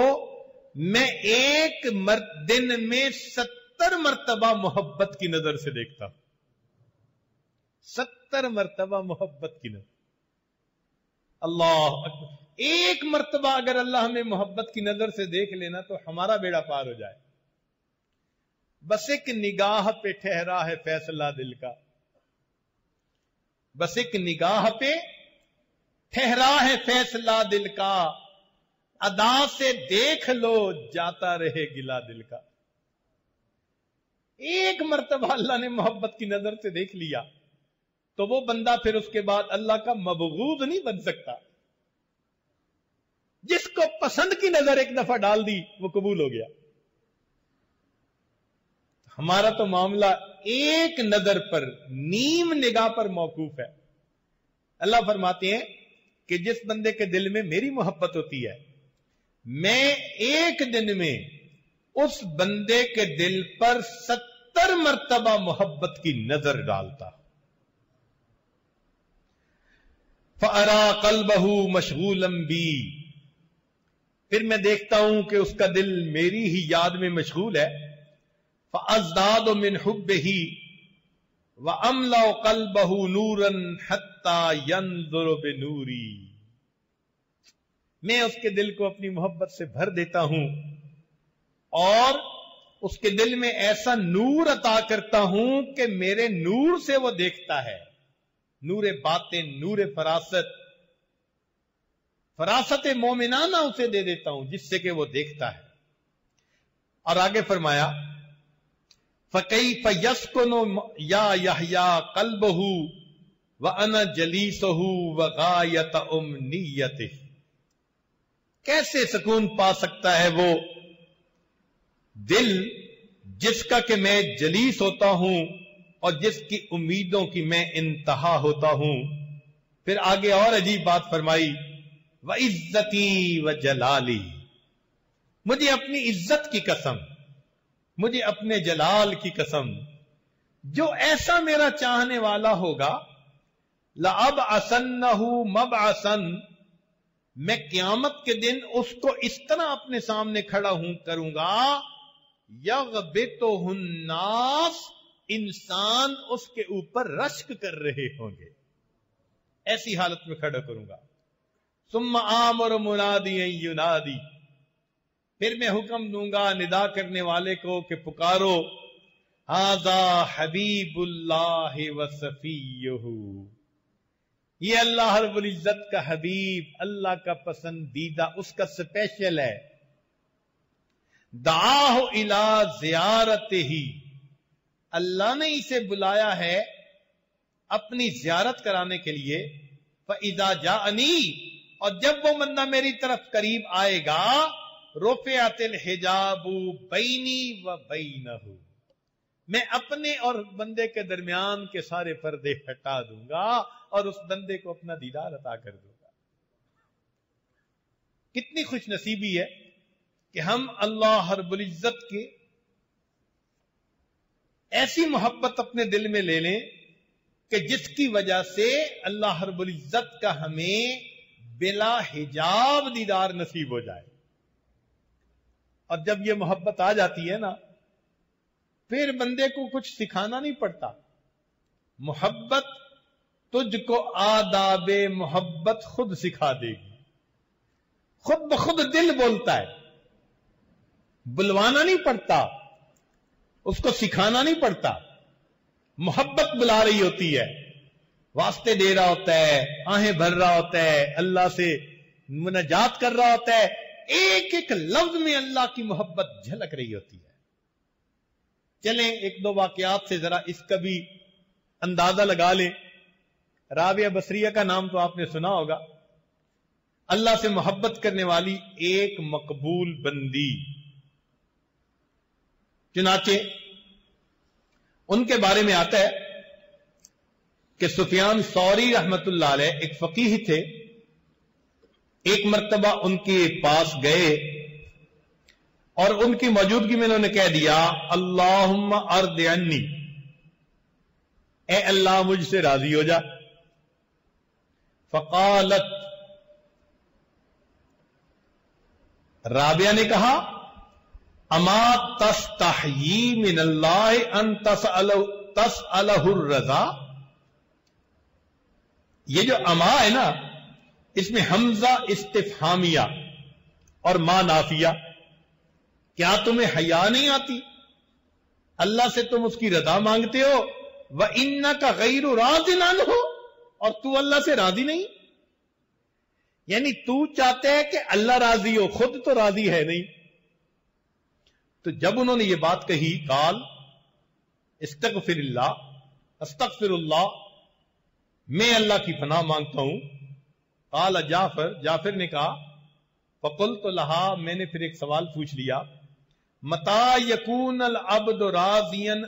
मैं एक मर, दिन में सत्तर मरतबा मोहब्बत की नज़र से देखता हूँ। सत्तर मरतबा मोहब्बत की नज़र। अल्लाह एक मरतबा अगर अल्लाह हमें मोहब्बत की नज़र से देख लेना तो हमारा बेड़ा पार हो जाए। बस एक निगाह पे ठहरा है फैसला दिल का। बस एक निगाह पे ठहरा है फैसला दिल का। अदा से देख लो, जाता रहे गिला दिल का। एक मरतबा अल्लाह ने मोहब्बत की नज़र से देख लिया। तो वो बंदा फिर उसके बाद अल्लाह का मबगूज नहीं बन सकता। जिसको पसंद की नज़र एक दफ़ा डाल दी, वो कबूल हो गया। हमारा तो मामला एक नज़र पर, नीम निगाह पर मौकूफ है। अल्लाह फरमाते हैं कि जिस बंदे के दिल में मेरी मोहब्बत होती है, मैं एक दिन में उस बंदे के दिल पर सत्तर मरतबा मोहब्बत की नज़र डालता। फरा कल बहू मशगूलम बी। फिर मैं देखता हूँ कि उसका दिल मेरी ही याद में मशगूल है। फजदाद मिन हुब ही व अमला कल बहु नूरन हत्ता नूरी मैं उसके दिल को अपनी मोहब्बत से भर देता हूँ और उसके दिल में ऐसा नूर अता करता हूँ कि मेरे नूर से वो देखता है। नूर बातें, नूर फरासत। फरासत मोमिनाना उसे दे देता हूँ, जिससे कि वो देखता है। और आगे फरमाया फकई फयस्कुनो या यहया कलबहू व अन जलीसहू व गायत उम नीयत कैसे सुकून पा सकता है वो दिल जिसका कि मैं जलीस होता हूँ और जिसकी उम्मीदों की मैं इंतहा होता हूँ। फिर आगे और अजीब बात फरमाई, व इज्जती व जलाली। मुझे अपनी इज़्ज़त की कसम, मुझे अपने जलाल की कसम। जो ऐसा मेरा चाहने वाला होगा लब असन हूँ मब असन मैं क्यामत के दिन उसको इस तरह अपने सामने खड़ा हूँ करूँगा यग बेतो नास इंसान उसके ऊपर रश्क कर रहे होंगे। ऐसी हालत में खड़ा करूँगा। सुम आम और मुनादी युनादी। फिर मैं हुक्म दूँगा निदा करने वाले को कि पुकारो, हाजा हबीबुल्लाह वसफी ये अल्लाह रबुल इज़्ज़त का हबीब, अल्लाह का पसंदीदा, उसका स्पेशल है। दाह इला जियारत ही। अल्लाह ने इसे बुलाया है अपनी जियारत कराने के लिए। फैजा जा अनी और जब वो बंदा मेरी तरफ़ करीब आएगा रोफे आतिल हिजाबू बैनी व बैनहू। मैं अपने और बंदे के दरमियान के सारे पर्दे हटा दूँगा और उस बंदे को अपना दीदार अता कर दूँगा। कितनी खुश नसीबी है। कि हम अल्लाह हरबुल इज़्ज़त की ऐसी मोहब्बत अपने दिल में ले लें कि जिसकी वजह से अल्लाह हरबुल इज़्ज़त का हमें बिला हिजाब दीदार नसीब हो जाए। और जब यह मोहब्बत आ जाती है ना, फिर बंदे को कुछ सिखाना नहीं पड़ता। मोहब्बत तुझको आदाब मोहब्बत खुद सिखा देगी। खुद ब खुद दिल बोलता है। बुलवाना नहीं पड़ता, उसको सिखाना नहीं पड़ता। मोहब्बत बुला रही होती है। वास्ते दे रहा होता है, आहें भर रहा होता है, अल्लाह से मुनाजात कर रहा होता है। एक एक लफ्ज में अल्लाह की मोहब्बत झलक रही होती है। चलें, एक दो वाकयात से जरा इसका भी अंदाज़ा लगा लें। राबिया बसरिया का नाम तो आपने सुना होगा। अल्लाह से मोहब्बत करने वाली एक मकबूल बंदी। चुनाचे। उनके बारे में आता है कि सुफियान सौरी रहमतुल्लाह एक फकीह थे। एक मरतबा उनके पास गए और उनकी मौजूदगी में उन्होंने कह दिया अल्लाह अर्द ए अल्लाह मुझसे राज़ी हो जा। फकालत, राबिया ने कहा अमा तस तही मिन अन तस तस रजा। ये जो अमा है ना, इसमें हमजा इस्तिफामिया और मा नाफिया क्या तुम्हें हया नहीं आती? अल्लाह से तुम उसकी रजा मांगते हो। वह इन्ना का गैर राजिन हो और तू अल्लाह से राज़ी नहीं? यानी तू चाहते है कि अल्लाह राज़ी हो, खुद तो राज़ी है नहीं। तो जब उन्होंने ये बात कही, काल इस्तक फिर अस्तक फिर मैं अल्लाह की फना माँगता हूँ। काल जाफ़र, जाफिर ने कहा फकुल तो लहा, मैंने फिर एक सवाल पूछ लिया, मता यकून अल अब्द राजियन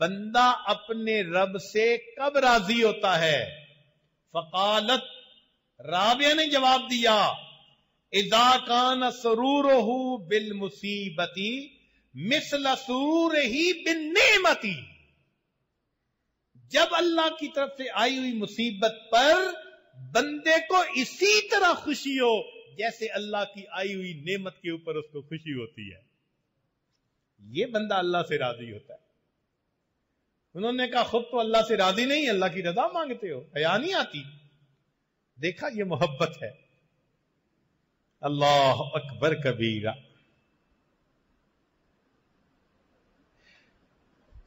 बंदा अपने रब से कब राज़ी होता है? फकालत, राबिया ने जवाब दिया इजा कान सरूर बिल मुसीबती, मिसल सूर ही बिन नेमती। जब अल्लाह की तरफ़ से आई हुई मुसीबत पर, बंदे को इसी तरह खुशी हो, जैसे अल्लाह की आई हुई नेमत के ऊपर उसको खुशी होती है। यह बंदा अल्लाह से राज़ी होता है। उन्होंने कहा, खुद तो अल्लाह से राज़ी नहीं, अल्लाह की रजा मांगते हो हया नहीं आती। देखा, ये मोहब्बत है। अल्लाह अकबर कबीरा।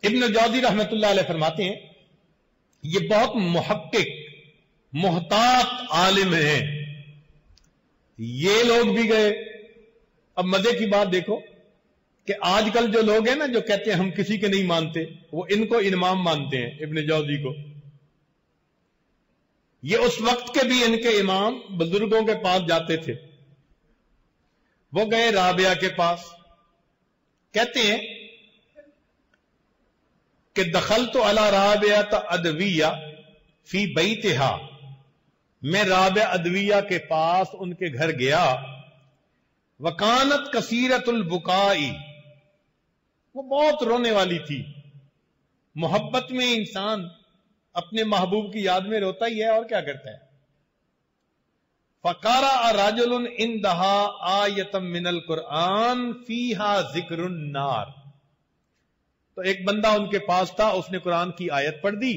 इब्न जौदी रहमतुल्लाह फरमाते हैं, ये बहुत मुहक्क मोहतात आलिम हैं। ये लोग भी गए। अब मज़े की बात देखो कि आजकल जो लोग हैं ना, जो कहते हैं हम किसी के नहीं मानते, वो इनको इमाम मानते हैं, इब्न जौदी को। ये उस वक्त के भी इनके इमाम बुज़ुर्गों के पास जाते थे। वो गए राबिया के पास। कहते हैं कि दखल तो अला राबिया अदविया फ़ी बई तिहा मैं राबिया अदविया के पास उनके घर गया। वकानत कसीरतुल बुकाई। वो बहुत रोने वाली थी। मोहब्बत में इंसान अपने महबूब की याद में रोता ही है और क्या करता है? फकारा राजुल इन दहा आयतम मिनल कुरान फीहा ज़िक्र नार तो एक बंदा उनके पास था उसने कुरान की आयत पढ़ दी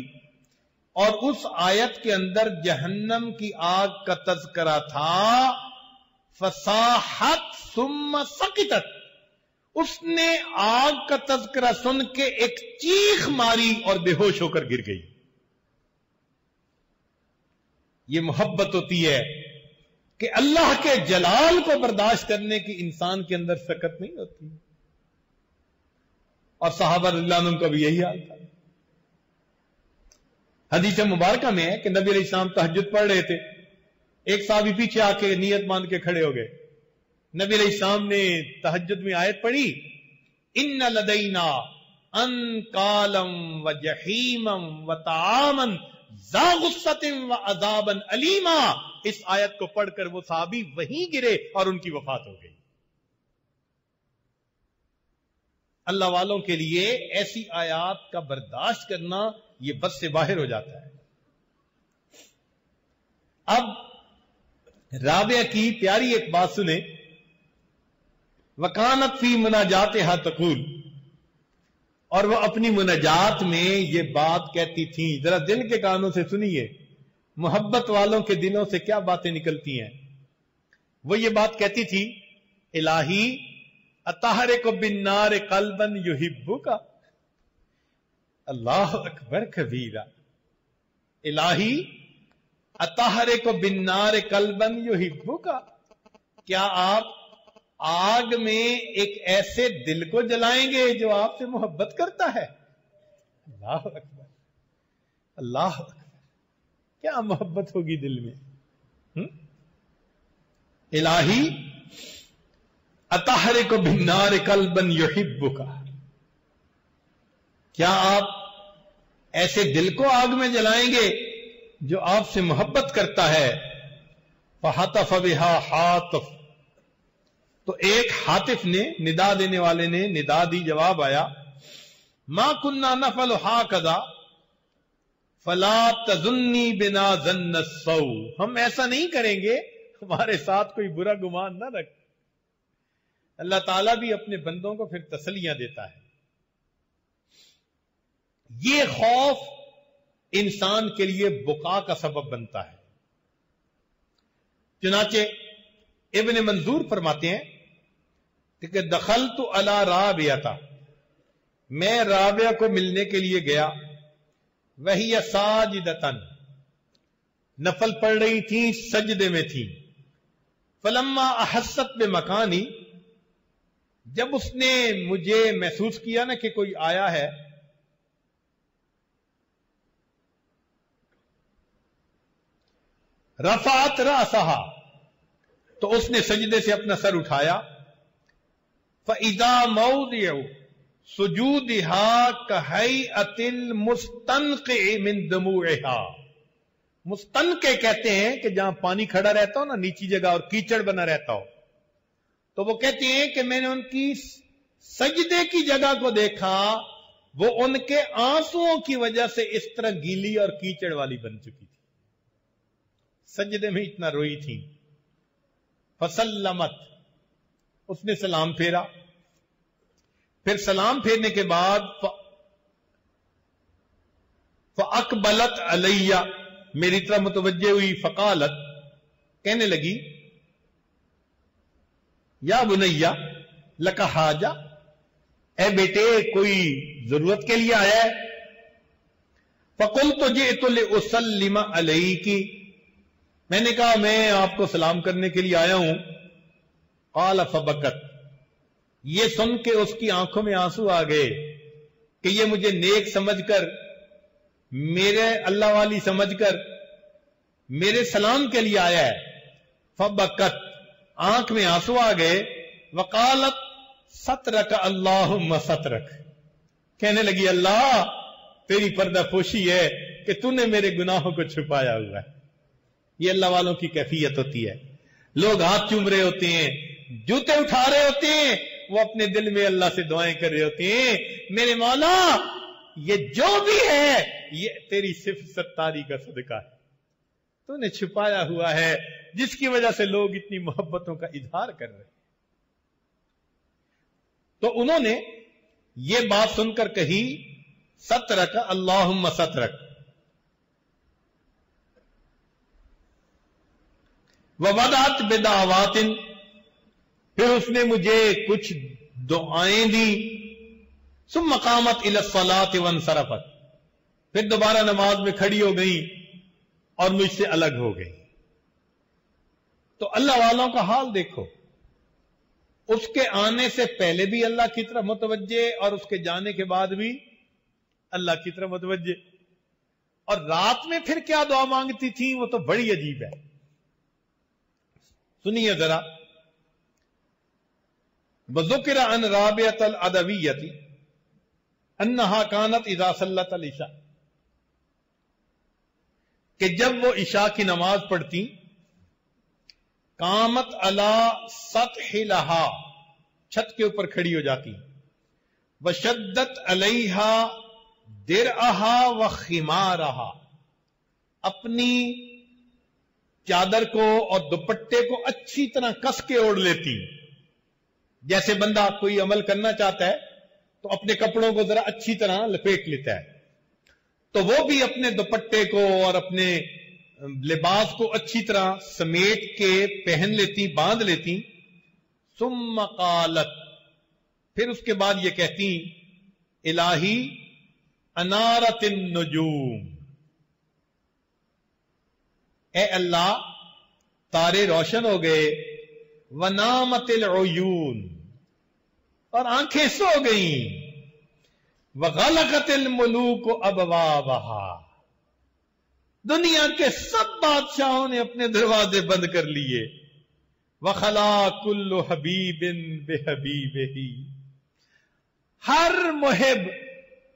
और उस आयत के अंदर जहन्नम की आग का तस्करा था फसाहत सुम सकितत उसने आग का तस्करा सुन के एक चीख मारी और बेहोश होकर गिर गई ये मोहब्बत होती है कि अल्लाह के जलाल को बर्दाश्त करने की इंसान के अंदर सकत नहीं होती। और साहबा का भी यही हाल था। हदीस मुबारक में है कि नबी इस्लाम तहजद पढ़ रहे थे। एक साहबी पीछे आके नियत मान के खड़े हो गए। नबी इस्लाम ने तहजद में आयत पढ़ी इन लदईना अन कालम व जहीमम व तामन अजाबन अलीमा। इस आयत को पढ़कर वो साहबी वहीं गिरे और उनकी वफात हो गई। अल्लाह वालों के लिए ऐसी आयात का बर्दाश्त करना यह बस से बाहर हो जाता है। अब राबिया की प्यारी एक बात सुने। वकानत फ़ी मुनाजात हा तकूल। और वह अपनी मुनाजात में ये बात कहती थी। जरा दिल के कानों से सुनिए। मोहब्बत वालों के दिलों से क्या बातें निकलती हैं? वो ये बात कहती थी, इलाही, अताहरे को बिन्नार कलबन युहिब्बू का अल्लाह अकबर कबीरा। इलाही, अताहरे को बिन्नार कलबन युहिब्बू का क्या आप आग में एक ऐसे दिल को जलाएँगे जो आपसे मोहब्बत करता है। अल्लाह अकबर। अल्लाह क्या मोहब्बत होगी दिल में? इलाही अताहरे को भिन्नार कलबन युहिब्बु का क्या आप ऐसे दिल को आग में जलाएँगे जो आपसे मोहब्बत करता है? फहातफ बिहा हातफ। तो एक हातिफ ने, निदा देने वाले ने, निदा दी जवाब आया, माँ कुन्ना नफल हा कदा फला तजुन्नी बिना जन्न सौ। हम ऐसा नहीं करेंगे, हमारे साथ कोई बुरा गुमान ना रख। अल्लाह ताला भी अपने बंदों को फिर तसलियाँ देता है। ये खौफ इंसान के लिए बुका का सबब बनता है। चुनाचे इबन मंजूर फरमाते हैं कि दखल तो अला राबिया था मैं राबिया को मिलने के लिए गया, वही साजिदतन। नफल पढ़ रही थी, सजदे में थी। फलम्मा अहसत में मकानी। जब उसने मुझे महसूस किया ना कि कोई आया है, रफात रासहा तो उसने सजदे से अपना सर उठाया। फईदा मऊदिया सुजूदिहा कहई अतिल मुस्तन मुस्तन के कहते हैं कि जहाँ पानी खड़ा रहता हो ना नीची जगह और कीचड़ बना रहता हो तो वो कहते हैं कि मैंने उनकी सजदे की जगह को देखा वो उनके आंसुओं की वजह से इस तरह गीली और कीचड़ वाली बन चुकी थी सजदे में इतना रोई थी फसलमत उसने सलाम फेरा। फिर सलाम फेरने के बाद अकबलत अलैया, मेरी तरह मुतवजे हुई, फ़कालत, कहने लगी, या बुनैया, लका हाजा ए बेटे, कोई ज़रूरत के लिए आया है? फकुल तो जे तुल उसलिमा अलई की मैंने कहा, मैं आपको सलाम करने के लिए आया हूँ। काल फबकत। ये सुन के उसकी आँखों में आँसू आ गए कि ये मुझे नेक समझकर, मेरे अल्लाह वाली समझकर, मेरे सलाम के लिए आया है। फबकत। आँख में आँसू आ गए। वकालत, सतरक अल्लाह सतरक। कहने लगी, अल्लाह, तेरी पर्दा पोशी है कि तूने मेरे गुनाहों को छुपाया हुआ है। ये अल्लाह वालों की कैफियत होती है। लोग हाथ चूम रहे होते हैं। जूते उठा रहे होते हैं, वो अपने दिल में अल्लाह से दुआएँ कर रहे होते हैं, मेरे मौला, ये जो भी है, ये तेरी सिर्फ़ सत्तारी का सदका है। तूने छुपाया हुआ है, जिसकी वजह से लोग इतनी मोहब्बतों का इजहार कर रहे हैं। तो उन्होंने ये बात सुनकर कही, सतरक अल्लाह सतरक। वदात बेदावातिन फिर उसने मुझे कुछ दुआएँ दी। सुम मकामत इलसलात वन सरफत। फिर दोबारा नमाज़ में खड़ी हो गई और मुझसे अलग हो गई। तो अल्लाह वालों का हाल देखो। उसके आने से पहले भी अल्लाह की तरफ़ मुतवजे और उसके जाने के बाद भी अल्लाह की तरफ़ मुतवजे और रात में फिर क्या दुआ मांगती थी? वो तो बड़ी अजीब है। सुनिए जरा। बजुकर अन राबियत अदवीयती अन्नहा कानत इजा सल्लत ईशा कि जब वो ईशा की नमाज़ पढ़ती कामत अला सत लहा छत के ऊपर खड़ी हो जाती वशद्दत अलैहा दिर अहा व खिमा रहा अपनी चादर को और दुपट्टे को अच्छी तरह कस के ओढ़ लेती जैसे बंदा कोई अमल करना चाहता है तो अपने कपड़ों को जरा अच्छी तरह लपेट लेता है। तो वो भी अपने दुपट्टे को और अपने लिबास को अच्छी तरह समेट के पहन लेती, बाँध लेती। सुम कालत। फिर उसके बाद ये कहती, इलाही अनारतिन नजूम। ए अल्लाह, तारे रोशन हो गए। वनामतिल ओयून और आँखें सो गई। वगलकतिल मुलूक अब वहा। दुनिया के सब बादशाहों ने अपने दरवाजे बंद कर लिए। वखला कुल्लु हबीबिन बेहबीब ही हर मुहिब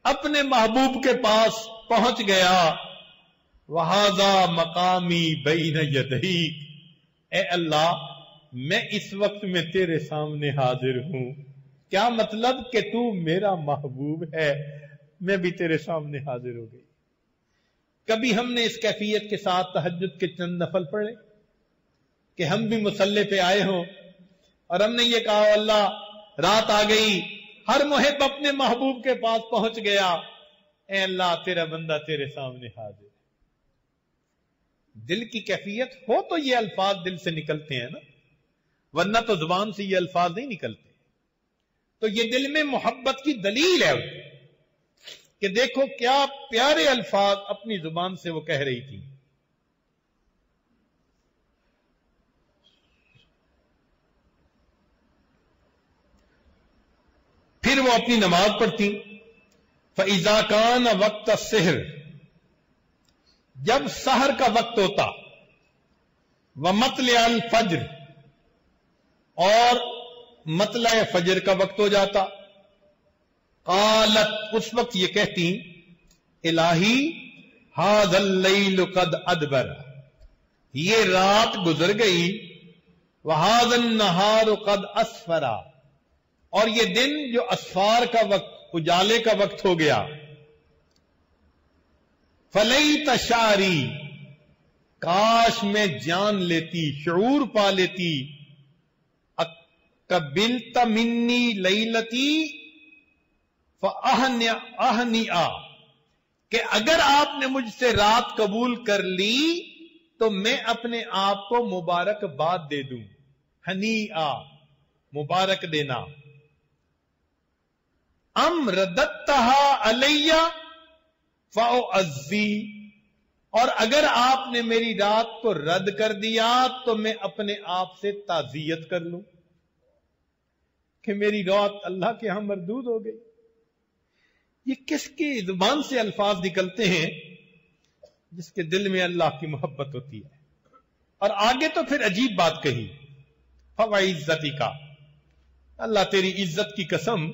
अपने महबूब के पास पहुँच गया। वहाजा मकामी बईन यदही ए अल्लाह, मैं इस वक्त में तेरे सामने हाजिर हूँ। क्या मतलब कि तू मेरा महबूब है? मैं भी तेरे सामने हाजिर हो गई। कभी हमने इस कैफियत के साथ तहजद के चंद नफल पढ़े? कि हम भी मुसल्ले पे आए हों और हमने ये कहा, अल्लाह, रात आ गई, हर मुहिब अपने महबूब के पास पहुँच गया। ए अल्लाह, तेरा बंदा तेरे सामने हाजिर दिल की कैफियत हो तो ये अल्फाज दिल से निकलते हैं ना, वरना तो ज़ुबान से ये अल्फाज नहीं निकलते। तो ये दिल में मोहब्बत की दलील है कि देखो क्या प्यारे अल्फाज अपनी ज़ुबान से वो कह रही थी। फिर वो अपनी नमाज़ पढ़ती। फैजाकान वक्त सेहर, जब सहर का वक्त होता व मतल फज्र, और मतल फजर का वक्त हो जाता। कालत, उस वक्त ये कहती, इलाही, हाजल कद अदबर। ये रात गुजर गई वहाजन नहार कद असफरा। और ये दिन जो असफार का वक्त, उजाले का वक्त हो गया। फलई तशारी काश में जान लेती, शूर पा लेती कबिल तमिन्नी लईलती आहनी आ कि अगर आपने मुझसे रात कबूल कर ली तो मैं अपने आप को मुबारकबाद दे दूँ। हनी आ मुबारक देना। अम रदत्ता अलैया फ़ो अज्जी और अगर आपने मेरी रात को रद्द कर दिया तो मैं अपने आप से ताजियत कर लूँ। कि मेरी रात अल्लाह के यहाँ मरदूद हो गई। ये किसकी ज़ुबान से अल्फाज निकलते हैं जिसके दिल में अल्लाह की मोहब्बत होती है? और आगे तो फिर अजीब बात कही फवा इज्जती का। अल्लाह तेरी इज़्ज़त की कसम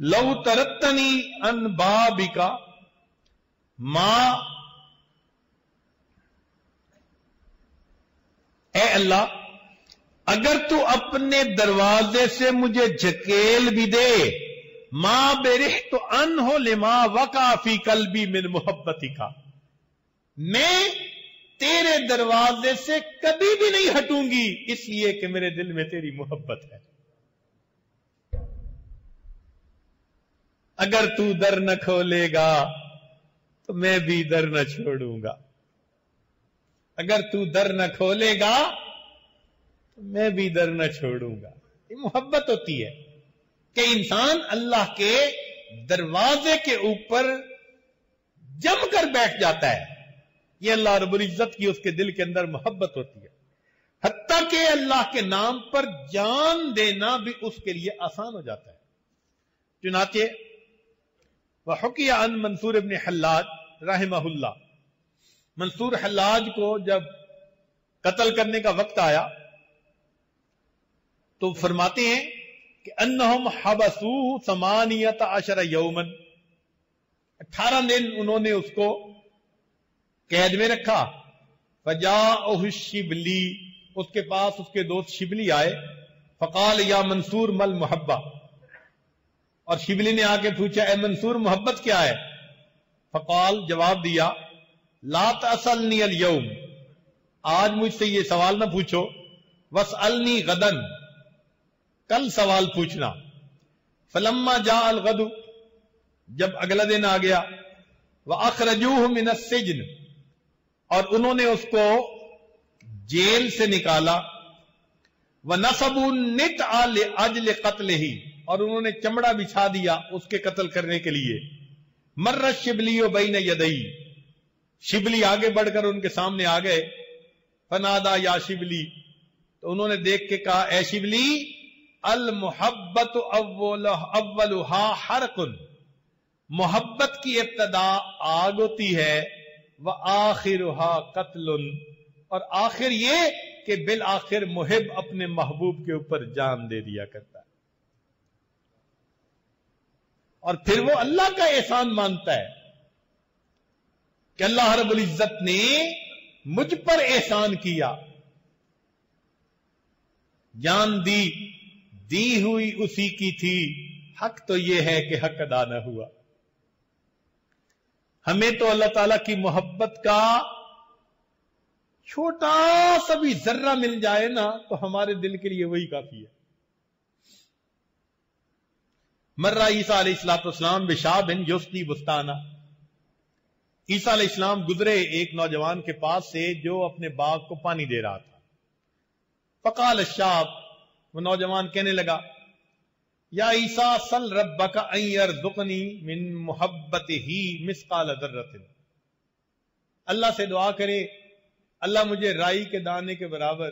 लव तरतनी अन बाबिका, माँ ए अल्लाह अगर तू अपने दरवाजे से मुझे झकेल भी दे, माँ बेरिह तो अन हो लिमा वकाफी कलबी मिन मोहब्बती का। मैं तेरे दरवाजे से कभी भी नहीं हटूँगी, इसलिए कि मेरे दिल में तेरी मोहब्बत है। अगर तू दर न खोलेगा तो मैं भी दर न छोड़ूँगा। अगर तू दर न खोलेगा मैं भी दर न छोड़ूँगा। ये मोहब्बत होती है कि इंसान अल्लाह के दरवाजे के ऊपर जम कर बैठ जाता है। ये अल्लाह रबुल इज़्ज़त की उसके दिल के अंदर मोहब्बत होती है। हत्या के अल्लाह के नाम पर जान देना भी उसके लिए आसान हो जाता है। चुनाचे वह हुकिया अन मंसूर इबन हल्लाज रहमहुल्ला मंसूर हल्लाज को जब कत्ल करने का वक्त आया तो फरमाते हैं कि अन्नहम हबसू समानियत अशर यौमन। अठारह दिन उन्होंने उसको कैद में रखा। फजा शिबली, उसके पास उसके दोस्त शिबली आए। फकाल, या मंसूर मल मोहब्बा। और शिबली ने आके पूछा, ए मंसूर, मोहब्बत क्या है? फकाल जवाब दिया, लात असल नी अल यौम। आज मुझसे ये सवाल ना पूछो। वस अलनी गदन। कल सवाल पूछना। फलम्मा जा अल गदू, जब अगला दिन आ गया वह अखरजूह मिन सिजन, और उन्होंने उसको जेल से निकाला। वह नसबू नित आल अजल कत्ल ही और उन्होंने चमड़ा बिछा दिया उसके कत्ल करने के लिए। मर्र शिबली बईन यदई शिबली आगे बढ़कर उनके सामने आ गए। फनादा या शिबली तो उन्होंने देख के कहा, ए शिबली अल मोहब्बत अव्वल हर कुन मोहब्बत की इब्तदा आग होती है व आखिर कत्ल और आखिर ये कि बिल आखिर मुहिब अपने महबूब के ऊपर जान दे दिया करता है और फिर वो अल्लाह का एहसान मानता है कि अल्लाह रबुल इज़्ज़त ने मुझ पर एहसान किया जान दी दी हुई उसी की थी। हक तो यह है कि हक अदा न हुआ। हमें तो अल्लाह ताला की मोहब्बत का छोटा सा भी जर्रा मिल जाए ना तो हमारे दिल के लिए वही काफ़ी है। मर्रा ईसा इस्लाम बिशा बिन युस्ती बुस्ताना। ईसा इस्लाम गुजरे एक नौजवान के पास से जो अपने बाग को पानी दे रहा था। फकाल शाब वो नौजवान कहने लगा, या ईसा, सल रब अयर मिन मोहब्बत ही मिसकाल दर्रतिन अल्लाह से दुआ करे, अल्लाह मुझे राई के दाने के बराबर,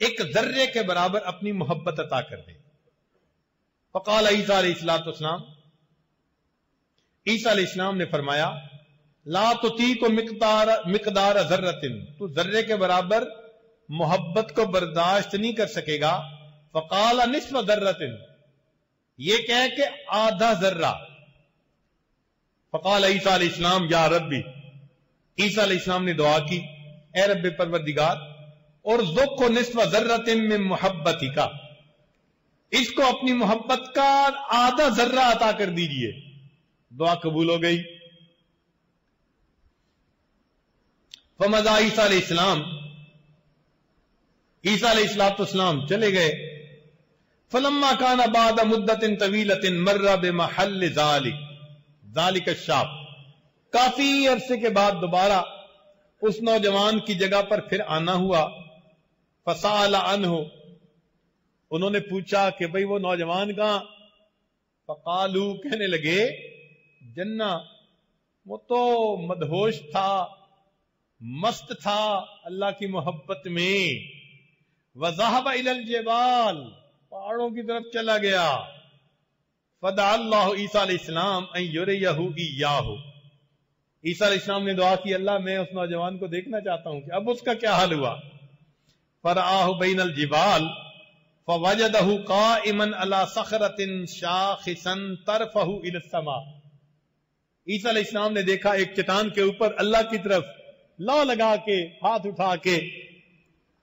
एक जर्रे के बराबर अपनी मोहब्बत अता कर दे। फ़काल ईसा इस्लाम ईसा इस्लाम ने फरमाया, ला तो ती को मिकदार मिकदार जर्रतिन, तू जर्रे के बराबर मोहब्बत को बर्दाश्त नहीं कर सकेगा। फ़काल निस्फ जर्रतिन। ये कह के आधा जर्रा। फ़काल ईसा इस्लाम या रबी ईसा इस्लाम ने दुआ की ए रब परवरदिगार और जुख निस्फ जर्रतिन में मोहब्बत ही का इसको अपनी मोहब्बत का आधा जर्रा अता कर दीजिए। दुआ कबूल हो गई। फमजा ईसा इस्लाम ईसा इस्लाम चले गए। फलम्मा काना बाद मुद्दतिन तवीलतिन मर्रा बे महल जालिक। जालिक शाप काफ़ी अरसे के बाद दोबारा उस नौजवान की जगह पर फिर आना हुआ। फसाल अनहो। उन्होंने पूछा कि भाई वो नौजवान कहाँ? फकालू कहने लगे, जन्ना, वो तो मदहोश था, मस्त था अल्लाह की मोहब्बत में। वजाहब इलल जेबाल, पहाड़ों की तरफ़ चला गया। ईसा ने दुआ की, अल्लाह, मैं उस नौजवान को देखना चाहता हूँ कि अब उसका क्या हाल हुआ। पर आहु बैन अल जिबाल, फवजदहु काइमन अला सखरतिन शाखिसन तरफहु इलसमा ईसा इस्लाम ने देखा एक चट्टान के ऊपर अल्लाह की तरफ़ लौ लगा के, हाथ उठा के,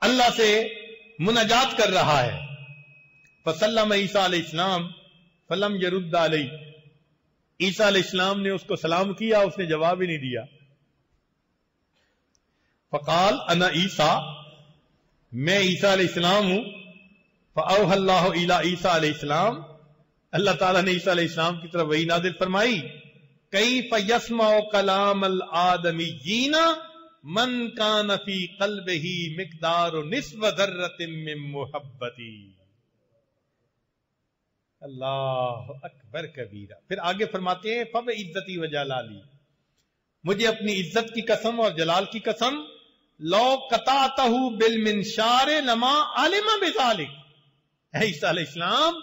अल्लाह से मुनाजात कर रहा है। फसलम ईसा इस्लाम फलम यरुद्दा ईसा इस्लाम ने उसको सलाम किया, उसने जवाब ही नहीं दिया। फ़काल अना ईसा, मैं ईसा इस्लाम हूँ। फ़ाह ईसा इस्लाम अल्लाह ताला ने ईसा इस्लाम की तरफ़ वही नादिल फरमाई कई फयसमा कलाम आदमी जीना मन का नफी कल्ब ही मिकदार निस्व दर्रतिम मोहब्बती। अल्लाह अकबर कबीरा। फिर आगे फरमाते हैं, फब इज्जती व जलाली। मुझे अपनी इज़्ज़त की कसम और जलाल की कसम, लो कतातहू बिल मिनशार नमा आलिमा बेजालिक। इस्लाम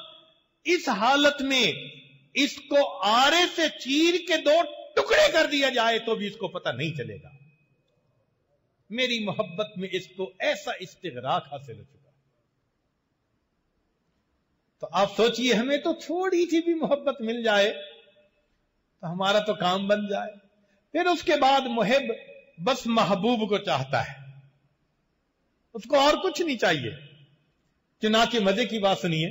इस हालत में इसको आरे से चीर के दो टुकड़े कर दिया जाए तो भी इसको पता नहीं चलेगा। मेरी मोहब्बत में इसको ऐसा इस्तेगराक हासिल हो चुका तो आप सोचिए, हमें तो थोड़ी सी भी मोहब्बत मिल जाए तो हमारा तो काम बन जाए। फिर उसके बाद मुहिब बस महबूब को चाहता है। उसको और कुछ नहीं चाहिए। चुनाचे मज़े की बात सुनिए।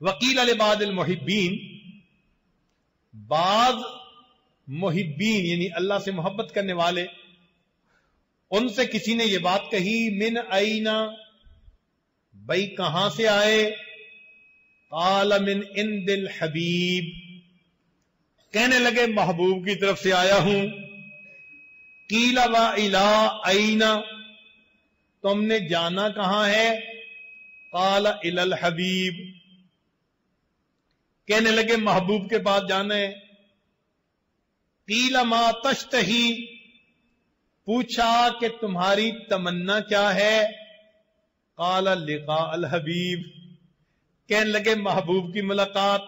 वकील अलबाद मुहिबीन बाज मुहिबीन यानी अल्लाह से मोहब्बत करने वाले उनसे किसी ने यह बात कही, मिन आईना भाई कहाँ से आए? आलमिन इन दिल हबीब। कहने लगे, महबूब की तरफ़ से आया हूँ। कीला व इला आईना तुमने जाना कहाँ है? काला इलल हबीब। कहने लगे, महबूब के पास जाना है। कीला मा तश्त ही पूछा कि तुम्हारी तमन्ना क्या है? काला लिका अल हबीब। कहने लगे, महबूब की मुलाकात।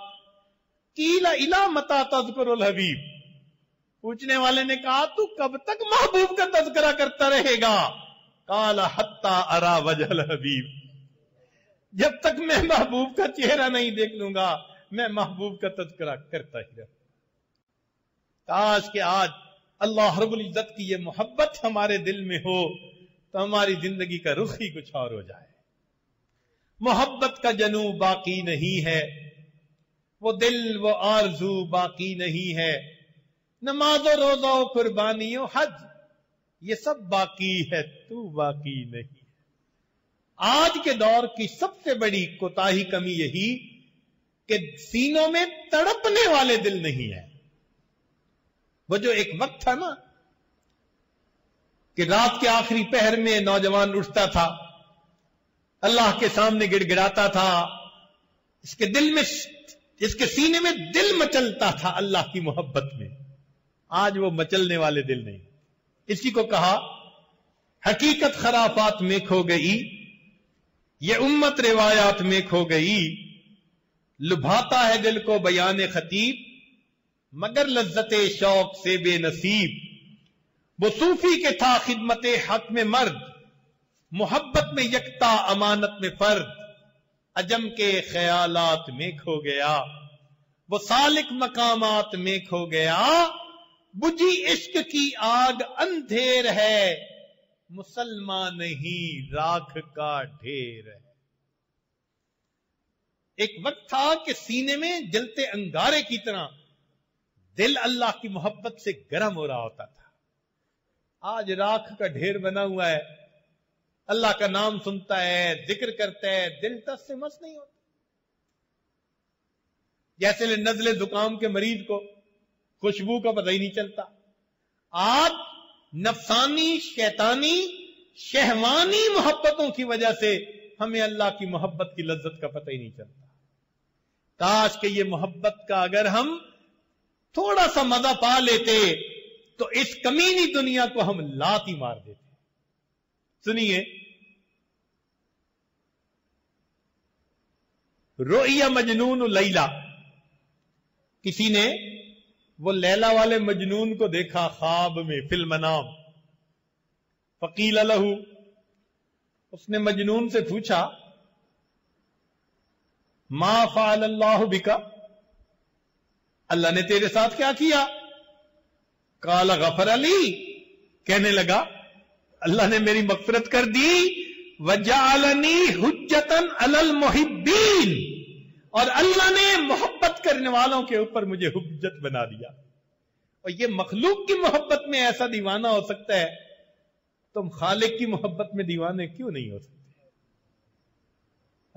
कीला इला मता तस्कर अल हबीब। पूछने वाले ने कहा, तू कब तक महबूब का तस्करा करता रहेगा? काला हत्ता अरा वजल हबीब। जब तक मैं महबूब का चेहरा नहीं देख लूँगा, मैं महबूब का तस्करा करता ही रहूँ काश के आज अल्लाह रबुल इज़्ज़त की ये मोहब्बत हमारे दिल में हो तो हमारी ज़िंदगी का रुख ही कुछ और हो जाए। मोहब्बत का जनू बाकी नहीं है, वो दिल, वो आरज़ू बाकी नहीं है। नमाजो रोजो कुर्बानियों, हज, ये सब बाकी है, तू बाकी नहीं है। आज के दौर की सबसे बड़ी कोताही कमी यही कि सीनों में तड़पने वाले दिल नहीं है। वो जो एक वक्त था ना, कि रात के आखिरी पहर में नौजवान उठता था, अल्लाह के सामने गिड़गिड़ाता था, इसके दिल में, इसके सीने में दिल मचलता था अल्लाह की मोहब्बत में। आज वो मचलने वाले दिल नहीं। इसी को कहा, हकीकत खराफात में खो गई, ये उम्मत रिवायात में खो गई, लुभाता है दिल को बयान खतीब मगर लज्जत शौक से बेनसीब। वो सूफी के था खिदमत हक में मर्द, मोहब्बत में यकता, अमानत में फर्द, अजम के ख्यालात में खो गया। वो सालिक मकामात में खो गया। बुझी इश्क की आग अंधेर है। मुसलमान नहीं राख का ढेर है। एक वक्त था कि सीने में जलते अंगारे की तरह दिल अल्लाह की मोहब्बत से गर्म हो रहा होता था। आज राख का ढेर बना हुआ है। अल्लाह का नाम सुनता है, ज़िक्र करता है, दिल तस से मस नहीं होता। जैसे नजले दुकाम के मरीज़ को खुशबू का पता ही नहीं चलता। आप नफसानी, शैतानी, शहवानी मोहब्बतों की वजह से हमें अल्लाह की मोहब्बत की लज्जत का पता ही नहीं चलता। काश के ये मोहब्बत का अगर हम थोड़ा सा मज़ा पा लेते तो इस कमीनी दुनिया को हम लाती मार देते। सुनिए। रोइया मजनून लैला। किसी ने वो लैला वाले मजनून को देखा ख्वाब में फ़िल्म नाम फकील लहू उसने मजनून से पूछा मा फाल अल्लाह बिका? अल्लाह ने तेरे साथ क्या किया? काला गफर अली कहने लगा, अल्लाह ने मेरी मकफरत कर दी, वजालनी हुज्जतन अलल मोहिब्बीन। और अल्लाह ने मोहब्बत करने वालों के ऊपर मुझे हुज्जत बना दिया। और ये मखलूक की मोहब्बत में ऐसा दीवाना हो सकता है, तुम खालिक की मोहब्बत में दीवाने क्यों नहीं हो सकते?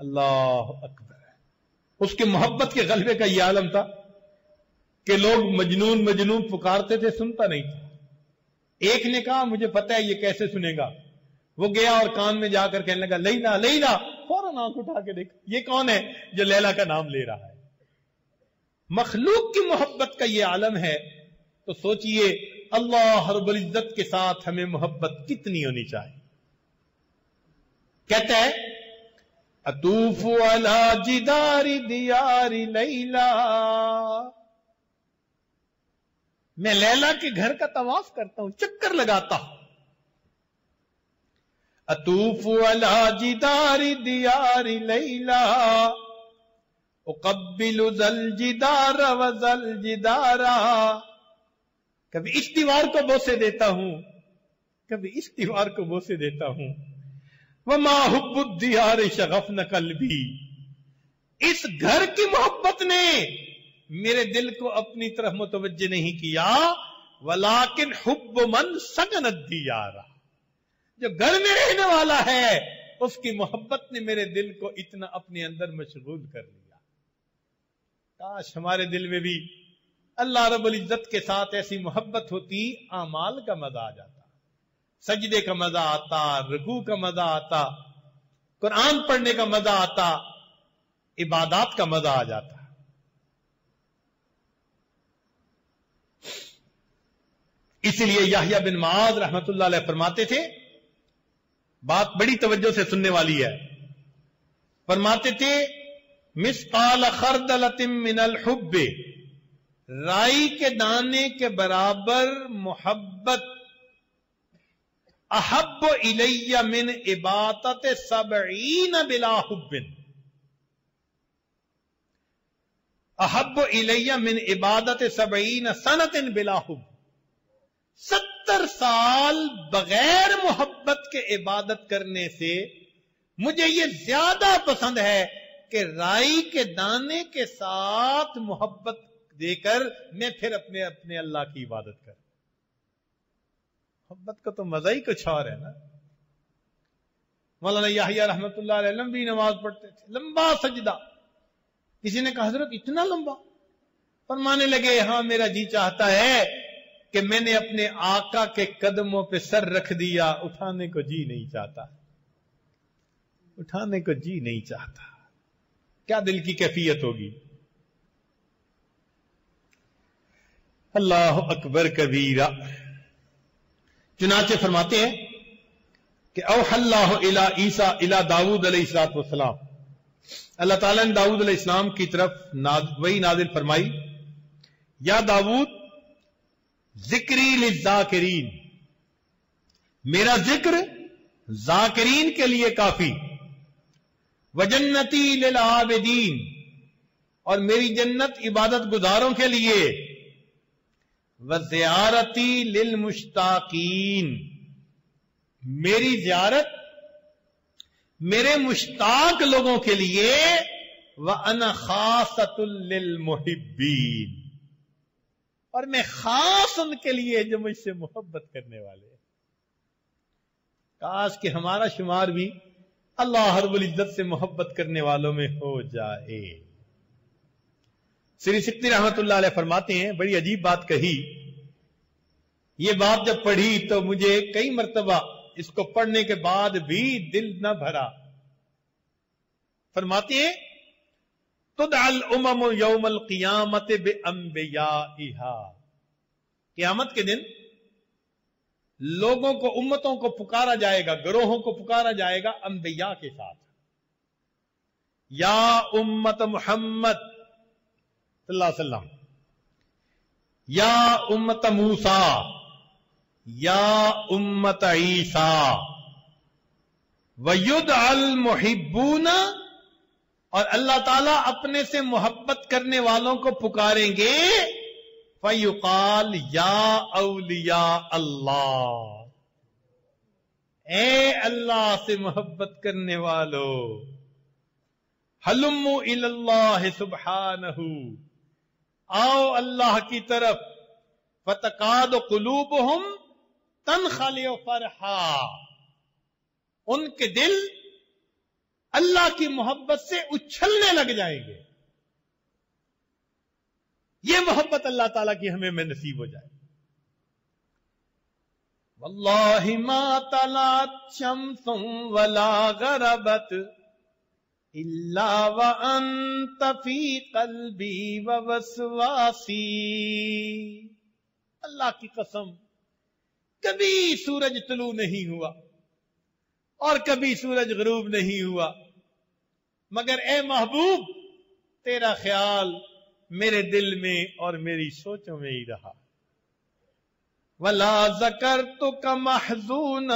अल्लाह अकबर। उसकी मोहब्बत के गलबे का यह आलम था। कि लोग मजनून मजनून पुकारते थे, सुनता नहीं था। एक ने कहा, मुझे पता है ये कैसे सुनेगा? वो गया और कान में जाकर कहने लगा लईना लईना फ़ौरन आँख उठा के देख, ये कौन है जो लैला का नाम ले रहा है? मखलूक की मोहब्बत का ये आलम है तो सोचिए, अल्लाह हरबुल इज़्ज़त के साथ हमें मोहब्बत कितनी होनी चाहिए। कहते हैं, अतूफ अला जिदारी दियारी लैला। मैं लैला के घर का तवाफ करता हूँ, चक्कर लगाता हूँ। अतूफ अला जिदारी दियारी लैला उकबिल जल जिदार वजल जिदारा। कभी इस दीवार को बोसे देता हूँ, कभी इस दीवार को बोसे देता हूँ। वह माहुबुद्दियार शगफ नकल भी इस घर की मोहब्बत ने मेरे दिल को अपनी तरफ़ मुतवज नहीं किया, वलाकिन हुब मन सगन दियारा जो घर में रहने वाला है, उसकी मोहब्बत ने मेरे दिल को इतना अपने अंदर मशगूल कर लिया। काश हमारे दिल में भी अल्लाह रबुल इज़्ज़त के साथ ऐसी मोहब्बत होती, आमाल का मज़ा आ जाता, सजदे का मज़ा आता, रकू का मज़ा आता, कुरान पढ़ने का मज़ा आता, इबादत का मज़ा आ जाता। इसलिए याहिया बिन माज रहमत फरमाते थे, बात बड़ी तवज्जो से सुनने वाली है। फरमाते थे, मिसकाल खरदलतिम मिनल हुब्बे, राई के दाने के बराबर मोहब्बत अहब इलैया मिन इबादत सबईन बिलाहुबिन अहब इलैया मिन इबादत सबईन सनतिन बिलाहुब सत्तर साल बगैर मोहब्बत के इबादत करने से मुझे यह ज़्यादा पसंद है कि राई के दाने के साथ मोहब्बत देकर मैं फिर अपने अपने अल्लाह की इबादत कर। मोहब्बत का तो मज़ा ही कुछ और है ना। मौलाना याहिया रहमतुल्लाह लंबी नमाज़ पढ़ते थे, लंबा सजदा। किसी ने कहा, हज़रत, इतना लंबा? फरमाने लगे हाँ मेरा जी चाहता है कि मैंने अपने आका के कदमों पे सर रख दिया उठाने को जी नहीं चाहता। उठाने को जी नहीं चाहता। क्या दिल की कैफियत होगी? अल्लाह अकबर कबीरा। चुनाचे फरमाते हैं कि अल्लाह इला ईसा इला दाऊद सलाम अल्लाह ताला ने दाऊद इस्लाम की तरफ़ नाज, वही नाजिल फरमाई या दाऊद जिक्री जाकिरीन मेरा ज़िक्र जाकिरीन के लिए काफ़ी। वजन्नती लिल और मेरी जन्नत इबादत गुजारों के लिए। व जियारती लिल मुश्ताकीन। मेरी जियारत मेरे मुश्ताक लोगों के लिए। व अन खासतुल मुहिब्बीन। और मैं खास उनके लिए जो मुझसे मोहब्बत करने वाले काश कि हमारा शुमार भी अल्लाह हरबुल इज़्ज़त से मोहब्बत करने वालों में हो जाए। श्री सिक्ति रहमत फरमाते हैं, बड़ी अजीब बात कही। ये बात जब पढ़ी तो मुझे कई मरतबा इसको पढ़ने के बाद भी दिल न भरा। फरमाते हैं तुदल उमम यौमल क़ियामत बे अम्बिया क़ियामत के दिन लोगों को, उम्मतों को पुकारा जाएगा, ग्रोहों को पुकारा जाएगा अंबिया के साथ। या उम्मत मोहम्मद सल्लम या उम्मत मूसा, या उम्मत ईसा वयुद अल मुहिबूना और अल्लाह ताला अपने से मोहब्बत करने वालों को पुकारेंगे, फयुकाल या अलिया अल्लाह। ए अल्लाह से मोहब्बत करने वालो हलुम इल्लाह सुबहानहू। आओ अल्लाह की तरफ़, फतकाद कुलूब हम तन खाली फरहा। उनके दिल अल्लाह की मोहब्बत से उछलने लग जाएँगे। ये मोहब्बत अल्लाह ताला की हमें में नसीब हो जाए। वल्लाहि मा तलात शम्सुम वला गरबत वसवासी। अल्लाह की कसम, कभी सूरज तलू नहीं हुआ और कभी सूरज गरूब नहीं हुआ। मगर ए महबूब, तेरा ख्याल मेरे दिल में और मेरी सोचों में ही रहा। वला जकर तो कमहजून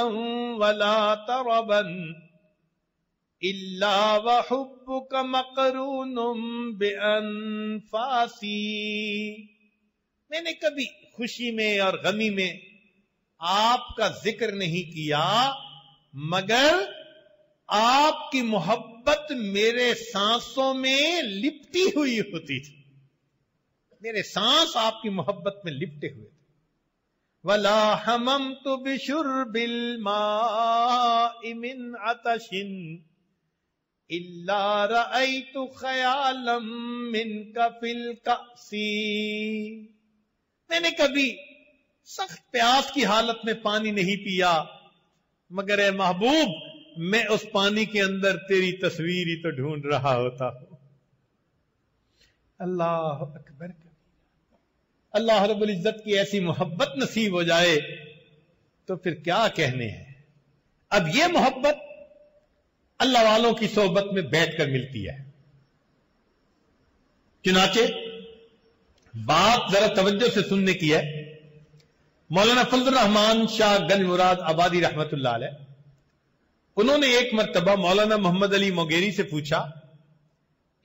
वला तरबन, इल्ला वहुब कमकरून बेअनफासी मैंने कभी खुशी में और गमी में आपका ज़िक्र नहीं किया, मगर आपकी मोहब्बत मेरे सांसों में लिपटी हुई होती थी। मेरे सांस आपकी मोहब्बत में लिपटे हुए थे। वला हमम तो बिशुर बिल मिन अतशिन, इल्ला रई तो ख्यालम मिन कफिल कसी मैंने कभी सख्त प्यास की हालत में पानी नहीं पिया, मगर ए महबूब मैं उस पानी के अंदर तेरी तस्वीर ही तो ढूंढ रहा होता हूँ। अल्लाह अकबर अल्लाह रब्बुल इज़्ज़त की ऐसी मोहब्बत नसीब हो जाए तो फिर क्या कहने हैं? अब यह मोहब्बत अल्लाह वालों की सोहबत में बैठकर मिलती है। चुनाचे, बात जरा तवज्जो से सुनने की है। मौलाना फजल रहमान शाह गन मुराद आबादी रहमत उन्होंने एक मरतबा मौलाना मोहम्मद अली मोगेरी से पूछा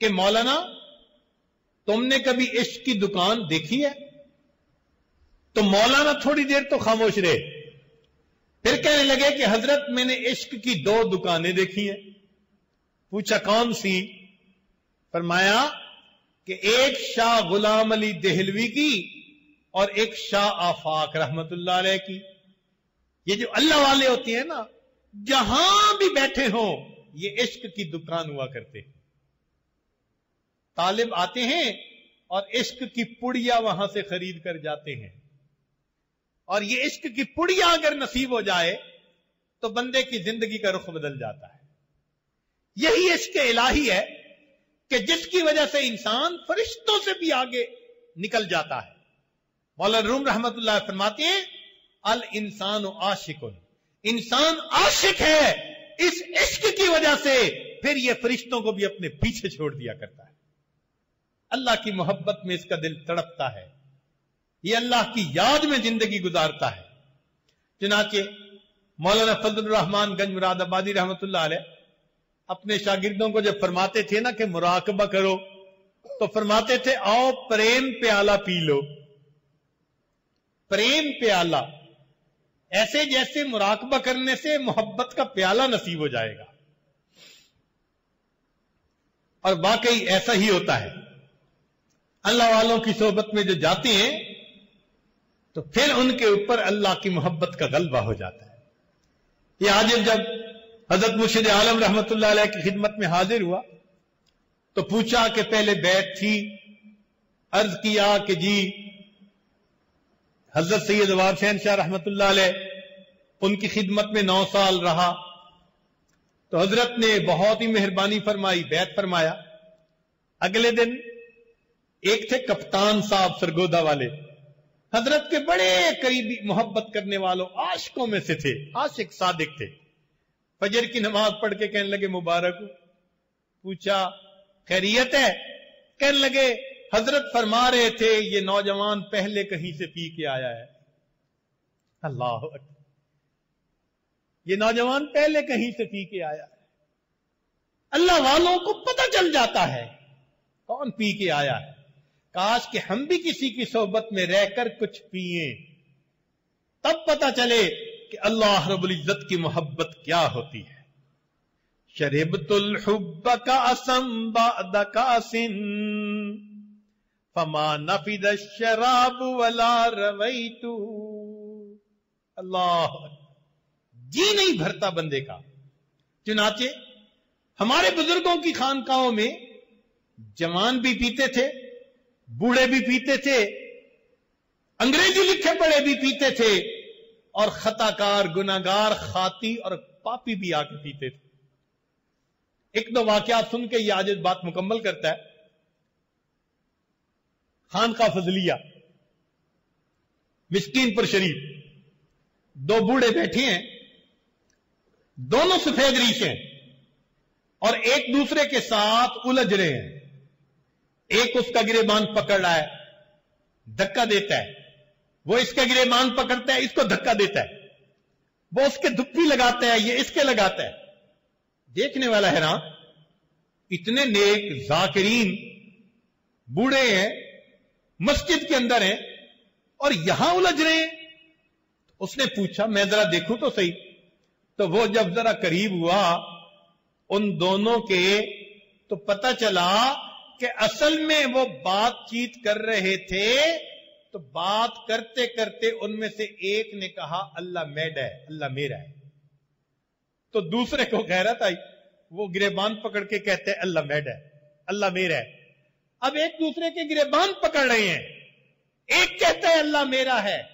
कि, मौलाना, तुमने कभी इश्क की दुकान देखी है? तो मौलाना थोड़ी देर तो खामोश रहे। फिर कहने लगे कि, हज़रत, मैंने इश्क की दो दुकानें देखी हैं। पूछा, कौन सी? फरमाया, कि एक शाह गुलाम अली देहलवी की और एक शाह आफाक रहमतुल्लाह की। ये जो अल्लाह वाले होती है ना जहाँ भी बैठे हो, ये इश्क की दुकान हुआ करते हैं। तालिब आते हैं और इश्क की पुड़िया वहाँ से खरीद कर जाते हैं। और ये इश्क की पुड़िया अगर नसीब हो जाए तो बंदे की ज़िंदगी का रुख बदल जाता है। यही इश्क इलाही है कि जिसकी वजह से इंसान फरिश्तों से भी आगे निकल जाता है। मौलाना रूम रहमत फरमाते हैं, अल इंसान आशिकुन। इंसान आशिक है। इस इश्क की वजह से फिर यह फरिश्तों को भी अपने पीछे छोड़ दिया करता है। अल्लाह की मोहब्बत में इसका दिल तड़पता है। यह अल्लाह की याद में ज़िंदगी गुजारता है। चुनाचे मौलाना फजल रहमान गंज मुराद आबादी रहमत अपने शागिर्दों को जब फरमाते थे ना कि मुराकबा करो तो फरमाते थे, आओ प्रेम प्याला पी लो। प्रेम प्याला ऐसे जैसे मुराकबा करने से मोहब्बत का प्याला नसीब हो जाएगा। और वाकई ऐसा ही होता है। अल्लाह वालों की सोहबत में जो जाते हैं तो फिर उनके ऊपर अल्लाह की मोहब्बत का गलबा हो जाता है। ये आज जब हज़रत मुर्शिद आलम रहमत की खिदमत में हाजिर हुआ तो पूछा कि पहले बैठ थी, अर्ज़ किया कि जी हज़रत सैयद वार शाह रहमत उनकी खिदमत में नौ साल रहा। तो हज़रत ने बहुत ही मेहरबानी फरमाई, बैत फरमाया, अगले दिन एक थे कप्तान साहब सरगोदा वाले। हज़रत के बड़े करीबी मोहब्बत करने वालों, आशिकों में से थे, आशिक सादिक थे। फजर की नमाज़ पढ़ के कहने लगे, मुबारक पूछा, खैरियत है? कहने लगे हज़रत फरमा रहे थे, ये नौजवान पहले कहीं से पी के आया है। अल्लाह ये नौजवान पहले कहीं से पी के आया है। अल्लाह वालों को पता चल जाता है, कौन पी के आया है। काश कि हम भी किसी की सोहबत में रहकर कुछ पिए। तब पता चले कि अल्लाह रबुल इज़्ज़त की मोहब्बत क्या होती है। शरीबतुल का असम कासिन फमा नफिद शराब वला रवई तू अल्लाह जी नहीं भरता बंदे का चुनाचे हमारे बुज़ुर्गों की खानकाओं में जवान भी पीते थे बूढ़े भी पीते थे अंग्रेज़ी लिखे पढ़े भी पीते थे और खताकार गुनागार खाती और पापी भी आके पीते थे एक दो वाकयात सुन के ये आज बात मुकम्मल करता है खान का फजलिया, मिस्कीन पर शरीफ। दो बूढ़े बैठे हैं, दोनों सफ़ेद रीश हैं और एक दूसरे के साथ उलझ रहे हैं। एक उसका गिरेबान पकड़ रहा है, धक्का देता है। वो इसका गिरेबान पकड़ता है, इसको धक्का देता है। वो उसके दुप्पी लगाता है, ये इसके लगाता है। देखने वाला है ना इतने नेक जाकिरीन बूढ़े हैं मस्जिद के अंदर है और यहाँ उलझ रहे हैं। उसने पूछा, मैं जरा देखूँ तो सही? तो वो जब जरा करीब हुआ, उन दोनों के तो पता चला कि असल में वो बातचीत कर रहे थे। तो बात करते करते उनमें से एक ने कहा, अल्लाह मेड है, अल्लाह मेरा है। तो दूसरे को रहा था वो गिरेबान पकड़ के कहते हैं, अल्लाह मेड है, अल्लाह मेरा है। अब एक दूसरे के गिरेबान पकड़ रहे हैं। एक कहता है, अल्लाह मेरा है।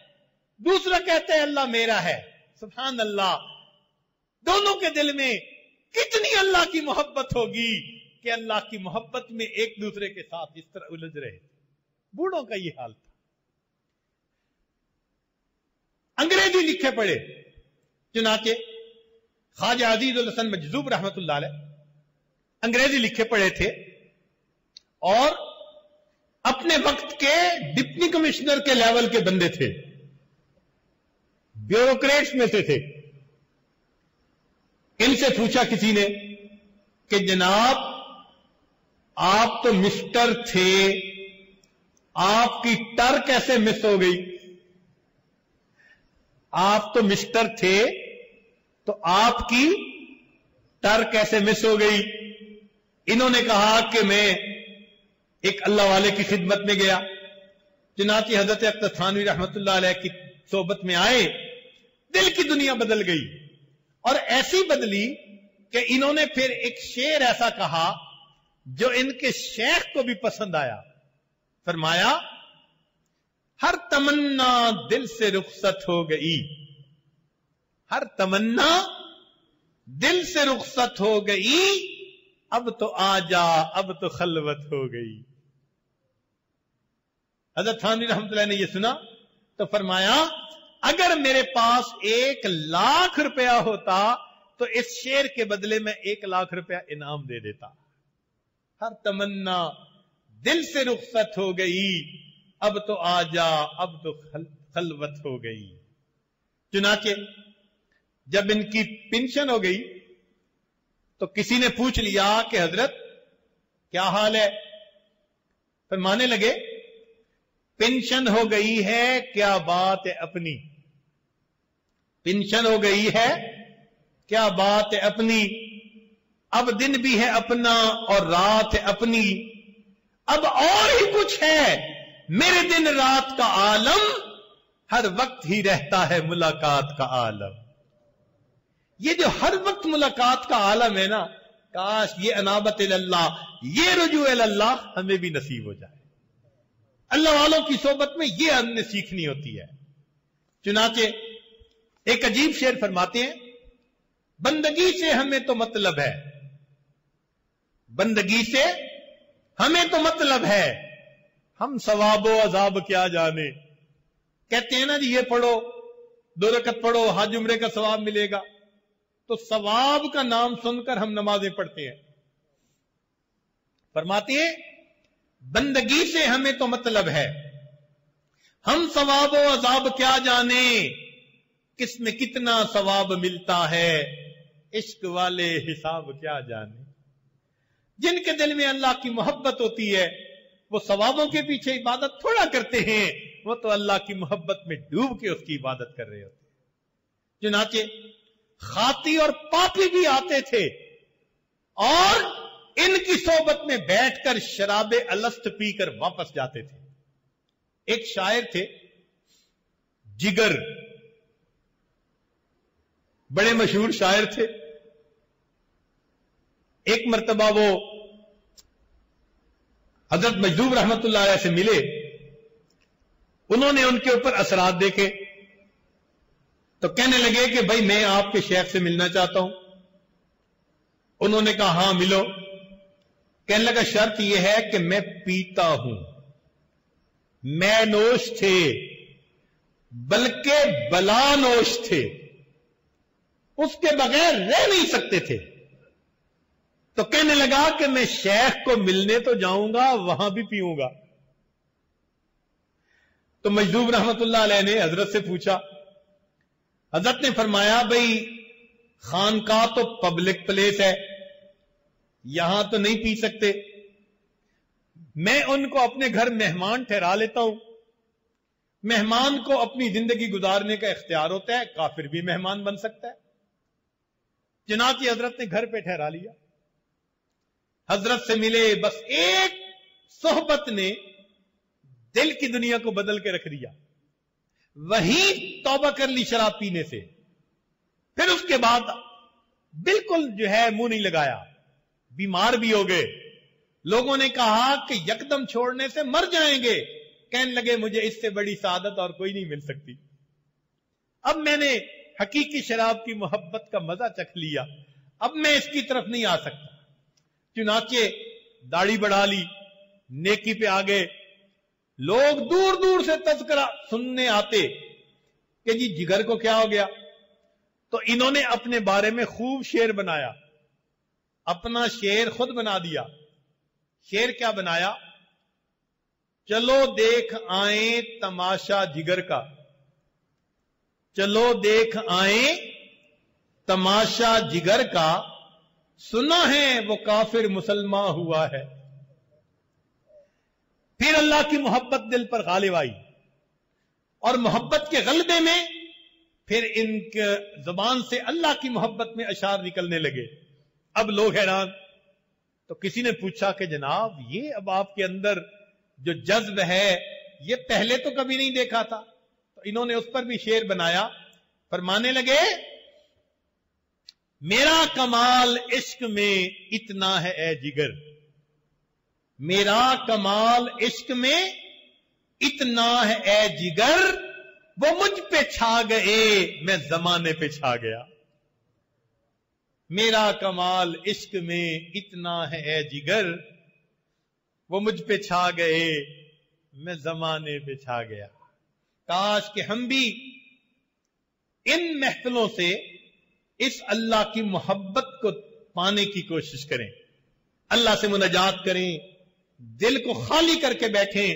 दूसरा कहता है, अल्लाह मेरा है। सुबहान अल्लाह दोनों के दिल में कितनी अल्लाह की मोहब्बत होगी कि अल्लाह की मोहब्बत में एक दूसरे के साथ इस तरह उलझ रहे थे। बूढ़ों का ये हाल था। अंग्रेज़ी लिखे पड़े चुनाचे ख्वाजा अज़ीज़ हसन मजजूब रहमत अंग्रेज़ी लिखे पढ़े थे। और अपने वक्त के डिप्टी कमिश्नर के लेवल के बंदे थे। ब्यूरोक्रेट्स में से थे। इनसे पूछा किसी ने कि, जनाब, आप तो मिस्टर थे। आपकी टर कैसे मिस हो गई? आप तो मिस्टर थे तो आपकी टर कैसे मिस हो गई? इन्होंने कहा कि, मैं एक अल्लाह वाले की खिदमत में गया। चुनाची हज़रत अख्तर थानवी रहमत की सोबत में आए, दिल की दुनिया बदल गई। और ऐसी बदली कि इन्होंने फिर एक शेर ऐसा कहा, जो इनके शेख को भी पसंद आया। फरमाया, हर तमन्ना दिल से रुखसत हो गई। हर तमन्ना दिल से रुखसत हो गई। अब तो आ जा अब तो खलवत हो गई। हज़रत थानी रहमत ने यह सुना तो फरमाया अगर मेरे पास एक लाख रुपया होता तो इस शेर के बदले में एक लाख रुपया इनाम दे देता। हर तमन्ना दिल से रुखसत हो गई अब तो आ जा अब तो खल, खलवत हो गई। चुनाचे जब इनकी पेंशन हो गई तो किसी ने पूछ लिया कि हज़रत, क्या हाल है? फिर माने लगे, पेंशन हो गई है, क्या बात है अपनी? पेंशन हो गई है, क्या बात है अपनी? अब दिन भी है अपना और रात है अपनी। अब और ही कुछ है। मेरे दिन रात का आलम, हर वक्त ही रहता है मुलाकात का आलम। ये जो हर वक्त मुलाकात का आलम है ना, काश ये अनाबत अल्लाह ये रजू अल्लाह हमें भी नसीब हो जाए। अल्लाह वालों की सोबत में ये हमने सीखनी होती है। चुनाचे एक अजीब शेर फरमाते हैं, बंदगी से हमें तो मतलब है। बंदगी से हमें तो मतलब है, हम सवाबो अजाब क्या जाने। कहते हैं ना जी, ये पढ़ो, दो रकत पढ़ो, हाज उम्रे का सवाब मिलेगा। तो सवाब का नाम सुनकर हम नमाजें पढ़ते हैं। फरमाते हैं, बंदगी से हमें तो मतलब है। हम सवाब अजाब क्या जाने? किसमें कितना सवाब मिलता है? इश्क वाले हिसाब क्या जाने? जिनके दिल में अल्लाह की मोहब्बत होती है, वो सवाबों के पीछे इबादत थोड़ा करते हैं। वो तो अल्लाह की मोहब्बत में डूब के उसकी इबादत कर रहे होते हैं। चुनाचे खाती और पापी भी आते थे। और इनकी सोबत में बैठकर शराब अलस्त पीकर वापस जाते थे। एक शायर थे, जिगर। बड़े मशहूर शायर थे। एक मरतबा वो हज़रत मजदूब रहमत से मिले। उन्होंने उनके ऊपर असरात देखे। तो कहने लगे कि भाई मैं आपके शेख से मिलना चाहता हूँ। उन्होंने कहा, हाँ, मिलो। कहने लगा, शर्त यह है कि मैं पीता हूँ। मैं नोश थे, बल्कि बलानोश थे। उसके बगैर रह नहीं सकते थे। तो कहने लगा कि मैं शेख को मिलने तो जाऊँगा, वहाँ भी पीऊँगा। तो मजदूब रहमत ने हज़रत से पूछा हज़रत ने फरमाया, भाई खान का तो पब्लिक प्लेस है, यहाँ तो नहीं पी सकते। मैं उनको अपने घर मेहमान ठहरा लेता हूँ। मेहमान को अपनी ज़िंदगी गुजारने का इख्तियार होता है, काफिर भी मेहमान बन सकता है। जनाब हज़रत ने घर पे ठहरा लिया। हज़रत से मिले बस एक सोहबत ने दिल की दुनिया को बदल के रख दिया। वही तौबा कर ली शराब पीने से। फिर उसके बाद बिल्कुल जो है मुँह नहीं लगाया। बीमार भी हो गए। लोगों ने कहा कि यकदम छोड़ने से मर जाएँगे। कहने लगे, मुझे इससे बड़ी सादत और कोई नहीं मिल सकती। अब मैंने हकीकी शराब की मोहब्बत का मज़ा चख लिया। अब मैं इसकी तरफ़ नहीं आ सकता। चुनाचे दाढ़ी बढ़ा ली, नेकी पे आ गए। लोग दूर दूर से तस्करा सुनने आते कि जी जिगर को क्या हो गया? तो इन्होंने अपने बारे में खूब शेर बनाया। अपना शेर खुद बना दिया। शेर क्या बनाया? चलो देख आए तमाशा जिगर का। चलो देख आए तमाशा जिगर का। सुना है वो काफिर मुसलमान हुआ है। फिर अल्लाह की मोहब्बत दिल पर गालिब आई। और मोहब्बत के गलबे में फिर इनके जबान से अल्लाह की मोहब्बत में अशार निकलने लगे। अब लोग हैरान। तो किसी ने पूछा कि जनाब, ये अब आपके अंदर जो जज्ब है, ये पहले तो कभी नहीं देखा था। तो इन्होंने उस पर भी शेर बनाया। फरमाने लगे, मेरा कमाल इश्क में इतना है, ए जिगर। मेरा कमाल इश्क में इतना है, ए जिगर, वो मुझ पे छा गए, मैं जमाने पे छा गया। मेरा कमाल इश्क में इतना है, ए जिगर, वो मुझ पे छा गए, मैं जमाने पे छा गया। काश के हम भी इन महफिलों से इस अल्लाह की मोहब्बत को पाने की कोशिश करें। अल्लाह से मुनाजात करें दिल को खाली करके बैठे,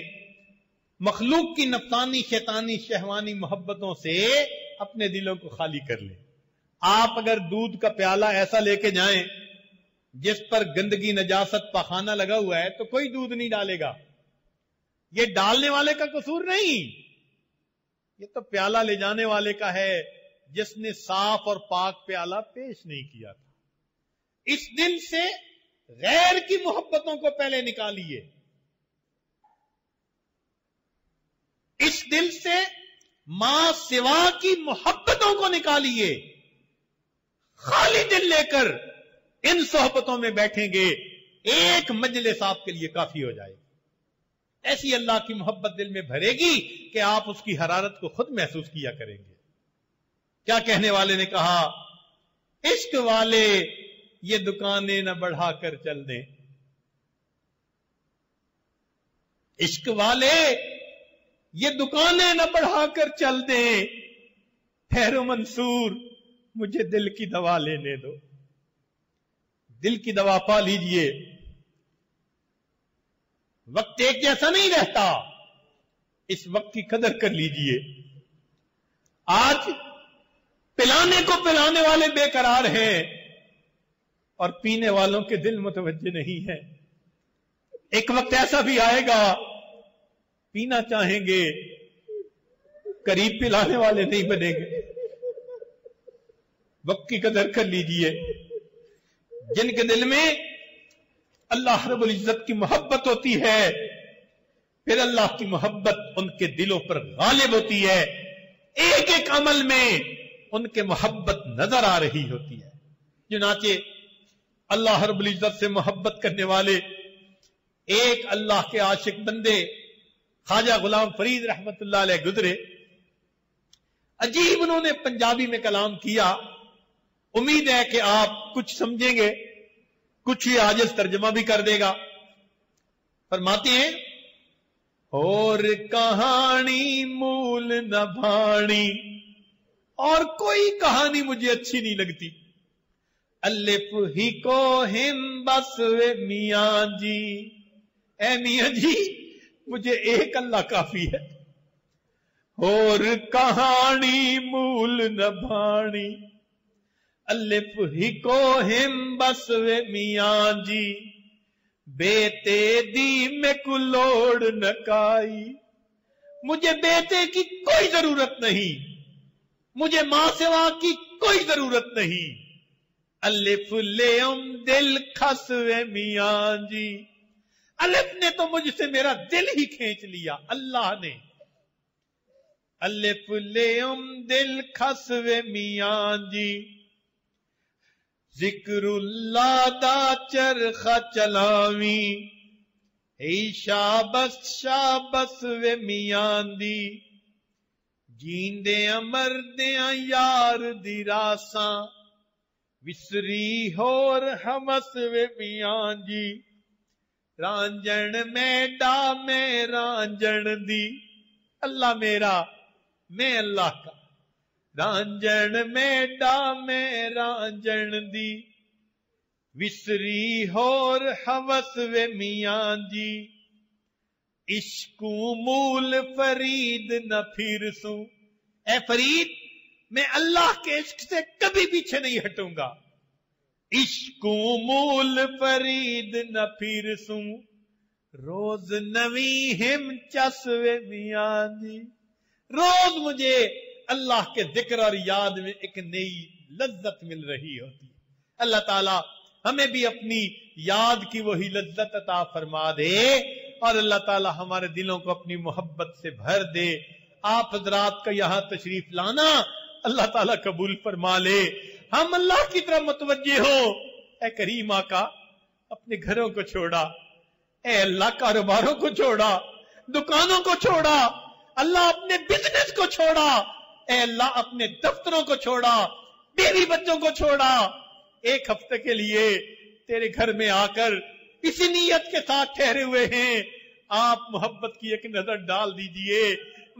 मखलूक की नफसानी शैतानी, शहवानी मोहब्बतों से अपने दिलों को खाली कर ले। आप अगर दूध का प्याला ऐसा लेके जाएँ, जिस पर गंदगी, नजासत, पखाना लगा हुआ है तो कोई दूध नहीं डालेगा। ये डालने वाले का कसूर नहीं। ये तो प्याला ले जाने वाले का है, जिसने साफ़ और पाक प्याला पेश नहीं किया था। इस दिल से गैर की मोहब्बतों को पहले निकालिए। इस दिल से माँ सिवा की मोहब्बतों को निकालिए। खाली दिल लेकर इन सोहबतों में बैठेंगे, एक मजलिस आपके लिए काफ़ी हो जाएगी। ऐसी अल्लाह की मोहब्बत दिल में भरेगी कि आप उसकी हरारत को खुद महसूस किया करेंगे। क्या कहने वाले ने कहा, इश्क वाले ये दुकानें न बढ़ाकर चल दे। इश्क वाले, ये दुकानें न बढ़ाकर चल दे। ठहरो मंसूर, मुझे दिल की दवा लेने दो। दिल की दवा पा लीजिए। वक्त एक जैसा नहीं रहता। इस वक्त की कदर कर लीजिए। आज पिलाने को पिलाने वाले बेकरार हैं। और पीने वालों के दिल मुतवजे नहीं है। एक वक्त ऐसा भी आएगा, पीना चाहेंगे, करीब पिलाने वाले नहीं बनेंगे। वक्त की कदर कर लीजिए। जिनके दिल में अल्लाह रबुल इज़्ज़त की मोहब्बत होती है, फिर अल्लाह की मोहब्बत उनके दिलों पर गालिब होती है। एक एक अमल में उनके मोहब्बत नज़र आ रही होती है। चुनाचे अल्लाह रबुल इज़्ज़त से मोहब्बत करने वाले एक अल्लाह के आशिक बंदे, ख्वाजा गुलाम फरीद रहमत गुजरे। अजीब उन्होंने पंजाबी में कलाम किया। उम्मीद है कि आप कुछ समझेंगे, कुछ ही आज तर्जमा भी कर देगा। फरमाते हैं, और कहानी मूल न भाणी और कोई कहानी मुझे अच्छी नहीं लगती। अल्लिफ ही को हिम बस मियाँ जी। ए मियाँ जी, मुझे एक अल्लाह काफ़ी है। और कहानी मूल न भाणी अलिफ ही को हिम बस मियाँ जी। बेटे दी में कुलोड़ नकाई मुझे बेटे की कोई ज़रूरत नहीं। मुझे माँ सेवा की कोई ज़रूरत नहीं। अलिफ ले दिल खस वे मियाँ जी। अलिफ ने तो मुझसे मेरा दिल ही खींच लिया, अल्लाह ने। अलिफ ले दिल खस वे मियाँ जी। जिक्रुल्ला चरखा चलावी। शाबस शाबस वे मियाँ दी। जींदे मरदे यार दी रासा। विसरी होर हमस वे मियाँ जी। रांझण मेडा में रांझण दी। अल्लाह मेरा, मैं अल्लाह का। रांझण मेडा में रांझण दी। विसरी होर हवस वे मियाँ जी। इश्कू मूल फरीद न फिर सू ए फरीद मैं अल्लाह के इश्क से कभी पीछे नहीं हटूँगा। इश्कू मूल फरीद न फिर सू रोज नवी हिम चस वे जी रोज मुझे अल्लाह के ज़िक्र और याद में एक नई लज्जत मिल रही होती। है अल्लाह ताला हमें भी अपनी याद की वही लज्जत अता फरमा दे और अल्लाह ताला हमारे दिलों को अपनी मोहब्बत से भर दे। आप हजरात का यहाँ तशरीफ़ लाना अल्लाह ताला कबूल फरमा ले हम अल्लाह की तरफ़ मुतवजे हो। ए करीमा का अपने घरों को छोड़ा। ए अल्लाह कारोबारों को छोड़ा। दुकानों को छोड़ा। अल्लाह अपने बिज़नेस को छोड़ा। ए अल्लाह अपने दफ्तरों को छोड़ा। बीवी बच्चों को छोड़ा। एक हफ़्ते के लिए तेरे घर में आकर इसी नीयत के साथ ठहरे हुए हैं। आप मोहब्बत की एक नज़र डाल दीजिए।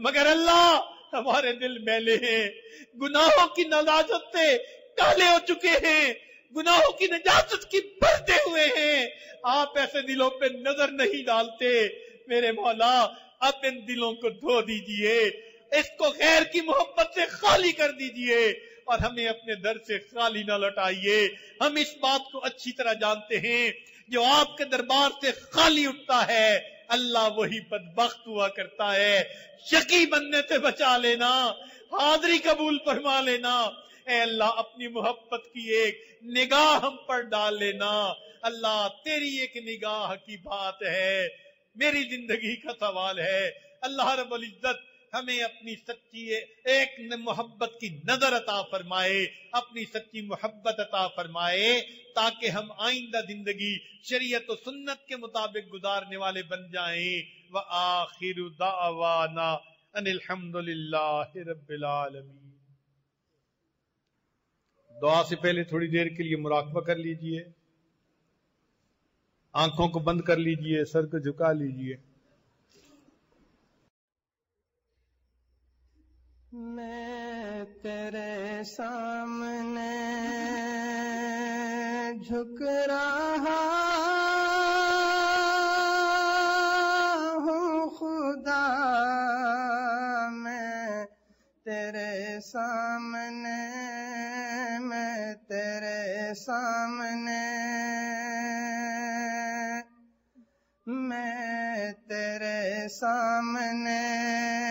मगर अल्लाह हमारे दिल मैले हैं। गुनाहों की नजाजत से काले हो चुके हैं। गुनाहों की नजाजत की बढ़ते हुए हैं। आप ऐसे दिलों पे नज़र नहीं डालते। मेरे मौला, अब इन दिलों को धो दीजिए। इसको गैर की मोहब्बत से खाली कर दीजिए। और हमें अपने दर से खाली ना लौटाइए। हम इस बात को अच्छी तरह जानते हैं। जो आपके दरबार से खाली उठता है अल्लाह वही बदबख्त हुआ करता है। शकी बनने से बचा लेना, हाजरी कबूल फरमा लेना। ए अल्लाह, अपनी मोहब्बत की एक निगाह हम पर डाल लेना। अल्लाह, तेरी एक निगाह की बात है। मेरी ज़िंदगी का सवाल है। अल्लाह रब्बुल इज़्ज़त हमें अपनी सच्ची एक मोहब्बत की नज़र अता फरमाए, अपनी सच्ची मोहब्बत अता फरमाए, ताकि हम आइंदा ज़िंदगी शरीयत और सुन्नत के मुताबिक गुजारने वाले बन जाएँ। व आखिर दावाना अनिलहमदुल्लामी दुआ से पहले थोड़ी देर के लिए मुराकबा कर लीजिए। आँखों को बंद कर लीजिए, सर को झुका लीजिए। मैं तेरे सामने झुक रहा हूँ, खुदा मैं तेरे सामने, मैं तेरे सामने। मैं तेरे सामने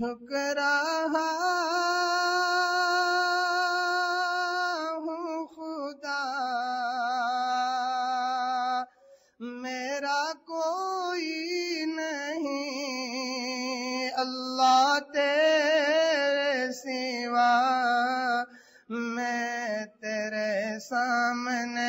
झुक रहा हूँ खुदा। मेरा कोई नहीं अल्लाह तेरे सिवा। मैं तेरे सामने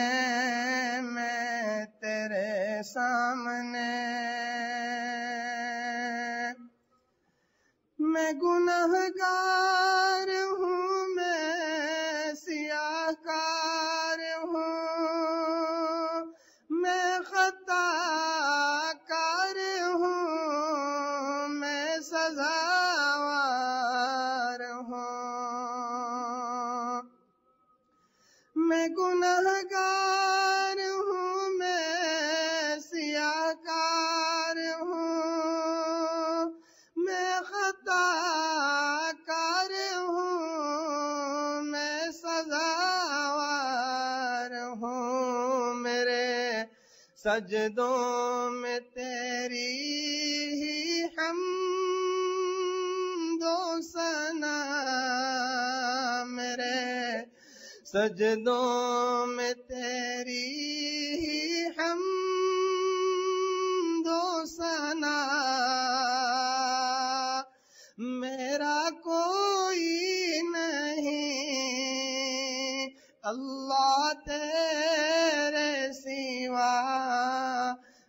सजदों में तेरी ही हम दोसना मेरे सजदों में तेरी अल्लाह तेरे सिवा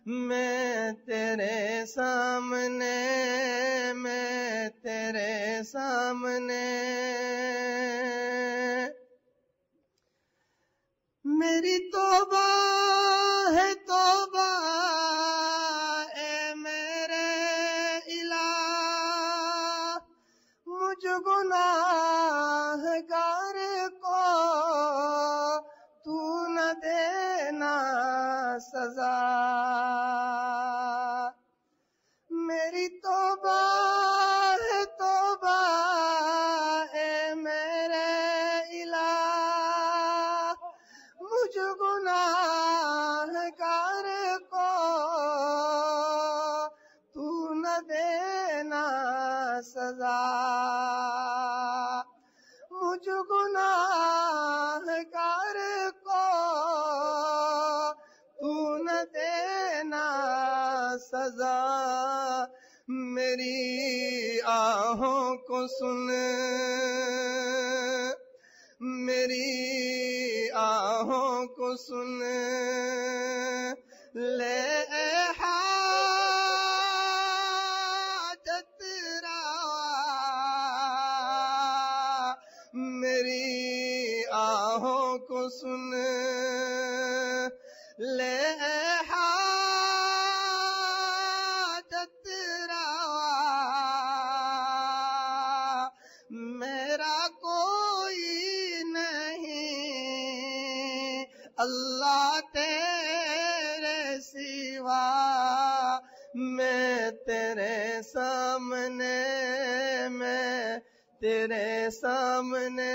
मैं तेरे सामने मैं तेरे सामने। मेरी तोबा है राहों को सुने। तेरे सामने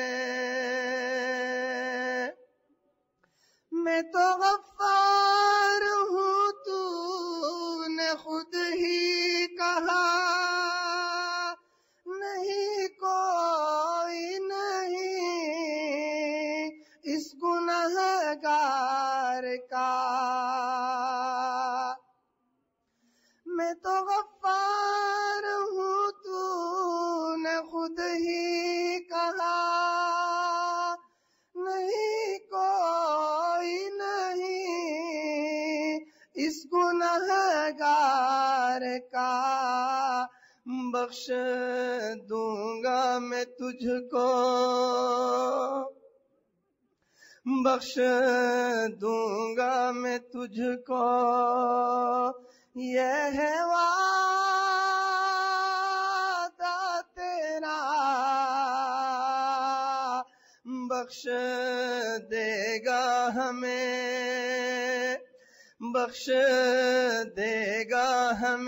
बख्श देगा हमें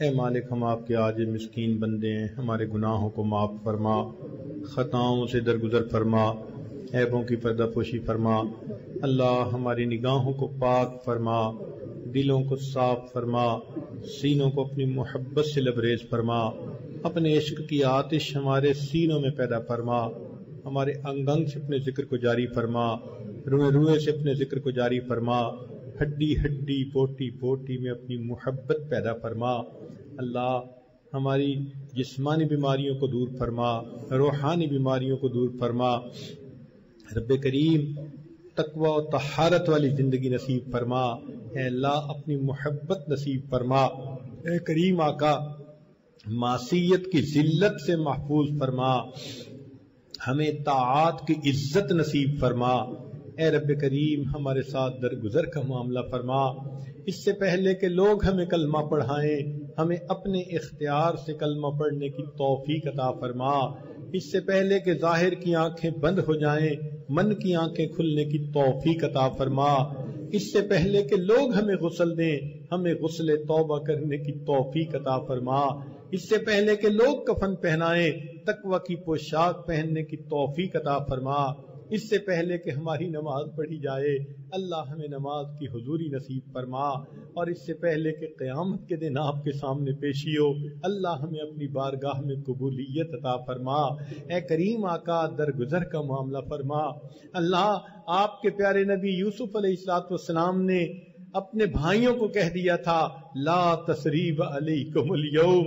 ए मालिक हम आपके आज मिस्कीन बंदे हैं हमारे गुनाहों को माफ़ फरमा ख़ताओं से दरगुजर फरमा ऐबों की पर्दापोशी फरमा अल्लाह हमारी निगाहों को पाक फरमा दिलों को साफ़ फरमा, सीनों को अपनी मोहब्बत से लबरेज फरमा, अपने इश्क की आतिश हमारे सीनों में पैदा फरमा, हमारे अंग अंग से अपने ज़िक्र को जारी फरमा, रुए रुए से अपने ज़िक्र को जारी फरमा, हड्डी हड्डी बोटी बोटी में अपनी मोहब्बत पैदा फरमा, अल्लाह हमारी जिस्मानी बीमारियों को दूर फरमा, रूहानी बीमारियों को दूर फरमा। रब करीम तकवा तहारत वाली ज़िंदगी नसीब फरमा। अल्लाह अपनी मोहब्बत नसीब फरमा। ए करीम आका मासीयत की जिल्लत से महफूज फरमा। हमें ताआत की इज़्ज़त नसीब फरमा। ए रब करीम, हमारे साथ दरगुजर का मामला फरमा। इससे पहले के लोग हमें कलमा पढ़ाएँ। हमें अपने इख्तियार से कलमा पढ़ने की तौफीक अता फरमा। इससे पहले के ज़ाहिर की आँखें बंद हो जाएँ। मन की आँखें खुलने की तौफीक अता फरमा। इससे पहले के लोग हमें गुसल दें, हमें गुसल तौबा करने की तौफीक अता फरमा। इससे पहले के लोग कफन पहनाएँ, तकवा की पोशाक पहनने की तौफीक अता फरमा। इससे पहले कि हमारी नमाज़ पढ़ी जाए, अल्लाह हमें नमाज़ की हजूरी नसीब फरमा और इससे पहले कि क़यामत के दिन आपके सामने पेशी हो, अल्लाह हमें अपनी बारगाह में कबूलियत अता फरमा। ए करीम आका दरगुजर का मामला फरमा। अल्लाह, आपके प्यारे नबी यूसुफ अलैहिस्सलाम ने अपने भाइयों को कह दिया था, ला तसरीब अलैकुमुल यौम,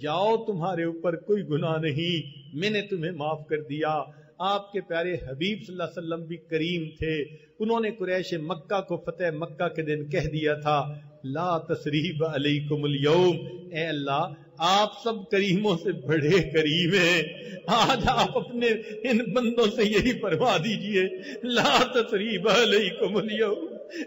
जाओ तुम्हारे ऊपर कोई गुनाह नहीं, मैंने तुम्हें माफ़ कर दिया। आपके प्यारे हबीब वसल्लम भी करीम थे। उन्होंने कुरैश मक्का को फतेह मक्का के दिन कह दिया था, ला तसरीब अलैकुमुल यौम। ए अल्लाह, आप सब करीमों से बड़े करीम हैं। आज आप अपने इन बंदों से यही फरमा दीजिए, ला तसरीब अलैकुमुल यौम।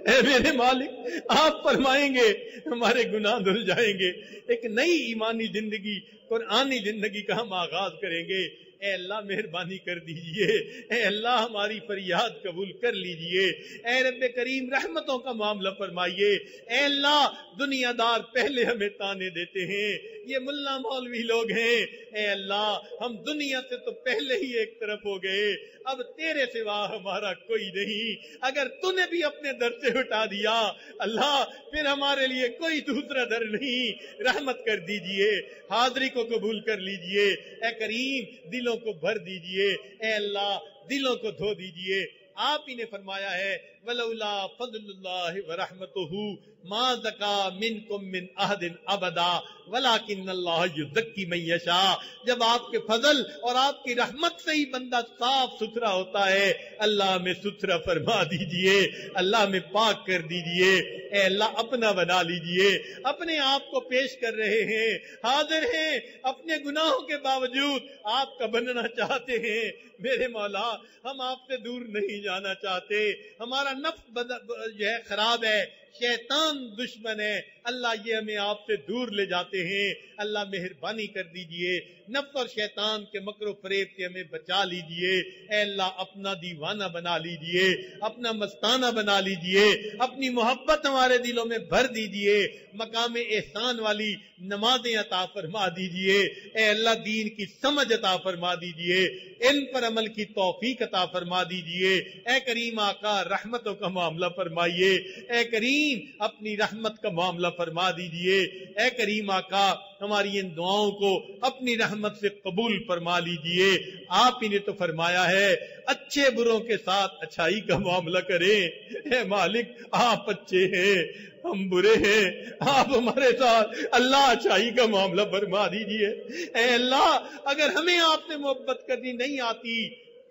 ए मेरे मालिक, आप फरमाएँगे, हमारे गुनाह धुल जाएँगे। एक नई ईमानी ज़िंदगी, कुरानी ज़िंदगी का हम आगाज़ करेंगे। ए अल्लाह मेहरबानी कर दीजिए। ए अल्लाह हमारी फरियाद कबूल कर लीजिए। ए रब करीम रहमतों का मामला फरमाइए। ए अल्लाह, दुनियादार पहले हमें ताने देते हैं। ये मुल्ला मौलवी लोग हैं। ए अल्लाह, हम दुनिया से तो पहले ही एक तरफ़ हो गए। अब तेरे सिवा हमारा कोई नहीं। अगर तूने भी अपने दर से हटा दिया, अल्लाह, फिर हमारे लिए कोई दूसरा दर नहीं। रहमत कर दीजिए। हाजरी को कबूल कर लीजिए। ए करीम, दिलों को भर दीजिए। अल्लाह दिलों को धो दीजिए। आप ही ने फरमाया है जब आपके फजल और आपकी रहमत से ही बंदा साफ़ सुथरा होता है अल्लाह में सुथरा फरमा दीजिए अल्लाह में पाक कर दीजिए अल्लाह अपना बना लीजिए अपने आप को पेश कर रहे हैं हाजिर हैं अपने गुनाहों के बावजूद आपका बनना चाहते हैं मेरे मौला हम आपसे दूर नहीं जाना चाहते हमारा नफ्स जो है, खराब है, शैतान दुश्मन है, अल्लाह ये हमें आपसे दूर ले जाते हैं, अल्लाह मेहरबानी कर दीजिए नफ्स और शैतान के मकरो फरेब से हमें बचा लीजिए अल्लाह अपना दीवाना बना लीजिए, अपना मस्ताना बना लीजिए, अपनी मोहब्बत हमारे दिलों में भर दीजिए मकाम एहसान वाली नमाजें अता फरमा दीजिए अल्लाह दीन की समझ अता फरमा दीजिए इन पर अमल की तौफीक अता फरमा दीजिए। ए करीम आका, रहमतों का मामला फरमाइए। ए करीम, अपनी रहमत का मामला फरमा दीजिए। ए करीम आका, हमारी इन दुआओं को अपनी रहमत से कबूल फरमा लीजिए। आप ही ने तो फरमाया है, अच्छे बुरों के साथ अच्छाई का मामला करें। हे मालिक, आप अच्छे हैं। हम बुरे हैं। आप हमारे साथ अल्लाह अच्छाई का मामला फरमा दीजिए। अल्लाह, अगर हमें आपसे मोहब्बत करनी नहीं आती,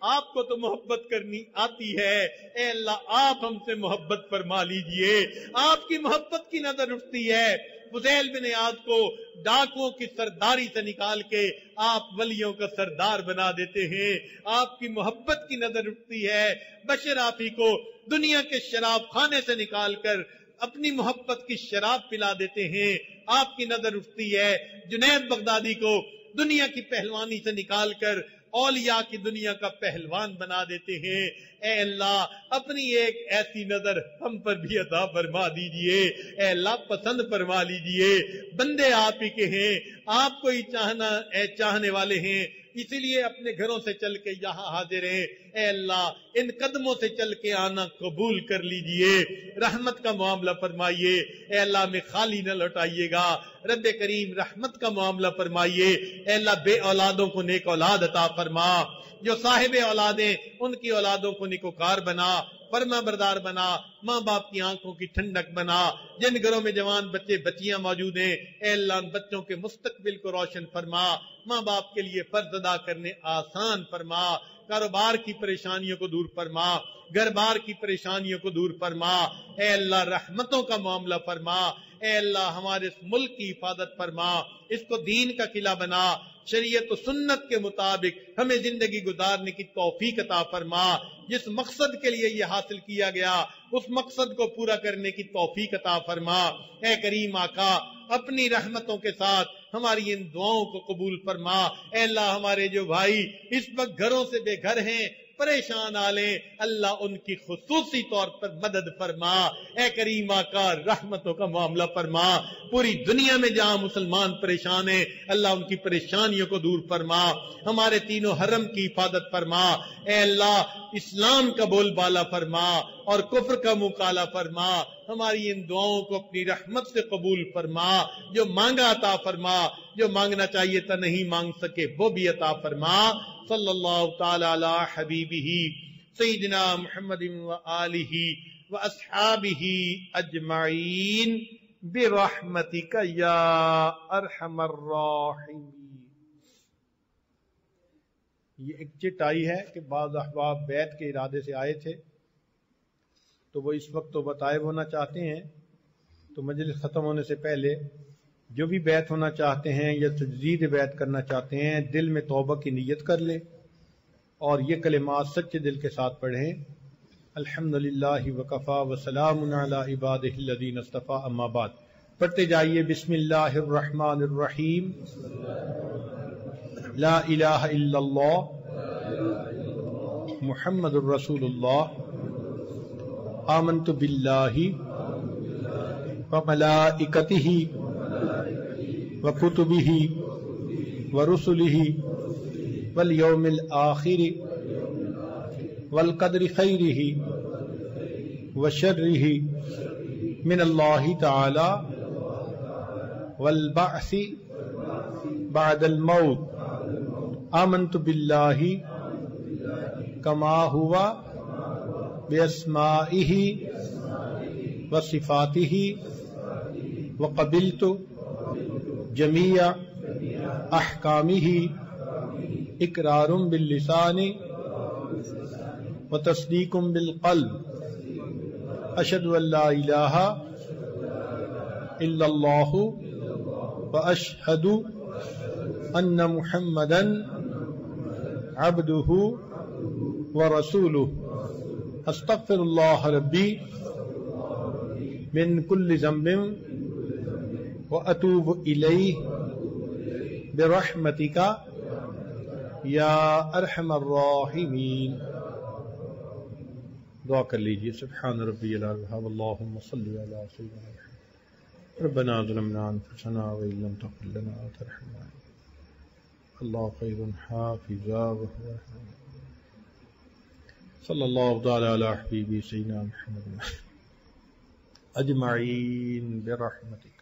आपको तो मोहब्बत करनी आती है। अल्लाह, आप हमसे मोहब्बत फरमा लीजिए। आपकी मोहब्बत की नज़र उठती है। फुजैल बिन याद को डाकुओं की सरदारी से निकाल के आप वलियों का सरदार बना देते हैं। आपकी मोहब्बत की नज़र उठती है। बशर आप को दुनिया के शराब खाने से निकाल कर अपनी मोहब्बत की शराब पिला देते हैं। आपकी नज़र उठती है। जुनैद बगदादी को दुनिया की पहलवानी से निकाल कर औलिया की दुनिया का पहलवान बना देते हैं। ए अल्लाह, अपनी एक ऐसी नज़र हम पर भी अदा फरमा दीजिए। ए अल्लाह, पसंद फरमा लीजिए। बंदे आप ही के हैं। आपको ही चाहना, ए चाहने वाले हैं। इसीलिए अपने घरों से चल के यहाँ हाजिर हैं। ए अल्लाह, इन कदमों से चल के आना कबूल कर लीजिए। रहमत का मामला फरमाइए। अल्लाह में खाली न लौटाइएगा। रब करीम, रहमत का मामला फरमाइए। अल्लाह बे औलादों को नेक औलाद अता फरमा। जो साहिब औलादे, उनकी औलादों को निकोकार बना फरमा बरदार बना माँ बाप की आँखों की ठंडक बना। जिन घरों में जवान बच्चे, बच्चियाँ मौजूद हैं अल्लाह बच्चों के मुस्तकबिल को रोशन फरमा। माँ बाप के लिए फ़र्ज़ अदा करने आसान फरमा। कारोबार की परेशानियों को दूर फरमा घर बार की परेशानियों को दूर फरमा। ए अल्लाह, रहमतों का मामला फरमा। ए अल्लाह, हमारे इस मुल्क की हिफाजत फरमा। इसको दीन का किला बना। शरीयत सुन्नत के मुताबिक हमें ज़िंदगी गुजारने की तोफीक अता फरमा। जिस मकसद के लिए ये हासिल किया गया, उस मकसद को पूरा करने की तोफीक अता फरमा। ए करीम आका, अपनी रहमतों के साथ हमारी इन दुआओं को कबूल फरमा। अल्लाह हमारे जो भाई, इस वक्त घरों से बेघर हैं परेशान आले। अल्लाह उनकी खसूसी तौर पर मदद फरमा। ए करीमा का रहमतों का मामला फरमा। पूरी दुनिया में जहाँ मुसलमान परेशान है, अल्लाह उनकी परेशानियों को दूर फरमा। हमारे तीनों हरम की हिफाजत फरमा। ए अल्लाह, इस्लाम का बोलबाला फरमा। और कुफर का मुकाला फरमा। हमारी इन दुआओं को अपनी रहमत से कबूल फरमा। जो मांगा अता फरमा, जो मांगना चाहिए था नहीं मांग सके, वो भी अता फरमा। सल्लल्लाहु ताला अला हबीबिही सईदना मुहम्मद आलिही व अस्हाबिही अजमाइन बिरहमतिका या अरहमर ये एक चिट आई है कि बाद अहबाब बैत के इरादे से आए थे। तो वो इस वक्त तो बताए होना चाहते हैं। तो मजलिस ख़त्म होने से पहले जो भी बैत होना चाहते हैं या तजदीद बैत करना चाहते हैं, दिल में तोबा की नीयत कर ले और ये कलिमात सच्चे दिल के साथ पढ़ें। अल्हम्दुलिल्लाह वकफ़ा वसलाम इबादीन अस्तफ़ा। अम्माबाद पढ़ते जाइए, बिस्मिल्लाहिर्रहमानिर्रहीम। ला इलाहा इल्लल्लाह। मुहम्मदुर रसूलुल्लाह। आमनतु बिल्लाहि व मलाइकतिहि व कुतुबिहि व रुसुलिहि वल यौमिल आखिर वल कद्रि खैरिहि व शर्रिहि मिन अल्लाह तआला वल बअसी बादल मौत। आमनतु बिल्लाहि कमा हुआ बेअस्माइही व सिफातिही व कबिलतु जमिया अहकामिही इकरारुम बिल्लिसानी व तस्दीकुम इलाहा इल्लल्लाहु व अशहदु अन्न मुहम्मदन अब्दुहु व रसूलुहु। अस्तगफिरुल्लाह रब्बी मिन कुल्ल जम्बिम व अतूब इलई बिरहमतिका या अरहमर राहिमीन दुआ कर लीजिए सुबहान रब्बी अल्लाहुम्मा सल्लि अला सय्यिदिना मुहम्मद रब्बना ज़लमना अनफुसना व इल्लम तग़फिर लना व तरहमना अल्लाह खैरुन हाफिज़ा व हुवा सल्लल्लाहु तआला अला हबीबी सय्यिदिना मुहम्मद अजमईन बिरहमतिका